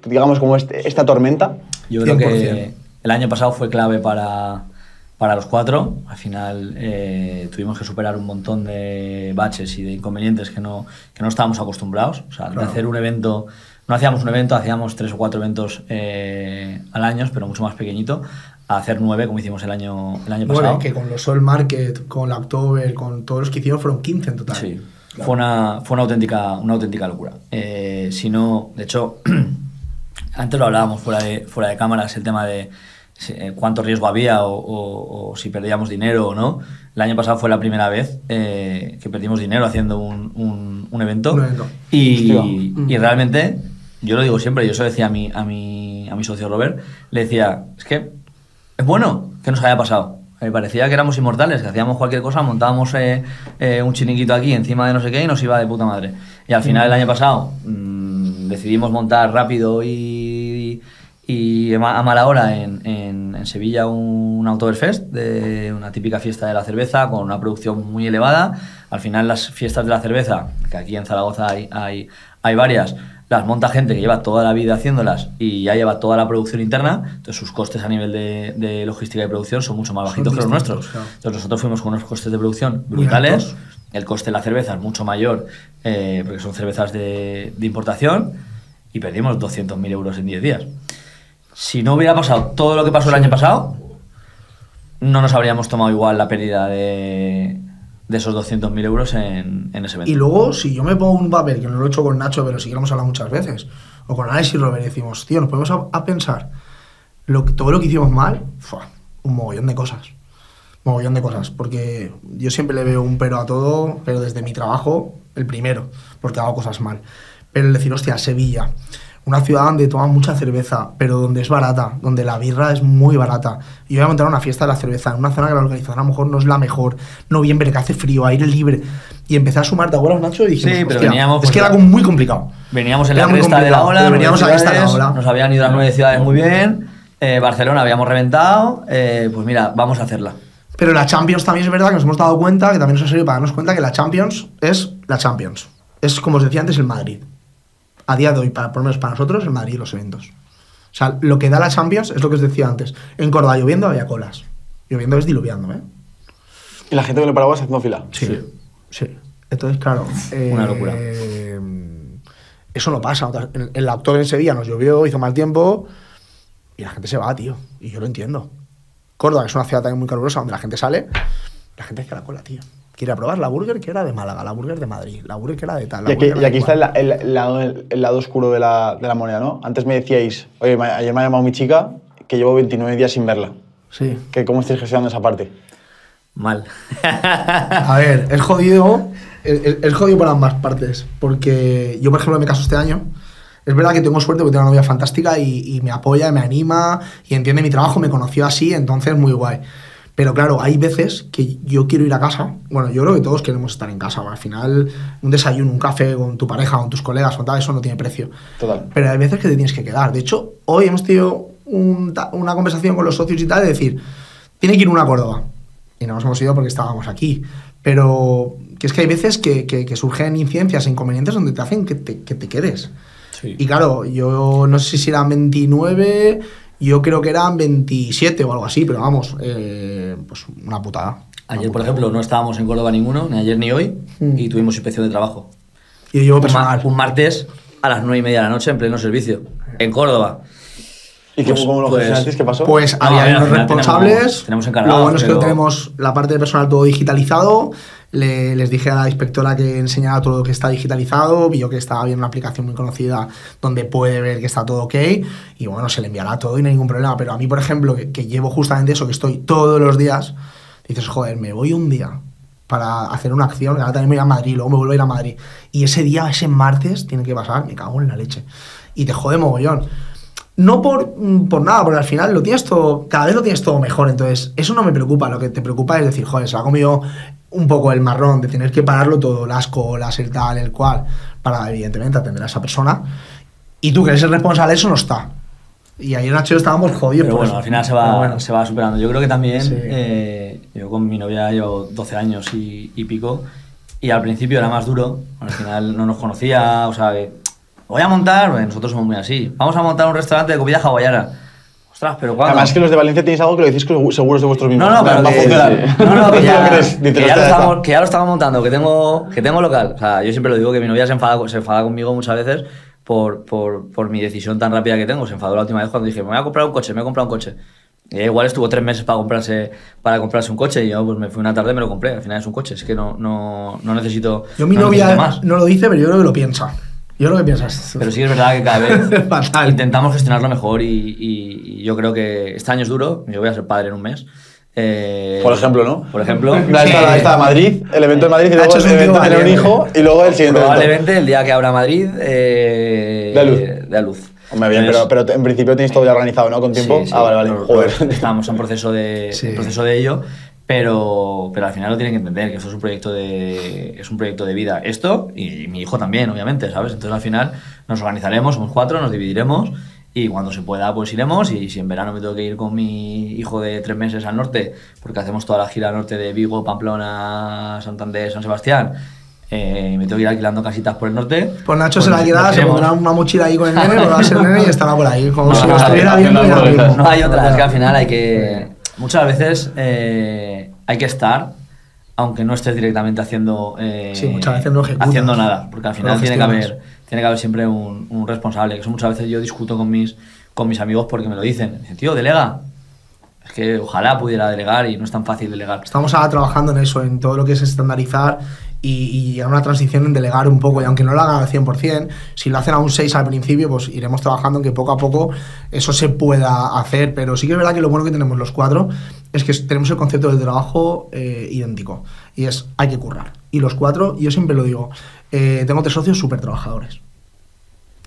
[SPEAKER 7] digamos, como este- esta tormenta.
[SPEAKER 6] Yo creo
[SPEAKER 4] 100%.
[SPEAKER 6] que el año pasado fue clave para, para los cuatro. Al final eh, tuvimos que superar un montón de baches y de inconvenientes que no, que no estábamos acostumbrados. O sea, de hacer un evento, no hacíamos un evento, hacíamos tres o cuatro eventos eh, al año, pero mucho más pequeñito, a hacer nueve como hicimos el año, el año
[SPEAKER 4] Bueno,
[SPEAKER 6] pasado.
[SPEAKER 4] que con los Soul Market, con la October, con todos los que hicieron fueron 15 en total.
[SPEAKER 6] Sí, fue una, fue una, auténtica, una auténtica locura. Eh, si no, de hecho, antes lo hablábamos fuera de, fuera de cámaras, el tema de eh, cuánto riesgo había o, o- o si perdíamos dinero o no. El año pasado fue la primera vez eh, que perdimos dinero haciendo un, un- un evento.
[SPEAKER 4] Un evento.
[SPEAKER 6] Y, y realmente, yo lo digo siempre, yo se lo decía a mi, a, mi, a mi socio Robert, le decía, es que es bueno que nos haya pasado. Me parecía que éramos inmortales, que hacíamos cualquier cosa, montábamos eh, eh, un chiringuito aquí encima de no sé qué y nos iba de puta madre. Y al final, el año pasado, mm, decidimos montar rápido y, y a ma- a mala hora en, en- en Sevilla un Oktoberfest, de una típica fiesta de la cerveza con una producción muy elevada. Al final, las fiestas de la cerveza, que aquí en Zaragoza hay, hay, hay varias, las monta gente que lleva toda la vida haciéndolas y ya lleva toda la producción interna, entonces sus costes a nivel de, de logística y producción son mucho más bajitos que los nuestros.
[SPEAKER 4] claro.
[SPEAKER 6] Entonces nosotros fuimos con unos costes de producción brutales, el coste de la cerveza es mucho mayor eh, porque son cervezas de, de importación y perdimos 200.000 euros en 10 días. Si no hubiera pasado todo lo que pasó el año pasado, no nos habríamos tomado igual la pérdida de, de esos 200.000 euros en, en ese evento.
[SPEAKER 4] Y luego, si yo me pongo un papel, que no lo he hecho con Nacho, pero sí que lo hemos muchas veces, o con Alex y Robert, decimos, tío, nos ponemos a, pensar todo lo que hicimos mal, fua, un mogollón de cosas. Mogollón de cosas. Porque yo siempre le veo un pero a todo, pero desde mi trabajo, el primero, porque hago cosas mal. Pero el decir, hostia, Sevilla, una ciudad donde toman mucha cerveza, pero donde es barata, donde la birra es muy barata. Y yo voy a montar una fiesta de la cerveza en una zona que la organización a lo mejor no es la mejor. Noviembre, que hace frío, aire libre. Y empecé a sumar, ¿te acuerdas, Nacho? Y dijimos,
[SPEAKER 6] Sí, pero
[SPEAKER 4] "Hostia,
[SPEAKER 6] veníamos,
[SPEAKER 4] Es
[SPEAKER 6] pues,
[SPEAKER 4] que era como muy complicado.
[SPEAKER 6] Veníamos en
[SPEAKER 4] Era
[SPEAKER 6] la cresta de la ola,
[SPEAKER 4] veníamos a la cresta de la ola.
[SPEAKER 6] nos habían ido las nueve ciudades muy bien, eh, Barcelona habíamos reventado, eh, pues mira, vamos a hacerla.
[SPEAKER 4] Pero la Champions también es verdad que nos hemos dado cuenta, que también nos ha servido para darnos cuenta que la Champions es la Champions. Es, como os decía antes, el Madrid. A día de hoy, para, por lo menos para nosotros, el Madrid los eventos. O sea, lo que da la Champions es lo que os decía antes. En Córdoba lloviendo había colas. Lloviendo es diluviando, ¿eh?
[SPEAKER 7] Y la gente con el paraguas haciendo fila.
[SPEAKER 4] Sí. Sí. Entonces, claro.
[SPEAKER 6] Una
[SPEAKER 4] eh,
[SPEAKER 6] locura.
[SPEAKER 4] Eso no pasa. En, en la octubre en Sevilla nos llovió, hizo mal tiempo y la gente se va, tío. Y yo lo entiendo. Córdoba, que es una ciudad también muy calurosa donde la gente sale, la gente es que la cola, tío. Quiere probar la burger que era de Málaga, la burger de Madrid, la burger que era de tal. la
[SPEAKER 7] Y aquí, y aquí está el, el- el lado, el lado oscuro de la, de la moneda, ¿no? Antes me decíais, oye, ayer me ha llamado mi chica que llevo 29 días sin verla.
[SPEAKER 4] Sí.
[SPEAKER 7] Que ¿Cómo estáis gestionando esa parte?
[SPEAKER 6] Mal.
[SPEAKER 4] A ver, es jodido. Es, es- es jodido por ambas partes. Porque yo, por ejemplo, me caso este año. Es verdad que tengo suerte porque tengo una novia fantástica y, y me apoya, me anima y entiende mi trabajo, me conoció así, entonces muy guay. Pero claro, hay veces que yo quiero ir a casa. Bueno, yo creo que todos queremos estar en casa. Al final, un desayuno, un café con tu pareja, con tus colegas, con tal, eso no tiene precio.
[SPEAKER 7] Total.
[SPEAKER 4] Pero hay veces que te tienes que quedar. De hecho, hoy hemos tenido un una conversación con los socios y tal de decir, tiene que ir una a Córdoba. Y no nos hemos ido porque estábamos aquí. Pero que es que hay veces que, que- que surgen incidencias e inconvenientes donde te hacen que te, que te quedes. Y claro, yo no sé si eran 29, yo creo que eran 27 o algo así, pero vamos, eh, pues una putada.
[SPEAKER 6] Ayer, por ejemplo, no estábamos en Córdoba ninguno, ni ayer ni hoy,
[SPEAKER 4] Mm.
[SPEAKER 6] y tuvimos inspección de trabajo.
[SPEAKER 4] Y yo
[SPEAKER 6] Un, ma- un martes a las nueve y media de la noche en pleno servicio, en Córdoba.
[SPEAKER 7] ¿Y
[SPEAKER 6] Pues-
[SPEAKER 7] cómo lo
[SPEAKER 6] pues-
[SPEAKER 7] gestionasteis? ¿Qué pasó?
[SPEAKER 4] Pues
[SPEAKER 6] No,
[SPEAKER 4] había unos responsables.
[SPEAKER 6] tenemos- tenemos
[SPEAKER 4] Lo bueno es que
[SPEAKER 6] pero-
[SPEAKER 4] tenemos la parte de personal todo digitalizado. Le- les dije a la inspectora que enseñara todo lo que está digitalizado. Vio que estaba bien una aplicación muy conocida donde puede ver que está todo ok. Y bueno, se le enviará todo y no hay ningún problema. Pero a mí, por ejemplo, que, que llevo justamente eso, que estoy todos los días, dices, joder, me voy un día para hacer una acción, ahora también me voy a Madrid, luego me vuelvo a ir a Madrid. Y ese día, ese martes, tiene que pasar, me cago en la leche. Y te jode mogollón. No por, mm, por nada, porque al final lo tienes todo, cada vez lo tienes todo mejor, entonces eso no me preocupa, lo que te preocupa es decir, joder, se ha comido un poco el marrón de tener que pararlo todo, las colas, el tal, el cual, para evidentemente atender a esa persona. Y tú que eres el responsable, eso no está. Y ayer Nacho y estábamos jodidos.
[SPEAKER 6] Pero bueno,
[SPEAKER 4] eso.
[SPEAKER 6] al final se va,
[SPEAKER 4] bueno.
[SPEAKER 6] se va superando. Yo creo que también,
[SPEAKER 4] Sí.
[SPEAKER 6] eh, yo con mi novia llevo 12 años y, y pico, y al principio era más duro, al final no nos conocía, o sea, voy a montar, nosotros somos muy así, vamos a montar un restaurante de comida hawaiana. Ostras, pero ¿cuándo?
[SPEAKER 7] Además que los de Valencia tenéis algo que lo decís que seguros de vuestros mismos.
[SPEAKER 6] No, no, pero que,
[SPEAKER 7] funcionar.
[SPEAKER 6] no, no, que
[SPEAKER 7] ¿Tú
[SPEAKER 6] ya, que ya lo
[SPEAKER 7] "Hostia,
[SPEAKER 6] estamos,
[SPEAKER 7] está".
[SPEAKER 6] que ya lo estamos montando, que tengo, que tengo local. O sea, yo siempre lo digo que mi novia se enfada, se enfada conmigo muchas veces por, por, por mi decisión tan rápida que tengo. Se enfadó la última vez cuando dije, me voy a comprar un coche, me voy a comprar un coche. Y igual estuvo tres meses para comprarse, para comprarse un coche y yo pues me fui una tarde y me lo compré. Al final es un coche, es que no, no, no necesito.
[SPEAKER 4] Yo mi
[SPEAKER 6] no
[SPEAKER 4] novia
[SPEAKER 6] más.
[SPEAKER 4] no lo dice, pero yo creo que lo piensa. Yo creo que piensas.
[SPEAKER 6] Pero sí es verdad que cada vez
[SPEAKER 4] Fatal.
[SPEAKER 6] intentamos gestionarlo mejor y, y- y yo creo que este año es duro. Yo voy a ser padre en un mes. Eh,
[SPEAKER 7] Por ejemplo, ¿no?
[SPEAKER 6] Por ejemplo.
[SPEAKER 7] Ahí está, ahí está Madrid, el evento de Madrid y luego
[SPEAKER 4] es
[SPEAKER 7] el evento de tener un hijo y luego el siguiente evento.
[SPEAKER 6] Probablemente el día que abra Madrid. eh,
[SPEAKER 7] De luz.
[SPEAKER 6] De luz.
[SPEAKER 7] Hombre, bien, pero,
[SPEAKER 6] Entonces,
[SPEAKER 7] pero en principio tenéis todo ya organizado, ¿no? Con tiempo.
[SPEAKER 6] sí, sí,
[SPEAKER 7] ah, vale, vale.
[SPEAKER 6] lo-
[SPEAKER 7] Joder.
[SPEAKER 6] lo- Estamos en proceso de,
[SPEAKER 4] Sí.
[SPEAKER 6] en proceso de ello. Pero, pero al final lo tienen que entender, que esto es un proyecto de, es un proyecto de vida. Esto y mi hijo también, obviamente, ¿sabes? Entonces al final nos organizaremos, somos cuatro, nos dividiremos y cuando se pueda pues iremos y si en verano me tengo que ir con mi hijo de tres meses al norte, porque hacemos toda la gira norte de Vigo, Pamplona, Santander, San Sebastián, eh, y me tengo que ir alquilando casitas por el norte.
[SPEAKER 4] Pues Nacho se la queda, se pondrá una mochila ahí con el nene, lo va a ser nene y estará por ahí, como
[SPEAKER 6] No,
[SPEAKER 4] si
[SPEAKER 6] no,
[SPEAKER 4] estuviera
[SPEAKER 5] no,
[SPEAKER 4] viendo y.
[SPEAKER 5] No
[SPEAKER 6] hay otra, es que al final hay que. Muchas veces eh, hay que estar, aunque no estés directamente haciendo. eh,
[SPEAKER 4] Sí, muchas veces no ejecutas.
[SPEAKER 6] Haciendo nada, porque al final tiene que, haber, tiene que haber siempre un, un responsable. Eso muchas veces yo discuto con mis, con mis amigos porque me lo dicen. Dicen, tío, delega. Es que ojalá pudiera delegar y no es tan fácil delegar.
[SPEAKER 4] Estamos ahora trabajando en eso, en todo lo que es estandarizar y, y a una transición en delegar un poco. Y aunque no lo hagan al 100%, si lo hacen a un 6 al principio, pues iremos trabajando en que poco a poco eso se pueda hacer. Pero sí que es verdad que lo bueno que tenemos los cuatro es que tenemos el concepto del trabajo eh, idéntico. Y es, hay que currar. Y los cuatro, yo siempre lo digo, eh, tengo tres socios súper trabajadores.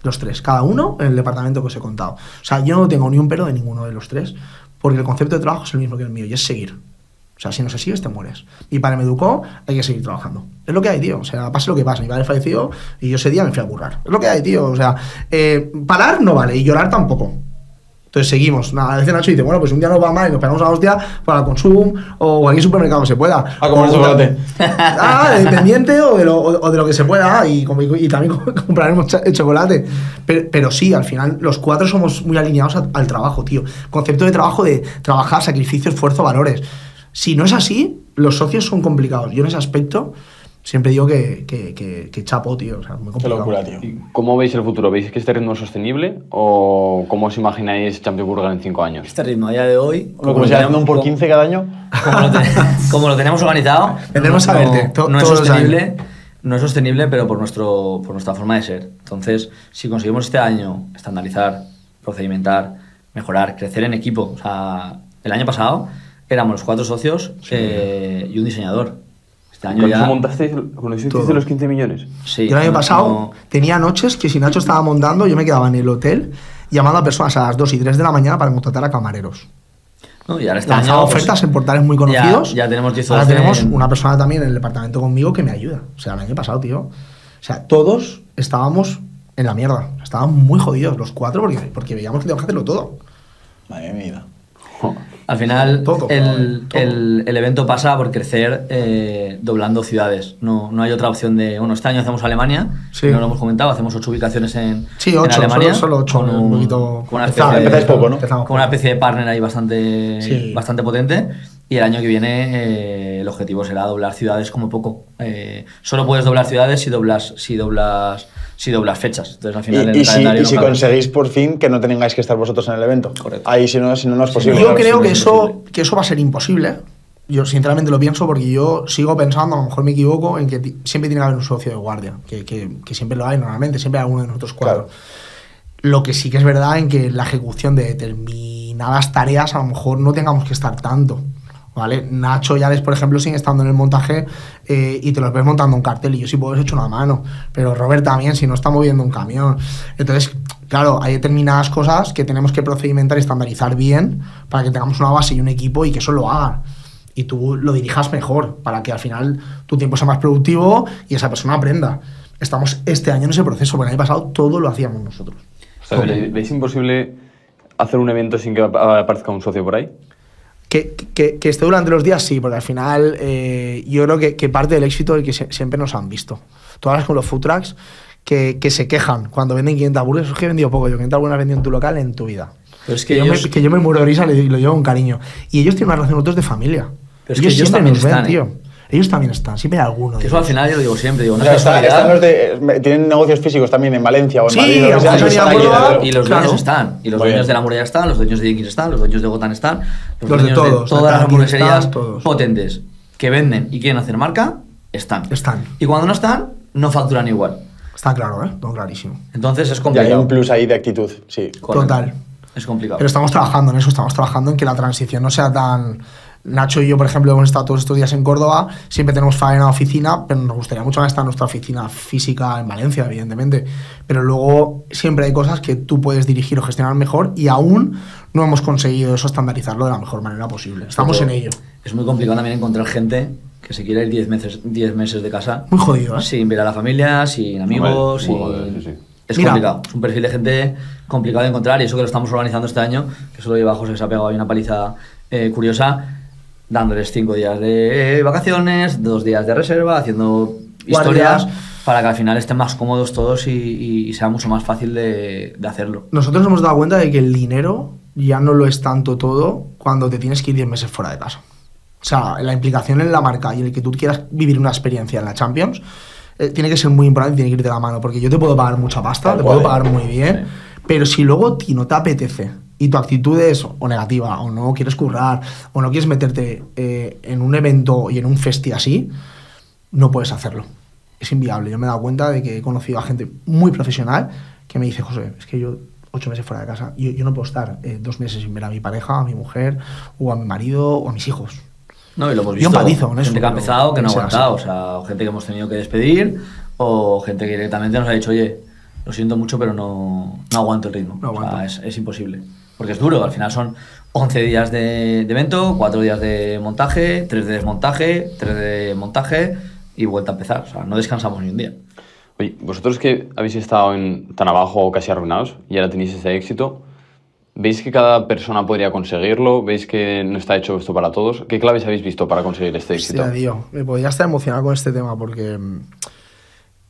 [SPEAKER 4] Los tres, cada uno en el departamento que os he contado. O sea, yo no tengo ni un pero de ninguno de los tres, porque el concepto de trabajo es el mismo que el mío y es seguir. O sea, si no se sigues, te mueres. Mi padre me educó, hay que seguir trabajando. Es lo que hay, tío. O sea, pase lo que pase. Mi padre falleció y yo ese día me fui a currar. Es lo que hay, tío. O sea, eh, parar no vale y llorar tampoco. Entonces seguimos. Nada, a veces Nacho dice, bueno, pues un día nos va mal y nos pegamos a la hostia para el consumo o cualquier supermercado que se pueda.
[SPEAKER 7] A comer
[SPEAKER 4] O-
[SPEAKER 7] chocolate.
[SPEAKER 4] Ah, dependiente o de, lo, o de lo que se pueda y, com- y también compraremos chocolate. Pero, pero sí, al final los cuatro somos muy alineados al trabajo, tío. Concepto de trabajo de trabajar, sacrificio, esfuerzo, valores. Si no es así, los socios son complicados. Yo en ese aspecto siempre digo que, que, que, que chapo, tío. O sea, muy
[SPEAKER 7] Qué locura, tío.
[SPEAKER 5] ¿Y ¿Cómo veis el futuro? ¿Veis que este ritmo es sostenible o cómo os imagináis Champions Burger en cinco años?
[SPEAKER 6] Este ritmo a día de hoy.
[SPEAKER 7] Como, como si haciendo un por 15 cada año.
[SPEAKER 6] como lo, te- como lo tenemos organizado,
[SPEAKER 4] Tendremos a verte to-
[SPEAKER 6] no es sostenible, no es sostenible, pero por nuestro por nuestra forma de ser. Entonces, si conseguimos este año estandarizar, procedimentar, mejorar, crecer en equipo, o sea, el año pasado éramos los cuatro socios eh, y un diseñador. Este año
[SPEAKER 5] ¿Con
[SPEAKER 6] ya
[SPEAKER 5] eso montasteis, con eso los 15 millones?
[SPEAKER 6] sí,
[SPEAKER 4] Yo el año pasado
[SPEAKER 6] no-
[SPEAKER 4] tenía noches que si Nacho estaba montando, yo me quedaba en el hotel llamando a personas a las 2 y 3 de la mañana para contratar a camareros.
[SPEAKER 6] no, y ahora este año, pues,
[SPEAKER 4] ofertas en portales muy
[SPEAKER 6] ya-
[SPEAKER 4] conocidos.
[SPEAKER 6] ya tenemos 10 o
[SPEAKER 4] Ahora
[SPEAKER 6] 12
[SPEAKER 4] tenemos
[SPEAKER 6] en-
[SPEAKER 4] una persona también en el departamento conmigo que me ayuda. O sea, el año pasado, tío. O sea, todos estábamos en la mierda. Estábamos muy jodidos los cuatro porque, porque veíamos que teníamos que hacerlo todo.
[SPEAKER 7] Madre mía.
[SPEAKER 6] Al final,
[SPEAKER 4] Todo,
[SPEAKER 6] el,
[SPEAKER 4] todo.
[SPEAKER 6] el- el evento pasa por crecer eh, doblando ciudades. No, no hay otra opción de. Bueno, este año hacemos Alemania,
[SPEAKER 4] Sí.
[SPEAKER 6] no lo hemos comentado, hacemos ocho ubicaciones en,
[SPEAKER 4] Sí,
[SPEAKER 6] en
[SPEAKER 4] ocho,
[SPEAKER 6] Alemania.
[SPEAKER 4] solo, solo ocho.
[SPEAKER 6] Con,
[SPEAKER 4] un
[SPEAKER 6] un-
[SPEAKER 4] poquito.
[SPEAKER 6] con una especie de-
[SPEAKER 7] Empezáis poco, ¿no?
[SPEAKER 4] empezamos
[SPEAKER 6] con una especie de partner ahí bastante,
[SPEAKER 4] Sí.
[SPEAKER 6] bastante potente. Y el año que viene eh, el objetivo será doblar ciudades como poco. Eh, solo puedes doblar ciudades si doblas, si doblas, si doblas fechas. Entonces al
[SPEAKER 7] Y,
[SPEAKER 6] final el
[SPEAKER 7] y si, y si conseguís por fin que no tengáis que estar vosotros en el evento.
[SPEAKER 6] Correcto.
[SPEAKER 7] Ahí si no, si no, no es posible.
[SPEAKER 4] Yo
[SPEAKER 6] Claro,
[SPEAKER 4] creo
[SPEAKER 6] sí,
[SPEAKER 4] que
[SPEAKER 6] es
[SPEAKER 4] eso, que eso va a ser imposible. Yo sinceramente lo pienso porque yo sigo pensando, a lo mejor me equivoco, en que siempre tiene que haber un socio de guardia, que, que- que siempre lo hay normalmente, siempre hay alguno de nosotros cuatro.
[SPEAKER 7] Claro.
[SPEAKER 4] Lo que sí que es verdad en que la ejecución de determinadas tareas a lo mejor no tengamos que estar tanto. ¿Vale? Nacho y Alex, por ejemplo, siguen estando en el montaje eh, y te los ves montando un cartel y yo sí puedo haber hecho una mano, pero Robert también, si no está moviendo un camión. Entonces, claro, hay determinadas cosas que tenemos que procedimentar y estandarizar bien para que tengamos una base y un equipo y que eso lo hagan. Y tú lo dirijas mejor para que al final tu tiempo sea más productivo y esa persona aprenda. Estamos este año en ese proceso, porque el año pasado todo lo hacíamos nosotros.
[SPEAKER 5] O sea, ¿ve- ¿Veis imposible hacer un evento sin que ap- aparezca un socio por ahí?
[SPEAKER 4] Que, que, que esté durante los días, sí, porque al final eh, yo creo que, que parte del éxito es que se- siempre nos han visto. Tú hablas con los food trucks que, que se quejan cuando venden 500 hamburguesas. Es que he vendido poco, yo 500 hamburguesas has vendido en tu local en tu vida.
[SPEAKER 6] Pero es que
[SPEAKER 4] yo,
[SPEAKER 6] ellos-
[SPEAKER 4] me, que yo me muero de risa y lo llevo con cariño. Y ellos tienen una relación con nosotros de familia.
[SPEAKER 6] Pero es que ellos
[SPEAKER 4] siempre
[SPEAKER 6] también
[SPEAKER 4] nos ven,
[SPEAKER 6] están, ¿eh?
[SPEAKER 4] tío. Ellos también están, siempre hay alguno.
[SPEAKER 6] Que
[SPEAKER 4] de
[SPEAKER 6] eso al final yo lo digo siempre, digo, no es
[SPEAKER 7] está- están los de- tienen negocios físicos también en Valencia o en
[SPEAKER 4] Sí,
[SPEAKER 7] Madrid. o sea, y están aquí
[SPEAKER 6] los
[SPEAKER 4] Claro.
[SPEAKER 6] dueños están. Y los dueños de la hamburguesa están, los dueños de Dickies están, los dueños de Gotan están. Los,
[SPEAKER 4] Los de
[SPEAKER 6] dueños
[SPEAKER 4] todos,
[SPEAKER 6] todas
[SPEAKER 4] de
[SPEAKER 6] las
[SPEAKER 4] Tarantino
[SPEAKER 6] hamburgueserías
[SPEAKER 4] están, todos.
[SPEAKER 6] potentes que venden y quieren hacer marca, están.
[SPEAKER 4] Están.
[SPEAKER 6] Y cuando no están, no facturan igual.
[SPEAKER 4] Está claro, ¿eh? Todo clarísimo.
[SPEAKER 6] Entonces es
[SPEAKER 7] Y hay
[SPEAKER 6] complicado.
[SPEAKER 7] un plus ahí de actitud, sí.
[SPEAKER 6] Correcto.
[SPEAKER 4] Total.
[SPEAKER 6] Es complicado.
[SPEAKER 4] Pero estamos trabajando en eso, estamos trabajando en que la transición no sea tan... Nacho y yo, por ejemplo, hemos estado todos estos días en Córdoba, siempre tenemos faena oficina, pero nos gustaría mucho más estar en nuestra oficina física en Valencia, evidentemente. Pero luego siempre hay cosas que tú puedes dirigir o gestionar mejor y aún no hemos conseguido eso estandarizarlo de la mejor manera posible. Estamos en
[SPEAKER 6] Pero
[SPEAKER 4] ello.
[SPEAKER 6] Es muy complicado también encontrar gente que se quiera ir 10 meses, 10 meses de casa
[SPEAKER 4] Muy jodido, ¿eh?
[SPEAKER 6] sin ver a la familia, sin amigos. sin-
[SPEAKER 5] jodido, sí, sí.
[SPEAKER 6] Es
[SPEAKER 4] Mira.
[SPEAKER 6] complicado. Es un perfil de gente complicado de encontrar y eso que lo estamos organizando este año, que eso lo lleva José, que se ha pegado ahí una paliza eh, curiosa, dándoles cinco días de vacaciones, dos días de reserva, haciendo historias para que al final estén más cómodos todos y, sea mucho más fácil de, de hacerlo.
[SPEAKER 4] Nosotros nos hemos dado cuenta de que el dinero ya no lo es tanto todo cuando te tienes que ir 10 meses fuera de casa. O sea, la implicación en la marca y el que tú quieras vivir una experiencia en la Champions eh, tiene que ser muy importante y tiene que ir de la mano. Porque yo te puedo pagar mucha pasta,
[SPEAKER 7] Tal
[SPEAKER 4] te
[SPEAKER 7] cual,
[SPEAKER 4] puedo
[SPEAKER 7] ¿eh?
[SPEAKER 4] pagar muy bien,
[SPEAKER 6] Sí.
[SPEAKER 4] pero si luego a ti no te apetece y tu actitud es o negativa, o no quieres currar, o no quieres meterte eh, en un evento y en un festi así, no puedes hacerlo. Es inviable. Yo me he dado cuenta de que he conocido a gente muy profesional que me dice, José, es que yo ocho meses fuera de casa, yo, yo no puedo estar eh, dos meses sin ver a mi pareja, a mi mujer, o a mi marido, o a mis hijos.
[SPEAKER 6] No, y lo hemos
[SPEAKER 4] Yo
[SPEAKER 6] visto.
[SPEAKER 4] empatizo con eso,
[SPEAKER 6] Gente que ha empezado, que no ha aguantado. O sea, o gente que hemos tenido que despedir, o gente que directamente nos ha dicho, oye, lo siento mucho, pero no, no aguanto el ritmo.
[SPEAKER 4] No
[SPEAKER 6] o sea,
[SPEAKER 4] aguanto.
[SPEAKER 6] es, es imposible. Porque es duro. Al final son 11 días de, de evento, 4 días de montaje, 3 de desmontaje, 3 de montaje y vuelta a empezar. O sea, no descansamos ni un día.
[SPEAKER 5] Oye, vosotros que habéis estado en, tan abajo o casi arruinados y ahora tenéis ese éxito, ¿veis que cada persona podría conseguirlo? ¿Veis que no está hecho esto para todos? ¿Qué claves habéis visto para conseguir este éxito?
[SPEAKER 4] Hostia, tío, me podría estar emocionado con este tema porque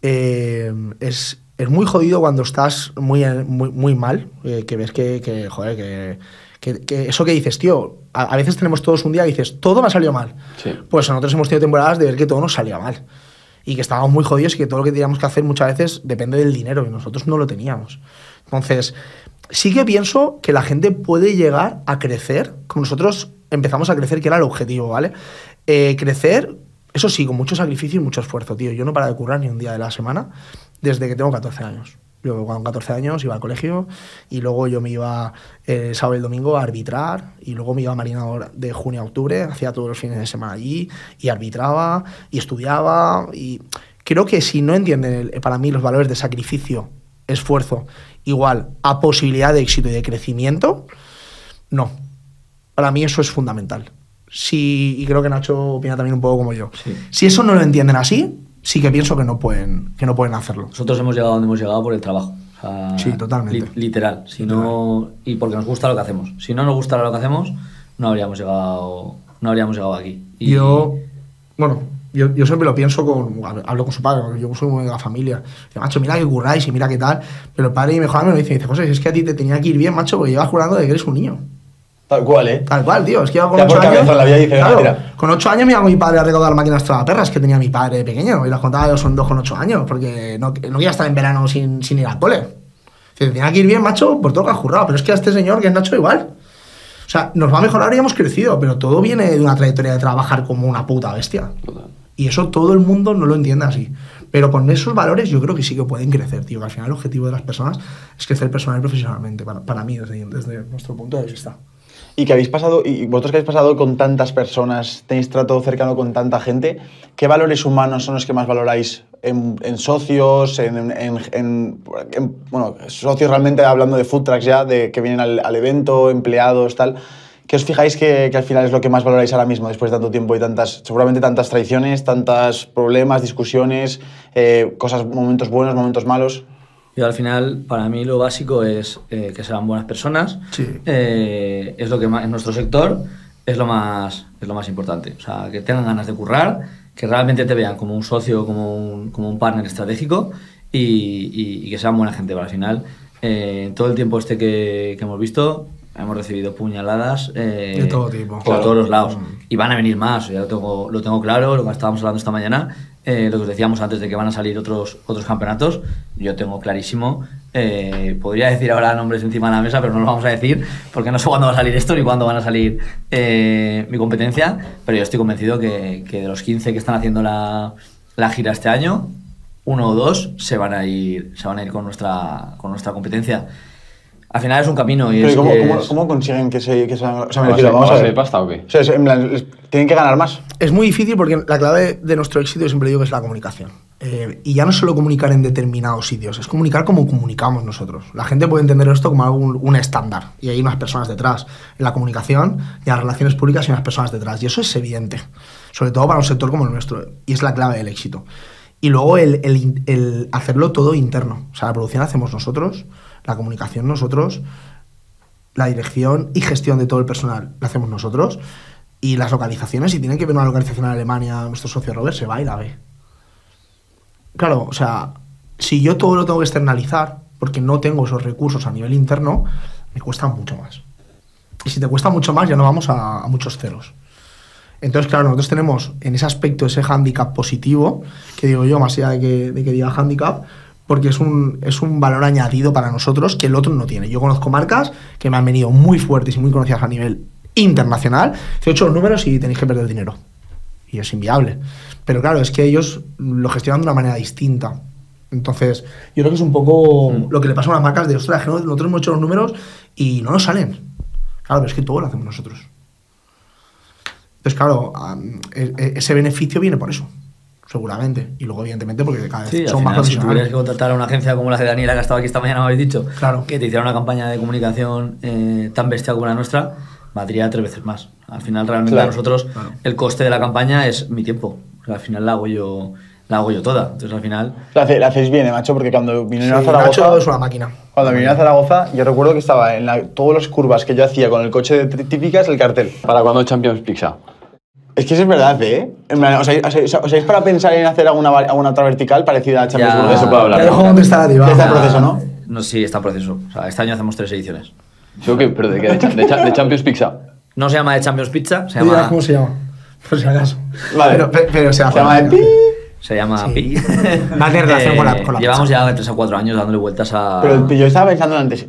[SPEAKER 4] eh, es, es muy jodido cuando estás muy, muy, muy mal, eh, que ves que, que, joder, que, que- que eso que dices, tío, a, a veces tenemos todos un día que dices, todo me ha salido mal.
[SPEAKER 5] Sí.
[SPEAKER 4] Pues nosotros hemos tenido temporadas de ver que todo nos salía mal. Y que estábamos muy jodidos y que todo lo que teníamos que hacer muchas veces depende del dinero y nosotros no lo teníamos. Entonces, sí que pienso que la gente puede llegar a crecer, como nosotros empezamos a crecer, que era el objetivo, ¿vale? Eh, crecer, eso sí, con mucho sacrificio y mucho esfuerzo, tío. Yo no paro de currar ni un día de la semana desde que tengo 14 años. Yo con 14 años iba al colegio y luego yo me iba eh, el sábado y el domingo a arbitrar y luego me iba a Marinador de junio a octubre, hacía todos los fines de semana allí y arbitraba y estudiaba y creo que si no entienden el- para mí los valores de sacrificio, esfuerzo, igual a posibilidad de éxito y de crecimiento, no. Para mí eso es fundamental. Si, y creo que Nacho opina también un poco como yo.
[SPEAKER 6] Sí.
[SPEAKER 4] Si eso no lo entienden así, sí que pienso que no pueden, que no pueden hacerlo.
[SPEAKER 6] Nosotros hemos llegado donde hemos llegado por el trabajo. O sea,
[SPEAKER 4] Sí, totalmente.
[SPEAKER 6] li- literal. Si no, y porque nos gusta lo que hacemos. Si no nos gustara lo que hacemos, no habríamos llegado, no habríamos llegado aquí. Y-
[SPEAKER 4] Yo, bueno, yo, yo siempre lo pienso con. Hablo con su padre, yo soy muy de la familia. Dice, macho, mira que curráis y mira qué tal. Pero el padre mejor me lo dice, dice, José, es que a ti te tenía que ir bien, macho, porque llevas jurando de que eres un niño.
[SPEAKER 7] Tal cual, ¿eh?
[SPEAKER 4] Tal cual, tío. Es que iba con
[SPEAKER 7] Ya
[SPEAKER 4] ocho
[SPEAKER 7] por
[SPEAKER 4] años.
[SPEAKER 7] la vida dice,
[SPEAKER 4] claro,
[SPEAKER 7] tira.
[SPEAKER 4] con ocho años me iba con mi padre a recaudar máquinas tragaperras que tenía mi padre de pequeño. Y las contaba yo son dos con ocho años, porque no, no quería estar en verano sin, sin ir al cole. Dice, tenía que ir bien, macho, por todo que has jurado. Pero es que a este señor, que es Nacho, igual. O sea, nos va a mejorar y hemos crecido, pero todo viene de una trayectoria de trabajar como una puta bestia.
[SPEAKER 5] Total.
[SPEAKER 4] Y eso todo el mundo no lo entiende así. Pero con esos valores yo creo que sí que pueden crecer, tío. Que al final el objetivo de las personas es crecer personal y profesionalmente, para, para mí, desde, desde nuestro punto de vista.
[SPEAKER 7] Y que habéis pasado, y vosotros que habéis pasado con tantas personas, tenéis trato cercano con tanta gente, ¿qué valores humanos son los que más valoráis en, socios, en, en- en- en- bueno, socios realmente hablando de food trucks ya, de que vienen al, evento, empleados, tal? ¿Qué os fijáis que, que al final es lo que más valoráis ahora mismo después de tanto tiempo y tantas, seguramente tantas traiciones, tantos problemas, discusiones, eh, cosas, momentos buenos, momentos malos?
[SPEAKER 6] Yo al final, para mí lo básico es eh, que sean buenas personas.
[SPEAKER 4] Sí.
[SPEAKER 6] Eh, es lo que más, en nuestro sector es lo más es lo más importante. O sea, que tengan ganas de currar, que realmente te vean como un socio, como un, como un partner estratégico y, y- y que sean buena gente. Para al final, eh, todo el tiempo este que, que hemos visto, hemos recibido puñaladas eh,
[SPEAKER 4] De todo tipo.
[SPEAKER 6] por
[SPEAKER 4] Claro.
[SPEAKER 6] todos los lados. Y van a venir más, ya lo tengo, lo tengo claro, lo que estábamos hablando esta mañana, eh, lo que os decíamos antes de que van a salir otros, otros campeonatos, yo tengo clarísimo, eh, podría decir ahora nombres encima de la mesa, pero no lo vamos a decir, porque no sé cuándo va a salir esto ni cuándo van a salir eh, mi competencia, pero yo estoy convencido que, que de los 15 que están haciendo la, la gira este año, uno o dos se van a ir, se van a ir con, nuestra, con nuestra competencia. Al final es un camino y es,
[SPEAKER 7] ¿y cómo,
[SPEAKER 6] es-
[SPEAKER 7] cómo- consiguen que se, que se O sea, me
[SPEAKER 5] ¿A base-
[SPEAKER 7] refiero, vamos a ver.
[SPEAKER 5] de pasta o qué?
[SPEAKER 7] O sea, es en plan, les- tienen que ganar más.
[SPEAKER 4] Es muy difícil porque la clave de nuestro éxito, yo siempre digo que es la comunicación. Eh, y ya no solo comunicar en determinados sitios, es comunicar como comunicamos nosotros. La gente puede entender esto como algo, un, estándar y hay unas personas detrás. En la comunicación y en las relaciones públicas hay unas personas detrás. Y eso es evidente, sobre todo para un sector como el nuestro. Y es la clave del éxito. Y luego el, el el hacerlo todo interno. O sea, la producción la hacemos nosotros, la comunicación nosotros, la dirección y gestión de todo el personal la hacemos nosotros. Y las localizaciones, si tienen que ver una localización en Alemania, nuestro socio Robert se va y la ve. Claro, o sea, si yo todo lo tengo que externalizar, porque no tengo esos recursos a nivel interno, me cuesta mucho más. Y si te cuesta mucho más, ya no vamos a, muchos ceros. Entonces, claro, nosotros tenemos en ese aspecto ese hándicap positivo, que digo yo, más allá de que, de que diga hándicap, porque es un, es un valor añadido para nosotros que el otro no tiene. Yo conozco marcas que me han venido muy fuertes y muy conocidas a nivel internacional. He hecho los números y tenéis que perder dinero. Y es inviable. Pero claro, es que ellos lo gestionan de una manera distinta. Entonces, yo creo que es un poco lo que le pasa a las marcas de, ostras, que nosotros hemos hecho los números y no nos salen. Claro, pero es que todo lo hacemos nosotros. Entonces, claro, e- e- ese beneficio viene por eso, seguramente. Y luego, evidentemente, porque cada vez
[SPEAKER 6] Sí,
[SPEAKER 4] son más
[SPEAKER 6] final, si tuvieras
[SPEAKER 4] profesionales.
[SPEAKER 6] que contratar a una agencia como la de Daniela, que ha estado aquí esta mañana, me habéis dicho,
[SPEAKER 4] Claro.
[SPEAKER 6] que te hiciera una campaña de comunicación eh, tan bestia como la nuestra, valdría tres veces más. Al final, realmente,
[SPEAKER 7] Claro.
[SPEAKER 6] a nosotros, el coste de la campaña es mi tiempo. O sea, al final la hago yo, la hago yo toda. Entonces, al final,
[SPEAKER 7] La, hace- la hacéis bien, eh, macho, porque cuando vinieron a
[SPEAKER 4] Sí,
[SPEAKER 7] Zaragoza...
[SPEAKER 4] Nacho es una máquina.
[SPEAKER 7] Cuando vinieron a Zaragoza, yo recuerdo que estaba en la- todas las curvas que yo hacía con el coche de típicas, el cartel.
[SPEAKER 5] ¿Para cuándo Champions Pizza?
[SPEAKER 7] Es que eso es verdad, ¿eh? En plan, ¿os, habéis- os, habéis- os habéis para pensar en hacer alguna, alguna otra vertical parecida a Champions
[SPEAKER 6] Ya-
[SPEAKER 7] League?
[SPEAKER 5] Eso puedo hablar.
[SPEAKER 4] Ya va.
[SPEAKER 7] Ya está en proceso, ¿no?
[SPEAKER 6] no, sí, está en proceso. O sea, este año hacemos tres ediciones.
[SPEAKER 5] ¿Sí o qué? ¿Pero de qué? ¿De, de de Champions Pizza?
[SPEAKER 6] No se llama de Champions Pizza, se llama,
[SPEAKER 4] ¿Cómo se llama? Por si acaso.
[SPEAKER 7] Vale.
[SPEAKER 4] Pero, pero, pero se
[SPEAKER 7] Se llama de pi.
[SPEAKER 6] se llama
[SPEAKER 4] Sí.
[SPEAKER 6] Pi.
[SPEAKER 4] Va a tener relación con la- con la
[SPEAKER 6] Llevamos
[SPEAKER 4] pizza.
[SPEAKER 6] ya tres o cuatro años dándole vueltas a...
[SPEAKER 7] Pero yo estaba pensando antes.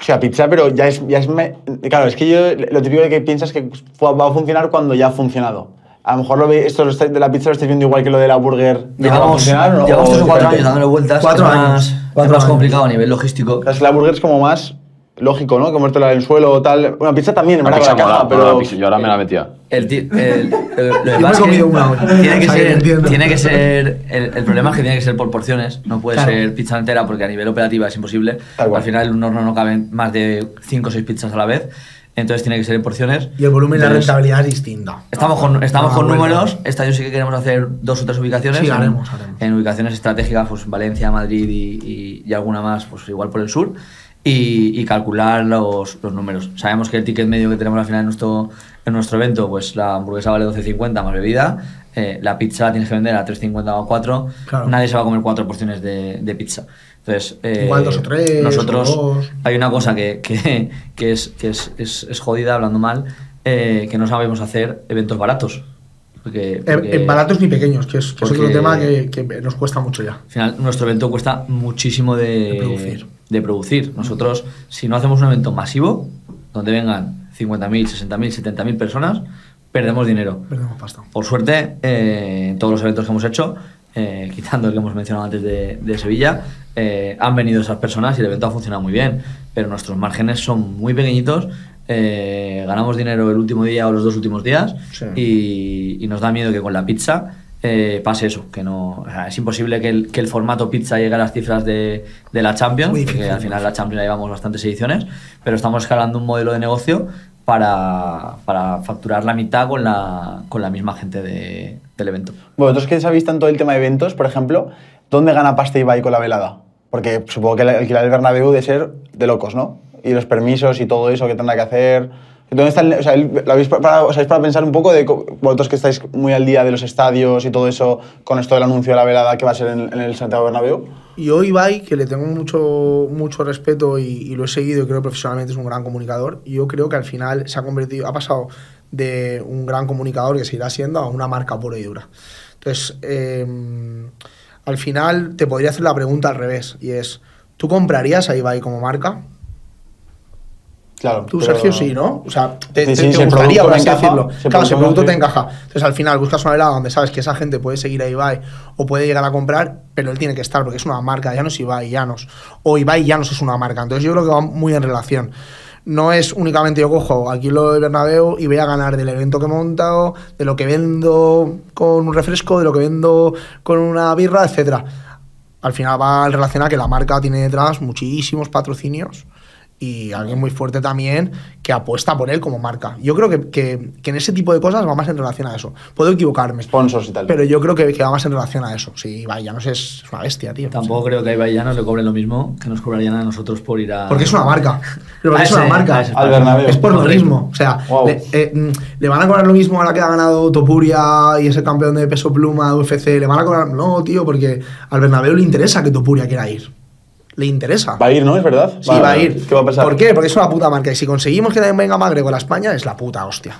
[SPEAKER 7] O sea, pizza, pero ya es. Ya es me- claro, es que yo lo típico que piensas que fu- va a funcionar cuando ya ha funcionado. A lo mejor lo ve, esto de la pizza lo estáis viendo igual que lo de la burger. de que
[SPEAKER 6] Llevamos,
[SPEAKER 7] funcionar, ¿o-
[SPEAKER 6] llevamos
[SPEAKER 7] o
[SPEAKER 6] tres o cuatro años dándole vueltas.
[SPEAKER 4] Cuatro
[SPEAKER 6] es
[SPEAKER 4] años,
[SPEAKER 6] Más,
[SPEAKER 4] cuatro
[SPEAKER 6] es más
[SPEAKER 4] años.
[SPEAKER 6] complicado a nivel logístico.
[SPEAKER 7] Es que la burger es como más lógico, ¿no? Comértela en el suelo o tal. Bueno, pizza también, en verdad, la caja, pero.
[SPEAKER 5] la pizza, yo ahora me la metía.
[SPEAKER 6] El, lo
[SPEAKER 4] he comido una hoy.
[SPEAKER 6] Tiene que ser,
[SPEAKER 4] entiendo.
[SPEAKER 6] tiene que ser el, el problema es que tiene que ser por porciones, no puede
[SPEAKER 4] Claro.
[SPEAKER 6] ser pizza entera porque a nivel operativa es imposible.
[SPEAKER 7] Tal.
[SPEAKER 6] Al final en un horno no caben más de 5 o 6 pizzas a la vez, entonces tiene que ser en porciones.
[SPEAKER 4] Y el volumen y la rentabilidad es distinta.
[SPEAKER 6] Estamos con, estamos
[SPEAKER 4] Ah,
[SPEAKER 6] con
[SPEAKER 4] bueno.
[SPEAKER 6] números. Este año sí que queremos hacer dos o tres ubicaciones.
[SPEAKER 4] Sí,
[SPEAKER 6] en-
[SPEAKER 4] haremos, haremos.
[SPEAKER 6] En ubicaciones estratégicas, pues Valencia, Madrid y, y- y alguna más, pues igual por el sur. Y, y calcular los, los números. Sabemos que el ticket medio que tenemos al final en nuestro, en nuestro evento, pues la hamburguesa vale 12.50 más bebida. eh, la pizza la tienes que vender a 3.50 o a 4.
[SPEAKER 4] Claro.
[SPEAKER 6] Nadie se va a comer cuatro porciones de, de pizza. Entonces, eh,
[SPEAKER 4] Igual dos o tres,
[SPEAKER 6] Nosotros,
[SPEAKER 4] o dos.
[SPEAKER 6] hay una cosa que, que, que es, que es, es, es jodida, hablando mal, eh, que no sabemos hacer eventos baratos. Porque,
[SPEAKER 4] En,
[SPEAKER 6] porque
[SPEAKER 4] en baratos ni pequeños, que es, que es otro tema que, que nos cuesta mucho ya.
[SPEAKER 6] Al final, nuestro evento cuesta muchísimo de,
[SPEAKER 4] De producir.
[SPEAKER 6] De producir. Nosotros, si no hacemos un evento masivo, donde vengan 50.000, 60.000, 70.000 personas, perdemos dinero.
[SPEAKER 4] Perdemos pasta.
[SPEAKER 6] Por suerte, eh, todos los eventos que hemos hecho, eh, quitando el que hemos mencionado antes de, de Sevilla, eh, han venido esas personas y el evento ha funcionado muy bien. Pero nuestros márgenes son muy pequeñitos ganamos dinero el último día o los dos últimos días
[SPEAKER 4] Sí.
[SPEAKER 6] y, y nos da miedo que con la pizza eh, pase eso, que no, o sea, es imposible que el, que el formato pizza llegue a las cifras de, de la Champions,
[SPEAKER 4] Muy
[SPEAKER 6] porque
[SPEAKER 4] difícil.
[SPEAKER 6] al final la Champions la llevamos bastantes ediciones, pero estamos escalando un modelo de negocio para, para facturar la mitad con la, con la misma gente de- del evento.
[SPEAKER 7] Vosotros que sabéis tanto del tema de eventos, por ejemplo, ¿dónde gana pasta Ibai con la velada? Porque supongo que el alquilar el Bernabéu de ser de locos, ¿no? Y los permisos y todo eso que tendrá que hacer. ¿Dónde está el, o sea, el- lo habéis para, o sea, para pensar un poco de vosotros que estáis muy al día de los estadios y todo eso con esto del anuncio de la velada que va a ser en, en el Santiago Bernabéu?
[SPEAKER 4] Y hoy Ibai, que le tengo mucho, mucho respeto y, y lo he seguido y creo que profesionalmente es un gran comunicador, yo creo que al final se ha convertido, ha pasado de un gran comunicador que seguirá siendo a una marca pura y dura. Entonces, eh, al final te podría hacer la pregunta al revés, y es, ¿tú comprarías a Ibai como marca?
[SPEAKER 7] Claro.
[SPEAKER 4] Tú, Sergio, sí, ¿no? O sea, te,
[SPEAKER 7] Sí,
[SPEAKER 4] te-
[SPEAKER 7] sí,
[SPEAKER 4] te
[SPEAKER 7] si
[SPEAKER 4] gustaría, por así decirlo.
[SPEAKER 7] si
[SPEAKER 4] claro, si el
[SPEAKER 7] producto
[SPEAKER 4] te encaja. Entonces, al final, buscas una velada donde sabes que esa gente puede seguir a Ibai o puede llegar a comprar, pero él tiene que estar porque es una marca. Ya no es Ibai Llanos. O Ibai Llanos es una marca. Entonces, yo creo que va muy en relación. No es únicamente yo cojo aquí lo de Bernabéu y voy a ganar del evento que he montado, de lo que vendo con un refresco, de lo que vendo con una birra, etcétera. Al final va en relación a que la marca tiene detrás muchísimos patrocinios y alguien muy fuerte también que apuesta por él como marca. Yo creo que, que- que en ese tipo de cosas va más en relación a eso. Puedo equivocarme,
[SPEAKER 7] Sponsors y tal.
[SPEAKER 4] pero yo creo que, que va más en relación a eso. Sí, vaya, no sé, es una bestia, tío.
[SPEAKER 6] Tampoco creo que a Ibai Llanos le cobren lo mismo que nos cobrarían a nosotros por ir a...
[SPEAKER 4] Porque es una marca. Pero porque
[SPEAKER 6] A
[SPEAKER 4] es una
[SPEAKER 6] ese-
[SPEAKER 4] marca.
[SPEAKER 6] a ese
[SPEAKER 7] Al Bernabéu.
[SPEAKER 4] Es por lo mismo. O sea,
[SPEAKER 7] Wow.
[SPEAKER 4] le, eh, mm, le van a cobrar lo mismo a la que ha ganado Topuria y ese campeón de peso pluma de UFC. Le van a cobrar. No, tío, porque al Bernabéu le interesa que Topuria quiera ir. Le interesa.
[SPEAKER 7] Va a ir, ¿no? ¿Es verdad?
[SPEAKER 4] Sí, va a ir.
[SPEAKER 7] ¿Qué va a pasar?
[SPEAKER 4] ¿Por qué? Porque es una puta marca. Y si conseguimos que también venga Magre con la España, es la puta hostia.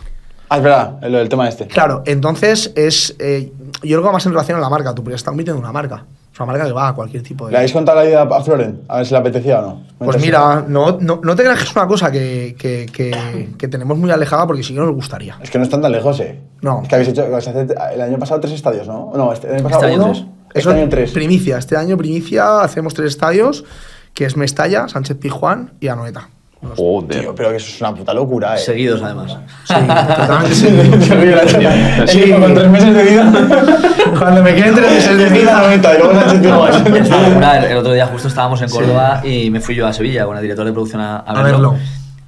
[SPEAKER 7] Ah, es verdad, el, el tema este.
[SPEAKER 4] Claro, entonces es. eh, yo creo que va más en relación a la marca. Topuria está convirtiendo en una marca. Es una marca que va a cualquier tipo de.
[SPEAKER 7] ¿Le habéis contado la idea a Floren? A ver si le apetecía o no.
[SPEAKER 4] Pues mira, no, no, no te creas que es una cosa que, que, que- que tenemos muy alejada porque sí que nos gustaría.
[SPEAKER 7] Es que no están tan lejos, ¿eh?
[SPEAKER 4] No.
[SPEAKER 7] Es que habéis hecho a el año pasado tres estadios, ¿no? No, este, el año pasado uno. Este año
[SPEAKER 4] es
[SPEAKER 7] tres.
[SPEAKER 4] Primicia. Este año, primicia, hacemos tres estadios, que es Mestalla, Sánchez Pizjuán y Anoeta.
[SPEAKER 5] Joder.
[SPEAKER 7] Tío, pero que eso es una puta locura, ¿eh?
[SPEAKER 6] Seguidos, además.
[SPEAKER 4] Sí, totalmente sí.
[SPEAKER 7] Sí, con tres meses de vida.
[SPEAKER 4] Cuando me queden tres meses de vida,
[SPEAKER 7] 90 y luego Sánchez
[SPEAKER 6] locura. El, el otro día justo estábamos en Córdoba y me fui yo a Sevilla con el director de producción a, a
[SPEAKER 4] A
[SPEAKER 6] verlo.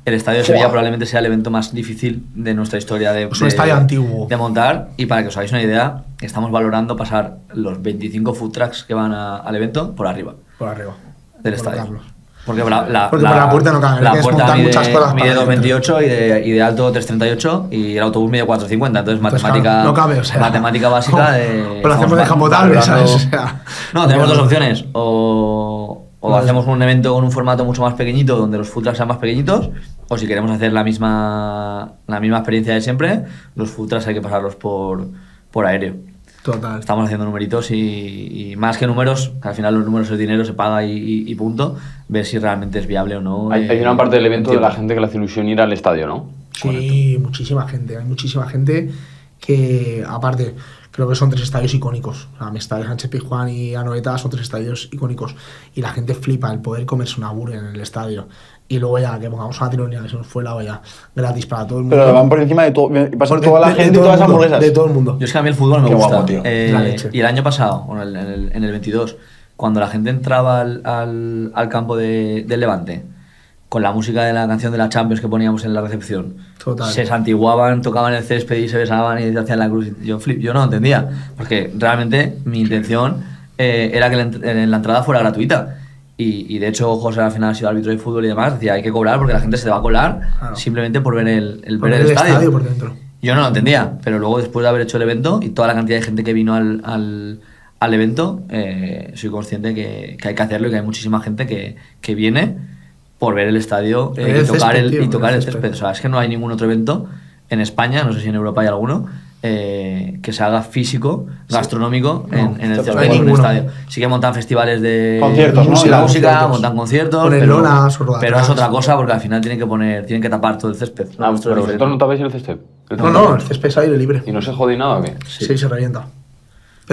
[SPEAKER 6] El estadio de Sevilla probablemente sea el evento más difícil de nuestra historia de,
[SPEAKER 4] Es un
[SPEAKER 6] de-
[SPEAKER 4] estadio antiguo.
[SPEAKER 6] de montar. Y para que os hagáis una idea, estamos valorando pasar los 25 food trucks que van a- al evento por arriba
[SPEAKER 4] por arriba.
[SPEAKER 6] del
[SPEAKER 4] Por
[SPEAKER 6] estadio.
[SPEAKER 4] Carlos.
[SPEAKER 6] Porque la, la,
[SPEAKER 4] Porque por la puerta no cabe,
[SPEAKER 6] La puerta mide,
[SPEAKER 4] muchas cosas
[SPEAKER 6] mide
[SPEAKER 4] para
[SPEAKER 6] 2,28 y de, y de alto 3,38 y el autobús mide 4,50. Entonces, matemática,
[SPEAKER 4] claro, no cabe, o sea.
[SPEAKER 6] matemática básica de.
[SPEAKER 4] O lo hacemos de
[SPEAKER 6] valorando-
[SPEAKER 4] ¿sabes? O sea,
[SPEAKER 6] no, tenemos dos opciones. O, o hacemos un evento con un formato mucho más pequeñito, donde los food trucks sean más pequeñitos, o si queremos hacer la misma, la misma experiencia de siempre, los food trucks hay que pasarlos por, por aéreo.
[SPEAKER 4] Total.
[SPEAKER 6] Estamos haciendo numeritos y, y más que números, que al final los números es dinero, se paga y, y- y punto, ver si realmente es viable o no.
[SPEAKER 5] Hay,
[SPEAKER 6] eh,
[SPEAKER 5] hay una parte del evento de la gente que le hace ilusión ir al estadio, ¿no?
[SPEAKER 4] Sí, muchísima gente. Hay muchísima gente que, aparte, creo que son tres estadios icónicos. O sea, Mestalla, Sánchez Pizjuán y Anoeta son tres estadios icónicos. Y la gente flipa el poder comerse una burger en el estadio. Y luego ya que pongamos una tironía que se nos fue la olla gratis para todo el mundo.
[SPEAKER 7] Pero van por encima de todo. Y pasan
[SPEAKER 4] Por-
[SPEAKER 7] toda la
[SPEAKER 4] de- de
[SPEAKER 7] gente y todas las hamburguesas.
[SPEAKER 4] De todo el mundo.
[SPEAKER 6] Yo es que a mí el fútbol me
[SPEAKER 7] Qué
[SPEAKER 6] gusta.
[SPEAKER 7] guapo, tío.
[SPEAKER 6] Eh,
[SPEAKER 4] La leche.
[SPEAKER 6] y el año pasado, bueno, en el, en el 22, cuando la gente entraba al, al, al campo de, del Levante, con la música de la canción de la Champions que poníamos en la recepción,
[SPEAKER 4] Total.
[SPEAKER 6] se santiguaban, tocaban el césped y se besaban y hacían la cruz. Yo, flip, yo no lo entendía, porque realmente mi intención eh, era que la, la entrada fuera gratuita. Y, y de hecho, José al final ha sido árbitro de fútbol y demás, decía hay que cobrar porque la gente se te va a colar
[SPEAKER 4] Claro.
[SPEAKER 6] simplemente por ver el, el,
[SPEAKER 4] Por
[SPEAKER 6] ver el
[SPEAKER 4] el
[SPEAKER 6] estadio.
[SPEAKER 4] estadio por dentro.
[SPEAKER 6] Yo no lo entendía, pero luego después de haber hecho el evento y toda la cantidad de gente que vino al, al, al evento, eh, soy consciente que, que hay que hacerlo y que hay muchísima gente que, que viene por ver el estadio eh, y,
[SPEAKER 4] el
[SPEAKER 6] tocar
[SPEAKER 4] césped,
[SPEAKER 6] el,
[SPEAKER 4] tío,
[SPEAKER 6] y tocar el
[SPEAKER 4] el
[SPEAKER 6] césped.
[SPEAKER 4] césped.
[SPEAKER 6] O sea, es que no hay ningún otro evento en España, no sé si en Europa hay alguno, eh, que se haga físico, gastronómico en, en el
[SPEAKER 7] no
[SPEAKER 6] césped
[SPEAKER 4] hay
[SPEAKER 6] o en el
[SPEAKER 4] ninguno.
[SPEAKER 6] estadio. Sí que montan festivales de
[SPEAKER 7] Conciertos, ¿no?
[SPEAKER 6] música,
[SPEAKER 7] Sí,
[SPEAKER 6] música,
[SPEAKER 4] conciertos.
[SPEAKER 6] montan conciertos,
[SPEAKER 4] Ponen
[SPEAKER 6] pero,
[SPEAKER 4] lonas, o
[SPEAKER 6] pero es otra cosa porque al final tienen que poner, tienen que tapar todo el césped.
[SPEAKER 5] Ah, pero vosotros no tapáis el césped. El
[SPEAKER 4] No, no, el césped es aire libre.
[SPEAKER 5] ¿Y no se jode nada o qué?
[SPEAKER 4] Sí, se revienta.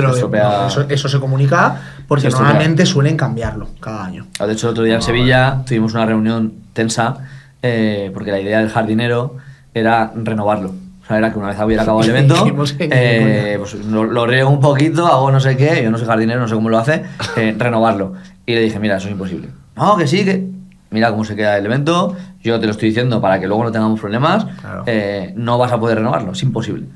[SPEAKER 4] Pero no, eso, eso se comunica porque
[SPEAKER 6] Se
[SPEAKER 4] normalmente suelen cambiarlo cada año.
[SPEAKER 6] De hecho, el otro día en Sevilla tuvimos una reunión tensa eh, porque la idea del jardinero era renovarlo. O sea, era que una vez hubiera acabado el evento, eh, pues lo, lo riego un poquito, hago no sé qué, yo no soy jardinero, no sé cómo lo hace, eh, renovarlo. Y le dije, mira, eso es imposible. No, que sí, que... Mira cómo se queda el evento, yo te lo estoy diciendo para que luego no tengamos problemas,
[SPEAKER 4] Claro.
[SPEAKER 6] no vas a poder renovarlo, es imposible.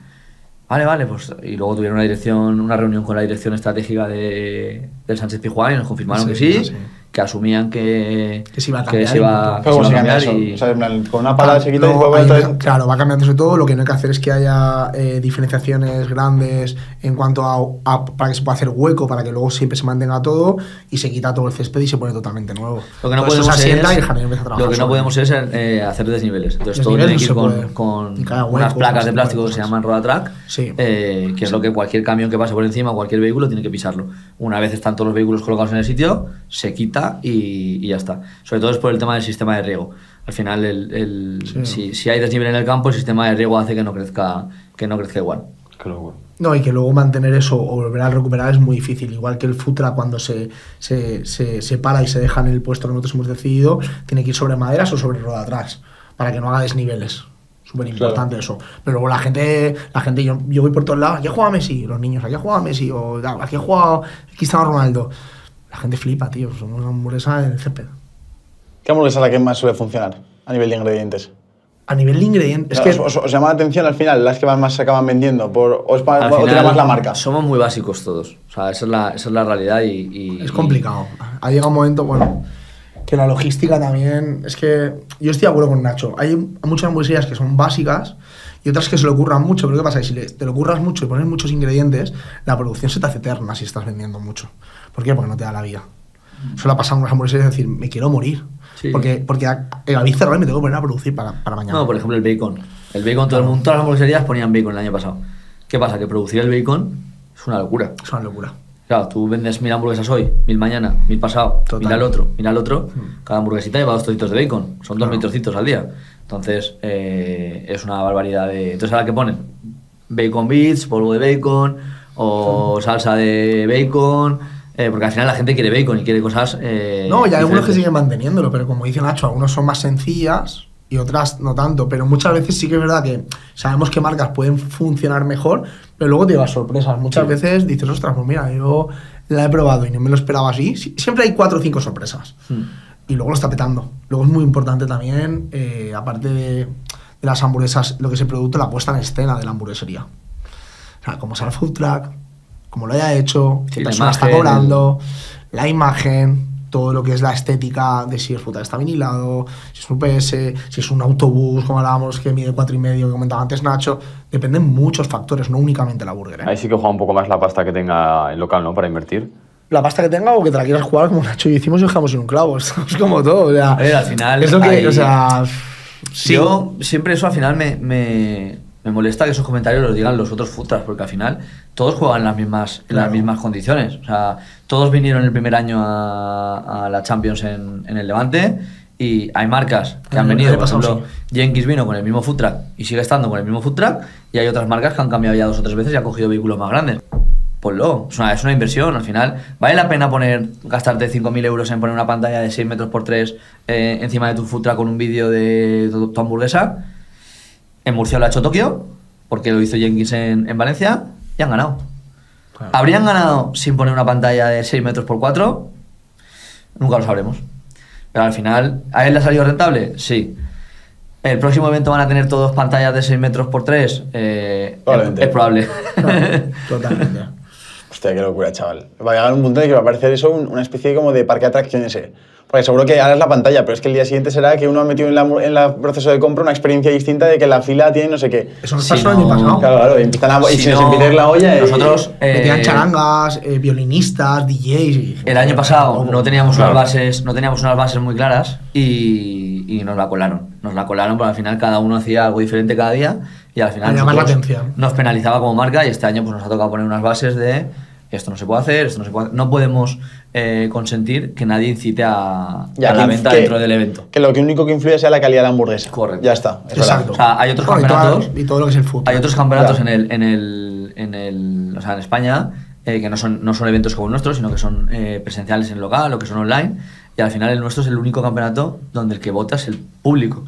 [SPEAKER 6] Vale, vale, pues y luego tuvieron una dirección, una reunión con la dirección estratégica de, del Sánchez Pijuán y nos confirmaron
[SPEAKER 4] Sí,
[SPEAKER 6] que sí,
[SPEAKER 4] sí.
[SPEAKER 6] Que asumían que,
[SPEAKER 4] Que se iba a cambiar
[SPEAKER 6] se iba,
[SPEAKER 4] punto.
[SPEAKER 7] Pero ¿cómo
[SPEAKER 6] se
[SPEAKER 7] se
[SPEAKER 6] iba a cambiar y-
[SPEAKER 7] O sea, con una pala se quita y
[SPEAKER 4] No, hay- claro, va cambiando sobre todo. Lo que no hay que hacer es que haya eh, diferenciaciones grandes en cuanto a, a- para que se pueda hacer hueco, para que luego siempre se mantenga todo y se quita todo el césped y se pone totalmente nuevo.
[SPEAKER 6] Lo que no
[SPEAKER 4] Todo
[SPEAKER 6] podemos es,
[SPEAKER 4] empieza a
[SPEAKER 6] lo que no podemos es eh, hacer desniveles. Entonces todo
[SPEAKER 4] Desniveles
[SPEAKER 6] tiene que ir con, con
[SPEAKER 4] cada
[SPEAKER 6] unas
[SPEAKER 4] hueco,
[SPEAKER 6] placas de plástico que se llaman Rodatrack,
[SPEAKER 4] Sí.
[SPEAKER 6] eh, que es lo que cualquier camión que pase por encima, cualquier vehículo tiene que pisarlo. Una vez están todos los vehículos colocados en el sitio, se quita y, y ya está. Sobre todo es por el tema del sistema de riego. Al final, el, el-
[SPEAKER 4] Sí.
[SPEAKER 6] si, si hay desnivel en el campo, el sistema de riego hace que no crezca, que no crezca igual.
[SPEAKER 5] Locura.
[SPEAKER 4] No, y que luego mantener eso o volver a recuperar es muy difícil. Igual que el Futra cuando se, se, se, se para y se deja en el puesto que nosotros hemos decidido, tiene que ir sobre maderas o sobre rueda atrás, para que no haga desniveles. Súper importante eso. Pero luego la gente, la gente yo, yo voy por todos lados, aquí juega Messi, los niños, aquí juega Messi, o "Ah, aquí juega Cristiano Ronaldo. La gente flipa, tío, somos una hamburguesa en el césped.
[SPEAKER 7] ¿Qué hamburguesa es la que más suele funcionar a nivel de ingredientes?
[SPEAKER 4] A nivel de ingredientes, es que
[SPEAKER 7] ¿Os, os- os llama la atención al final las que más se acaban vendiendo? Por, ¿O, es para,
[SPEAKER 6] Al
[SPEAKER 7] o tira
[SPEAKER 6] final,
[SPEAKER 7] más la marca?
[SPEAKER 6] Somos muy básicos todos. O sea, esa es la, esa es la realidad y, y-
[SPEAKER 4] Es
[SPEAKER 6] y-
[SPEAKER 4] complicado. Ha llegado un momento, bueno, que la logística también. Es que yo estoy de acuerdo con Nacho. Hay muchas hamburgueserías que son básicas y otras que se le ocurran mucho. Pero ¿qué pasa? Que si te lo ocurras mucho y pones muchos ingredientes, la producción se te hace eterna si estás vendiendo mucho. ¿Por qué? Porque no te da la vida. Suele pasar en unas hamburgueserías decir, me quiero morir.
[SPEAKER 6] Sí.
[SPEAKER 4] Porque, porque a- eh, habéis cerrado y me tengo que poner a producir para, para mañana.
[SPEAKER 6] No, por ejemplo, el bacon. El bacon, todo el mundo, todas las hamburgueserías ponían bacon el año pasado. ¿Qué pasa? Que producir el bacon es una locura.
[SPEAKER 4] Es una locura.
[SPEAKER 6] Claro, tú vendes mil hamburguesas hoy, mil mañana, mil pasado,
[SPEAKER 4] Total.
[SPEAKER 6] mil al otro, mil al otro. Cada hamburguesita lleva dos trocitos de bacon. Son dos mil trocitos al día. Entonces, eh, es una barbaridad de... Entonces, ¿ahora qué ponen? Bacon bits, polvo de bacon o salsa de bacon. eh, porque al final la gente quiere bacon y quiere cosas... eh,
[SPEAKER 4] No, y hay algunos que
[SPEAKER 6] diferentes.
[SPEAKER 4] siguen manteniéndolo, pero como dice Nacho, algunos son más sencillas y otras no tanto. Pero muchas veces sí que es verdad que sabemos que marcas pueden funcionar mejor, pero luego te llevas sorpresas. Muchas veces dices, ostras, pues mira, yo la he probado y no me lo esperaba así. Sie- Siempre hay cuatro o cinco sorpresas.
[SPEAKER 6] Hmm.
[SPEAKER 4] Y luego lo está petando. Luego es muy importante también, eh, aparte de, de las hamburguesas, lo que es el producto, la puesta en escena de la hamburguesería. O sea, cómo sea el food truck, cómo lo haya hecho,
[SPEAKER 6] Sí,
[SPEAKER 4] qué persona está cobrando, la imagen, todo lo que es la estética de si el food truck está vinilado, si es un PS, si es un autobús, como hablábamos, que mide cuatro y medio, que comentaba antes Nacho. Dependen muchos factores, no únicamente la burger. ¿eh?
[SPEAKER 5] Ahí sí que juega un poco más la pasta que tenga el local, ¿no? Para invertir.
[SPEAKER 4] La pasta que tenga o que te la quieras jugar como Nacho y hicimos y dejamos en un clavo. Es como todo. O sea,
[SPEAKER 6] ver, al final
[SPEAKER 4] Es lo que,
[SPEAKER 6] hay-
[SPEAKER 4] o sea. sí.
[SPEAKER 6] Yo siempre eso al final me, me, me molesta que esos comentarios los digan los otros futras, porque al final todos juegan en las mismas, en las mismas condiciones. O sea, todos vinieron el primer año a, a la Champions en, en el Levante y hay marcas que han venido, por ejemplo, Jenkins vino con el mismo food y sigue estando con el mismo food y hay otras marcas que han cambiado ya dos o tres veces y han cogido vehículos más grandes. Ponlo, es una, es una inversión al final. ¿Vale la pena poner gastarte 5.000 euros en poner una pantalla de 6 metros por 3 eh, encima de tu truck con un vídeo de tu, tu hamburguesa? En Murcia lo ha hecho Tokio, porque lo hizo Jenkins en, en Valencia y han ganado. ¿Habrían ganado sin poner una pantalla de 6 metros por 4? Nunca lo sabremos. Pero al final, ¿a él le ha salido rentable? Sí. ¿El próximo evento van a tener todos pantallas de 6 metros por 3? Eh, es probable.
[SPEAKER 4] Totalmente.
[SPEAKER 7] Hostia, qué locura, chaval. Va a llegar un punto en el que va a parecer eso un- una especie como de parque de atracciones. eh. Porque seguro que ahora es la pantalla, pero es que el día siguiente será que uno ha metido en el proceso de compra una experiencia distinta de que la fila tiene no sé qué.
[SPEAKER 4] Eso nos
[SPEAKER 6] Si
[SPEAKER 4] pasó el
[SPEAKER 6] no-
[SPEAKER 4] año pasado.
[SPEAKER 7] Claro, claro, y empiezan a, y
[SPEAKER 6] Si
[SPEAKER 7] se les
[SPEAKER 6] no,
[SPEAKER 7] empieza a ir la olla. y-
[SPEAKER 6] nosotros, eh,
[SPEAKER 4] Metían charangas, eh, violinistas, DJs. y-
[SPEAKER 6] El año pasado no teníamos
[SPEAKER 5] Claro.
[SPEAKER 6] unas bases, no teníamos unas bases muy claras y, y nos la colaron. Nos la colaron, pero al final cada uno hacía algo diferente cada día y al final
[SPEAKER 4] Para llamar la
[SPEAKER 6] nosotros
[SPEAKER 4] atención.
[SPEAKER 6] nos penalizaba como marca y este año pues nos ha tocado poner unas bases de esto no se puede hacer, esto no se puede hacer. No podemos eh, consentir que nadie incite a,
[SPEAKER 7] Ya,
[SPEAKER 6] a la venta
[SPEAKER 7] que-
[SPEAKER 6] dentro del evento.
[SPEAKER 7] Que lo que único que influye sea la calidad de la hamburguesa.
[SPEAKER 6] Correcto.
[SPEAKER 7] Ya está. es
[SPEAKER 4] Exacto.
[SPEAKER 6] O sea, hay otros
[SPEAKER 4] toda-
[SPEAKER 6] campeonatos.
[SPEAKER 4] Y todo lo que es el fútbol.
[SPEAKER 6] Hay otros campeonatos
[SPEAKER 7] Ya.
[SPEAKER 6] en el, en el, en el, o sea, en España eh, que no son, no son eventos como el nuestro, sino que son eh, presenciales en local o que son online, Y al final el nuestro es el único campeonato donde el que vota es el público.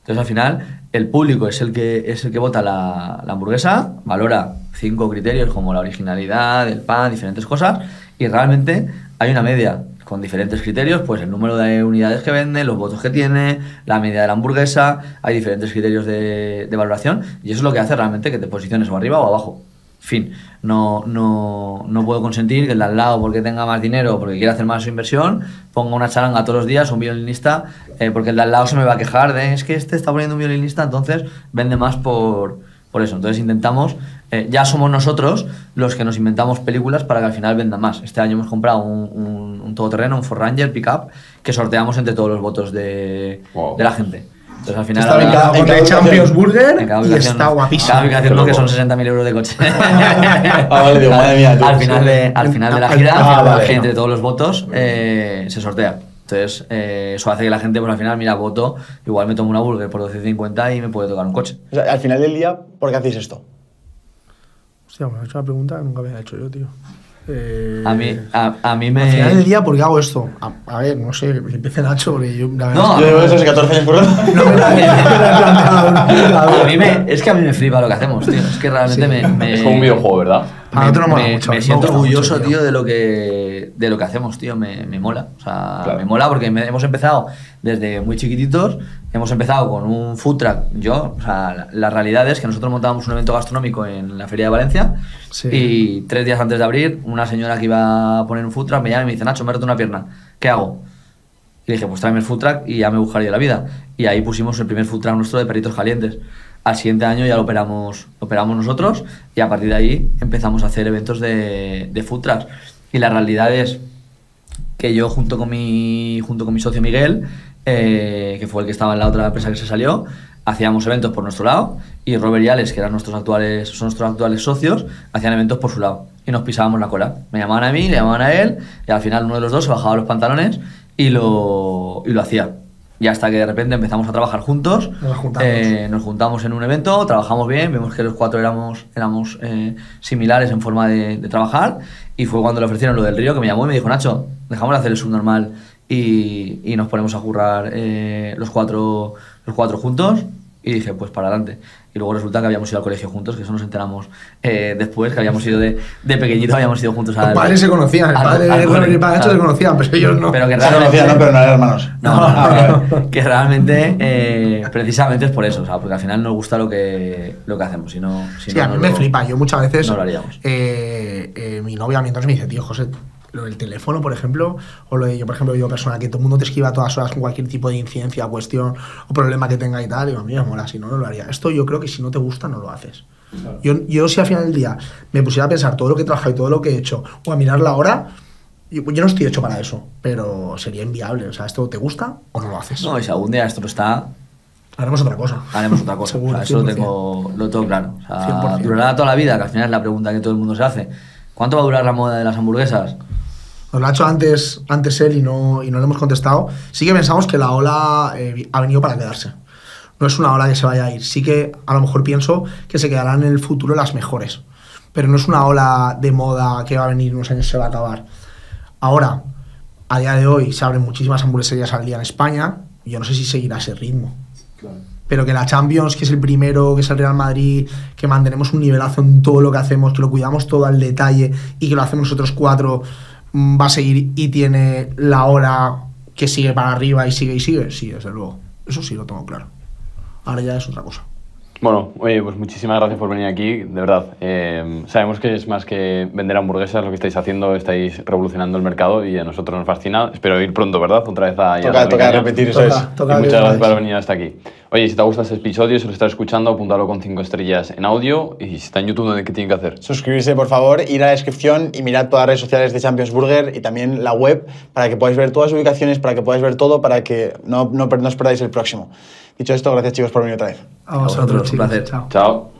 [SPEAKER 6] Entonces al final el público es el que, es el que vota la, la hamburguesa, valora cinco criterios como la originalidad, el pan, diferentes cosas, y realmente hay una media con diferentes criterios, pues el número de unidades que vende, los votos que tiene, la media de la hamburguesa, hay diferentes criterios de, de valoración y eso es lo que hace realmente que te posiciones o arriba o abajo. Fin, no, no, no puedo consentir que el de al lado, porque tenga más dinero o porque quiera hacer más inversión, ponga una charanga todos los días, un violinista, eh, porque el de al lado se me va a quejar de es que este está poniendo un violinista, entonces vende más por, por eso. Entonces intentamos, eh, ya somos nosotros los que nos inventamos películas para que al final vendan más. Este año hemos comprado un, un, un todoterreno, un Ford Ranger Pickup, que sorteamos entre todos los votos de,
[SPEAKER 5] Wow.
[SPEAKER 6] de la gente. Entonces al final...
[SPEAKER 4] Está
[SPEAKER 7] en cada
[SPEAKER 4] Champions. Burger
[SPEAKER 6] en cada
[SPEAKER 4] y está guapísimo.
[SPEAKER 6] Cada ubicación no, que son 60.000 euros de coche.
[SPEAKER 7] Ah, vale, digo, madre mía. tú,
[SPEAKER 6] al, final de, al final de la gira,
[SPEAKER 7] Ah, vale.
[SPEAKER 6] entre todos los votos, eh, se sortea. Entonces, eh, eso hace que la gente, pues al final, mira, voto, igual me tomo una burger por 12.50 y me puede tocar un coche.
[SPEAKER 7] O sea, al final del día, ¿por qué hacéis esto?
[SPEAKER 4] Hostia, me has hecho una pregunta que nunca había hecho yo, tío. Eh,
[SPEAKER 6] A mí, a, a mí me...
[SPEAKER 4] Al final del día, ¿por qué hago esto? A, a ver, no sé, que empiece Nacho, porque yo la verdad
[SPEAKER 6] No,
[SPEAKER 7] Yo llevo eso hace 14 años
[SPEAKER 4] que no me la, he
[SPEAKER 6] a mí me, es que a mí me flipa lo que hacemos, tío. Es que realmente
[SPEAKER 4] Sí.
[SPEAKER 6] me, me-
[SPEAKER 5] Es como un videojuego, ¿verdad?
[SPEAKER 4] Nosotros
[SPEAKER 6] me,
[SPEAKER 4] mola
[SPEAKER 6] me-
[SPEAKER 4] mucho,
[SPEAKER 6] me
[SPEAKER 4] me
[SPEAKER 6] siento orgulloso, tío. de lo que de lo que hacemos, tío. Me, me mola. O sea,
[SPEAKER 5] Claro.
[SPEAKER 6] me mola porque me- hemos empezado desde muy chiquititos. Hemos empezado con un food truck. Yo, o sea, la, la realidad es que nosotros montábamos un evento gastronómico en la Feria de Valencia.
[SPEAKER 4] Sí.
[SPEAKER 6] Y tres días antes de abrir, una señora que iba a poner un food truck me llama y me dice, Nacho, me he roto una pierna. ¿Qué hago? Y le dije, pues tráeme el food truck y ya me buscaría la vida. Y ahí pusimos el primer food truck nuestro de perritos calientes. Al siguiente año ya lo operamos, lo operamos nosotros y a partir de ahí empezamos a hacer eventos de, de food trucks. Y la realidad es que yo junto con mi, junto con mi socio Miguel, eh, que fue el que estaba en la otra empresa que se salió, hacíamos eventos por nuestro lado y Robert y Alex, que eran nuestros actuales, son nuestros actuales socios, hacían eventos por su lado y nos pisábamos la cola. Me llamaban a mí, le llamaban a él y al final uno de los dos se bajaba los pantalones y lo, y lo hacía. Y hasta que de repente empezamos a trabajar juntos,
[SPEAKER 4] Nos juntamos.
[SPEAKER 6] eh, nos juntamos en un evento, trabajamos bien, vimos que los cuatro éramos, éramos eh, similares en forma de, de trabajar y fue cuando le ofrecieron lo del río que me llamó y me dijo, Nacho, dejamos de hacer el subnormal y, y nos ponemos a currar eh, los, cuatro, los cuatro juntos y dije, pues para adelante. Y luego resulta que habíamos ido al colegio juntos, que eso nos enteramos eh, después, que habíamos ido de, de pequeñito, habíamos ido juntos al
[SPEAKER 4] Los padres se conocían, el
[SPEAKER 6] al-
[SPEAKER 4] padre
[SPEAKER 6] al
[SPEAKER 4] de Robert y el padre
[SPEAKER 6] al-
[SPEAKER 4] se conocían, pero ellos no.
[SPEAKER 6] Pero que
[SPEAKER 7] Se
[SPEAKER 6] realmente-
[SPEAKER 7] conocían, ¿no? Pero no eran hermanos.
[SPEAKER 6] no, no,
[SPEAKER 7] Ah,
[SPEAKER 6] no,
[SPEAKER 7] vale.
[SPEAKER 6] que realmente eh, precisamente es por eso, o sea, porque al final nos gusta lo que, lo que hacemos, si no, si
[SPEAKER 4] Sí,
[SPEAKER 6] no,
[SPEAKER 4] a mí
[SPEAKER 6] no
[SPEAKER 4] me
[SPEAKER 6] lo-
[SPEAKER 4] flipa. Yo muchas veces.
[SPEAKER 6] no lo haríamos.
[SPEAKER 4] eh, eh, mi novia mientras me dice, tío, José, lo del teléfono, por ejemplo, o lo de yo, por ejemplo, yo, persona que todo el mundo te escriba a todas horas con cualquier tipo de incidencia, cuestión o problema que tenga y tal, digo, a mí me mola, si no, no lo haría. Esto yo creo que si no te gusta, no lo haces. Yo, yo, si al final del día me pusiera a pensar todo lo que he trabajado y todo lo que he hecho, o a mirar la hora, yo, yo no estoy hecho para eso, pero sería inviable. O sea, ¿esto te gusta o no lo haces?
[SPEAKER 6] No, y si algún día esto está,
[SPEAKER 4] Haremos otra cosa.
[SPEAKER 6] haremos otra cosa.
[SPEAKER 4] Seguro,
[SPEAKER 6] o sea, eso lo
[SPEAKER 4] 100%.
[SPEAKER 6] tengo, lo tengo claro. O sea,
[SPEAKER 4] 100%.
[SPEAKER 6] durará toda la vida, que al final es la pregunta que todo el mundo se hace. ¿Cuánto va a durar la moda de las hamburguesas?
[SPEAKER 4] Nos lo ha hecho antes, antes él y no, y no le hemos contestado. Sí que pensamos que la ola eh, ha venido para quedarse. No es una ola que se vaya a ir. Sí que a lo mejor pienso que se quedarán en el futuro las mejores. Pero no es una ola de moda que va a venir unos años y se va a acabar. Ahora, a día de hoy se abren muchísimas hamburgueserías al día en España. Y yo no sé si seguirá ese ritmo. Pero que la Champions, que es el primero, que es el Real Madrid, que mantenemos un nivelazo en todo lo que hacemos, que lo cuidamos todo al detalle y que lo hacemos nosotros cuatro, mm, va a seguir y tiene la hora que sigue para arriba y sigue y sigue. Sí, desde luego. Eso sí lo tengo claro. Ahora ya es otra cosa.
[SPEAKER 5] Bueno, oye, pues muchísimas gracias por venir aquí, de verdad. Eh, sabemos que es más que vender hamburguesas lo que estáis haciendo, estáis revolucionando el mercado y a nosotros nos fascina. Espero ir pronto, ¿verdad? Otra vez a... a
[SPEAKER 7] Toca,
[SPEAKER 5] darle
[SPEAKER 7] toca repetir, eso
[SPEAKER 4] Toca.
[SPEAKER 7] es.
[SPEAKER 4] Toca
[SPEAKER 5] muchas gracias por venir hasta aquí. Oye, si te ha gustado este episodio, si lo estás escuchando, apuntalo con 5 estrellas en audio y si está en YouTube, ¿qué tienen que hacer?
[SPEAKER 7] Suscribirse, por favor, ir a la descripción y mirad todas las redes sociales de Champions Burger y también la web para que podáis ver todas las ubicaciones, para que podáis ver todo, para que no, no, no os perdáis el próximo. Dicho esto, gracias chicos por venir otra vez.
[SPEAKER 4] A
[SPEAKER 6] vosotros, un
[SPEAKER 4] chicos.
[SPEAKER 6] placer.
[SPEAKER 4] Chao.
[SPEAKER 5] Chao.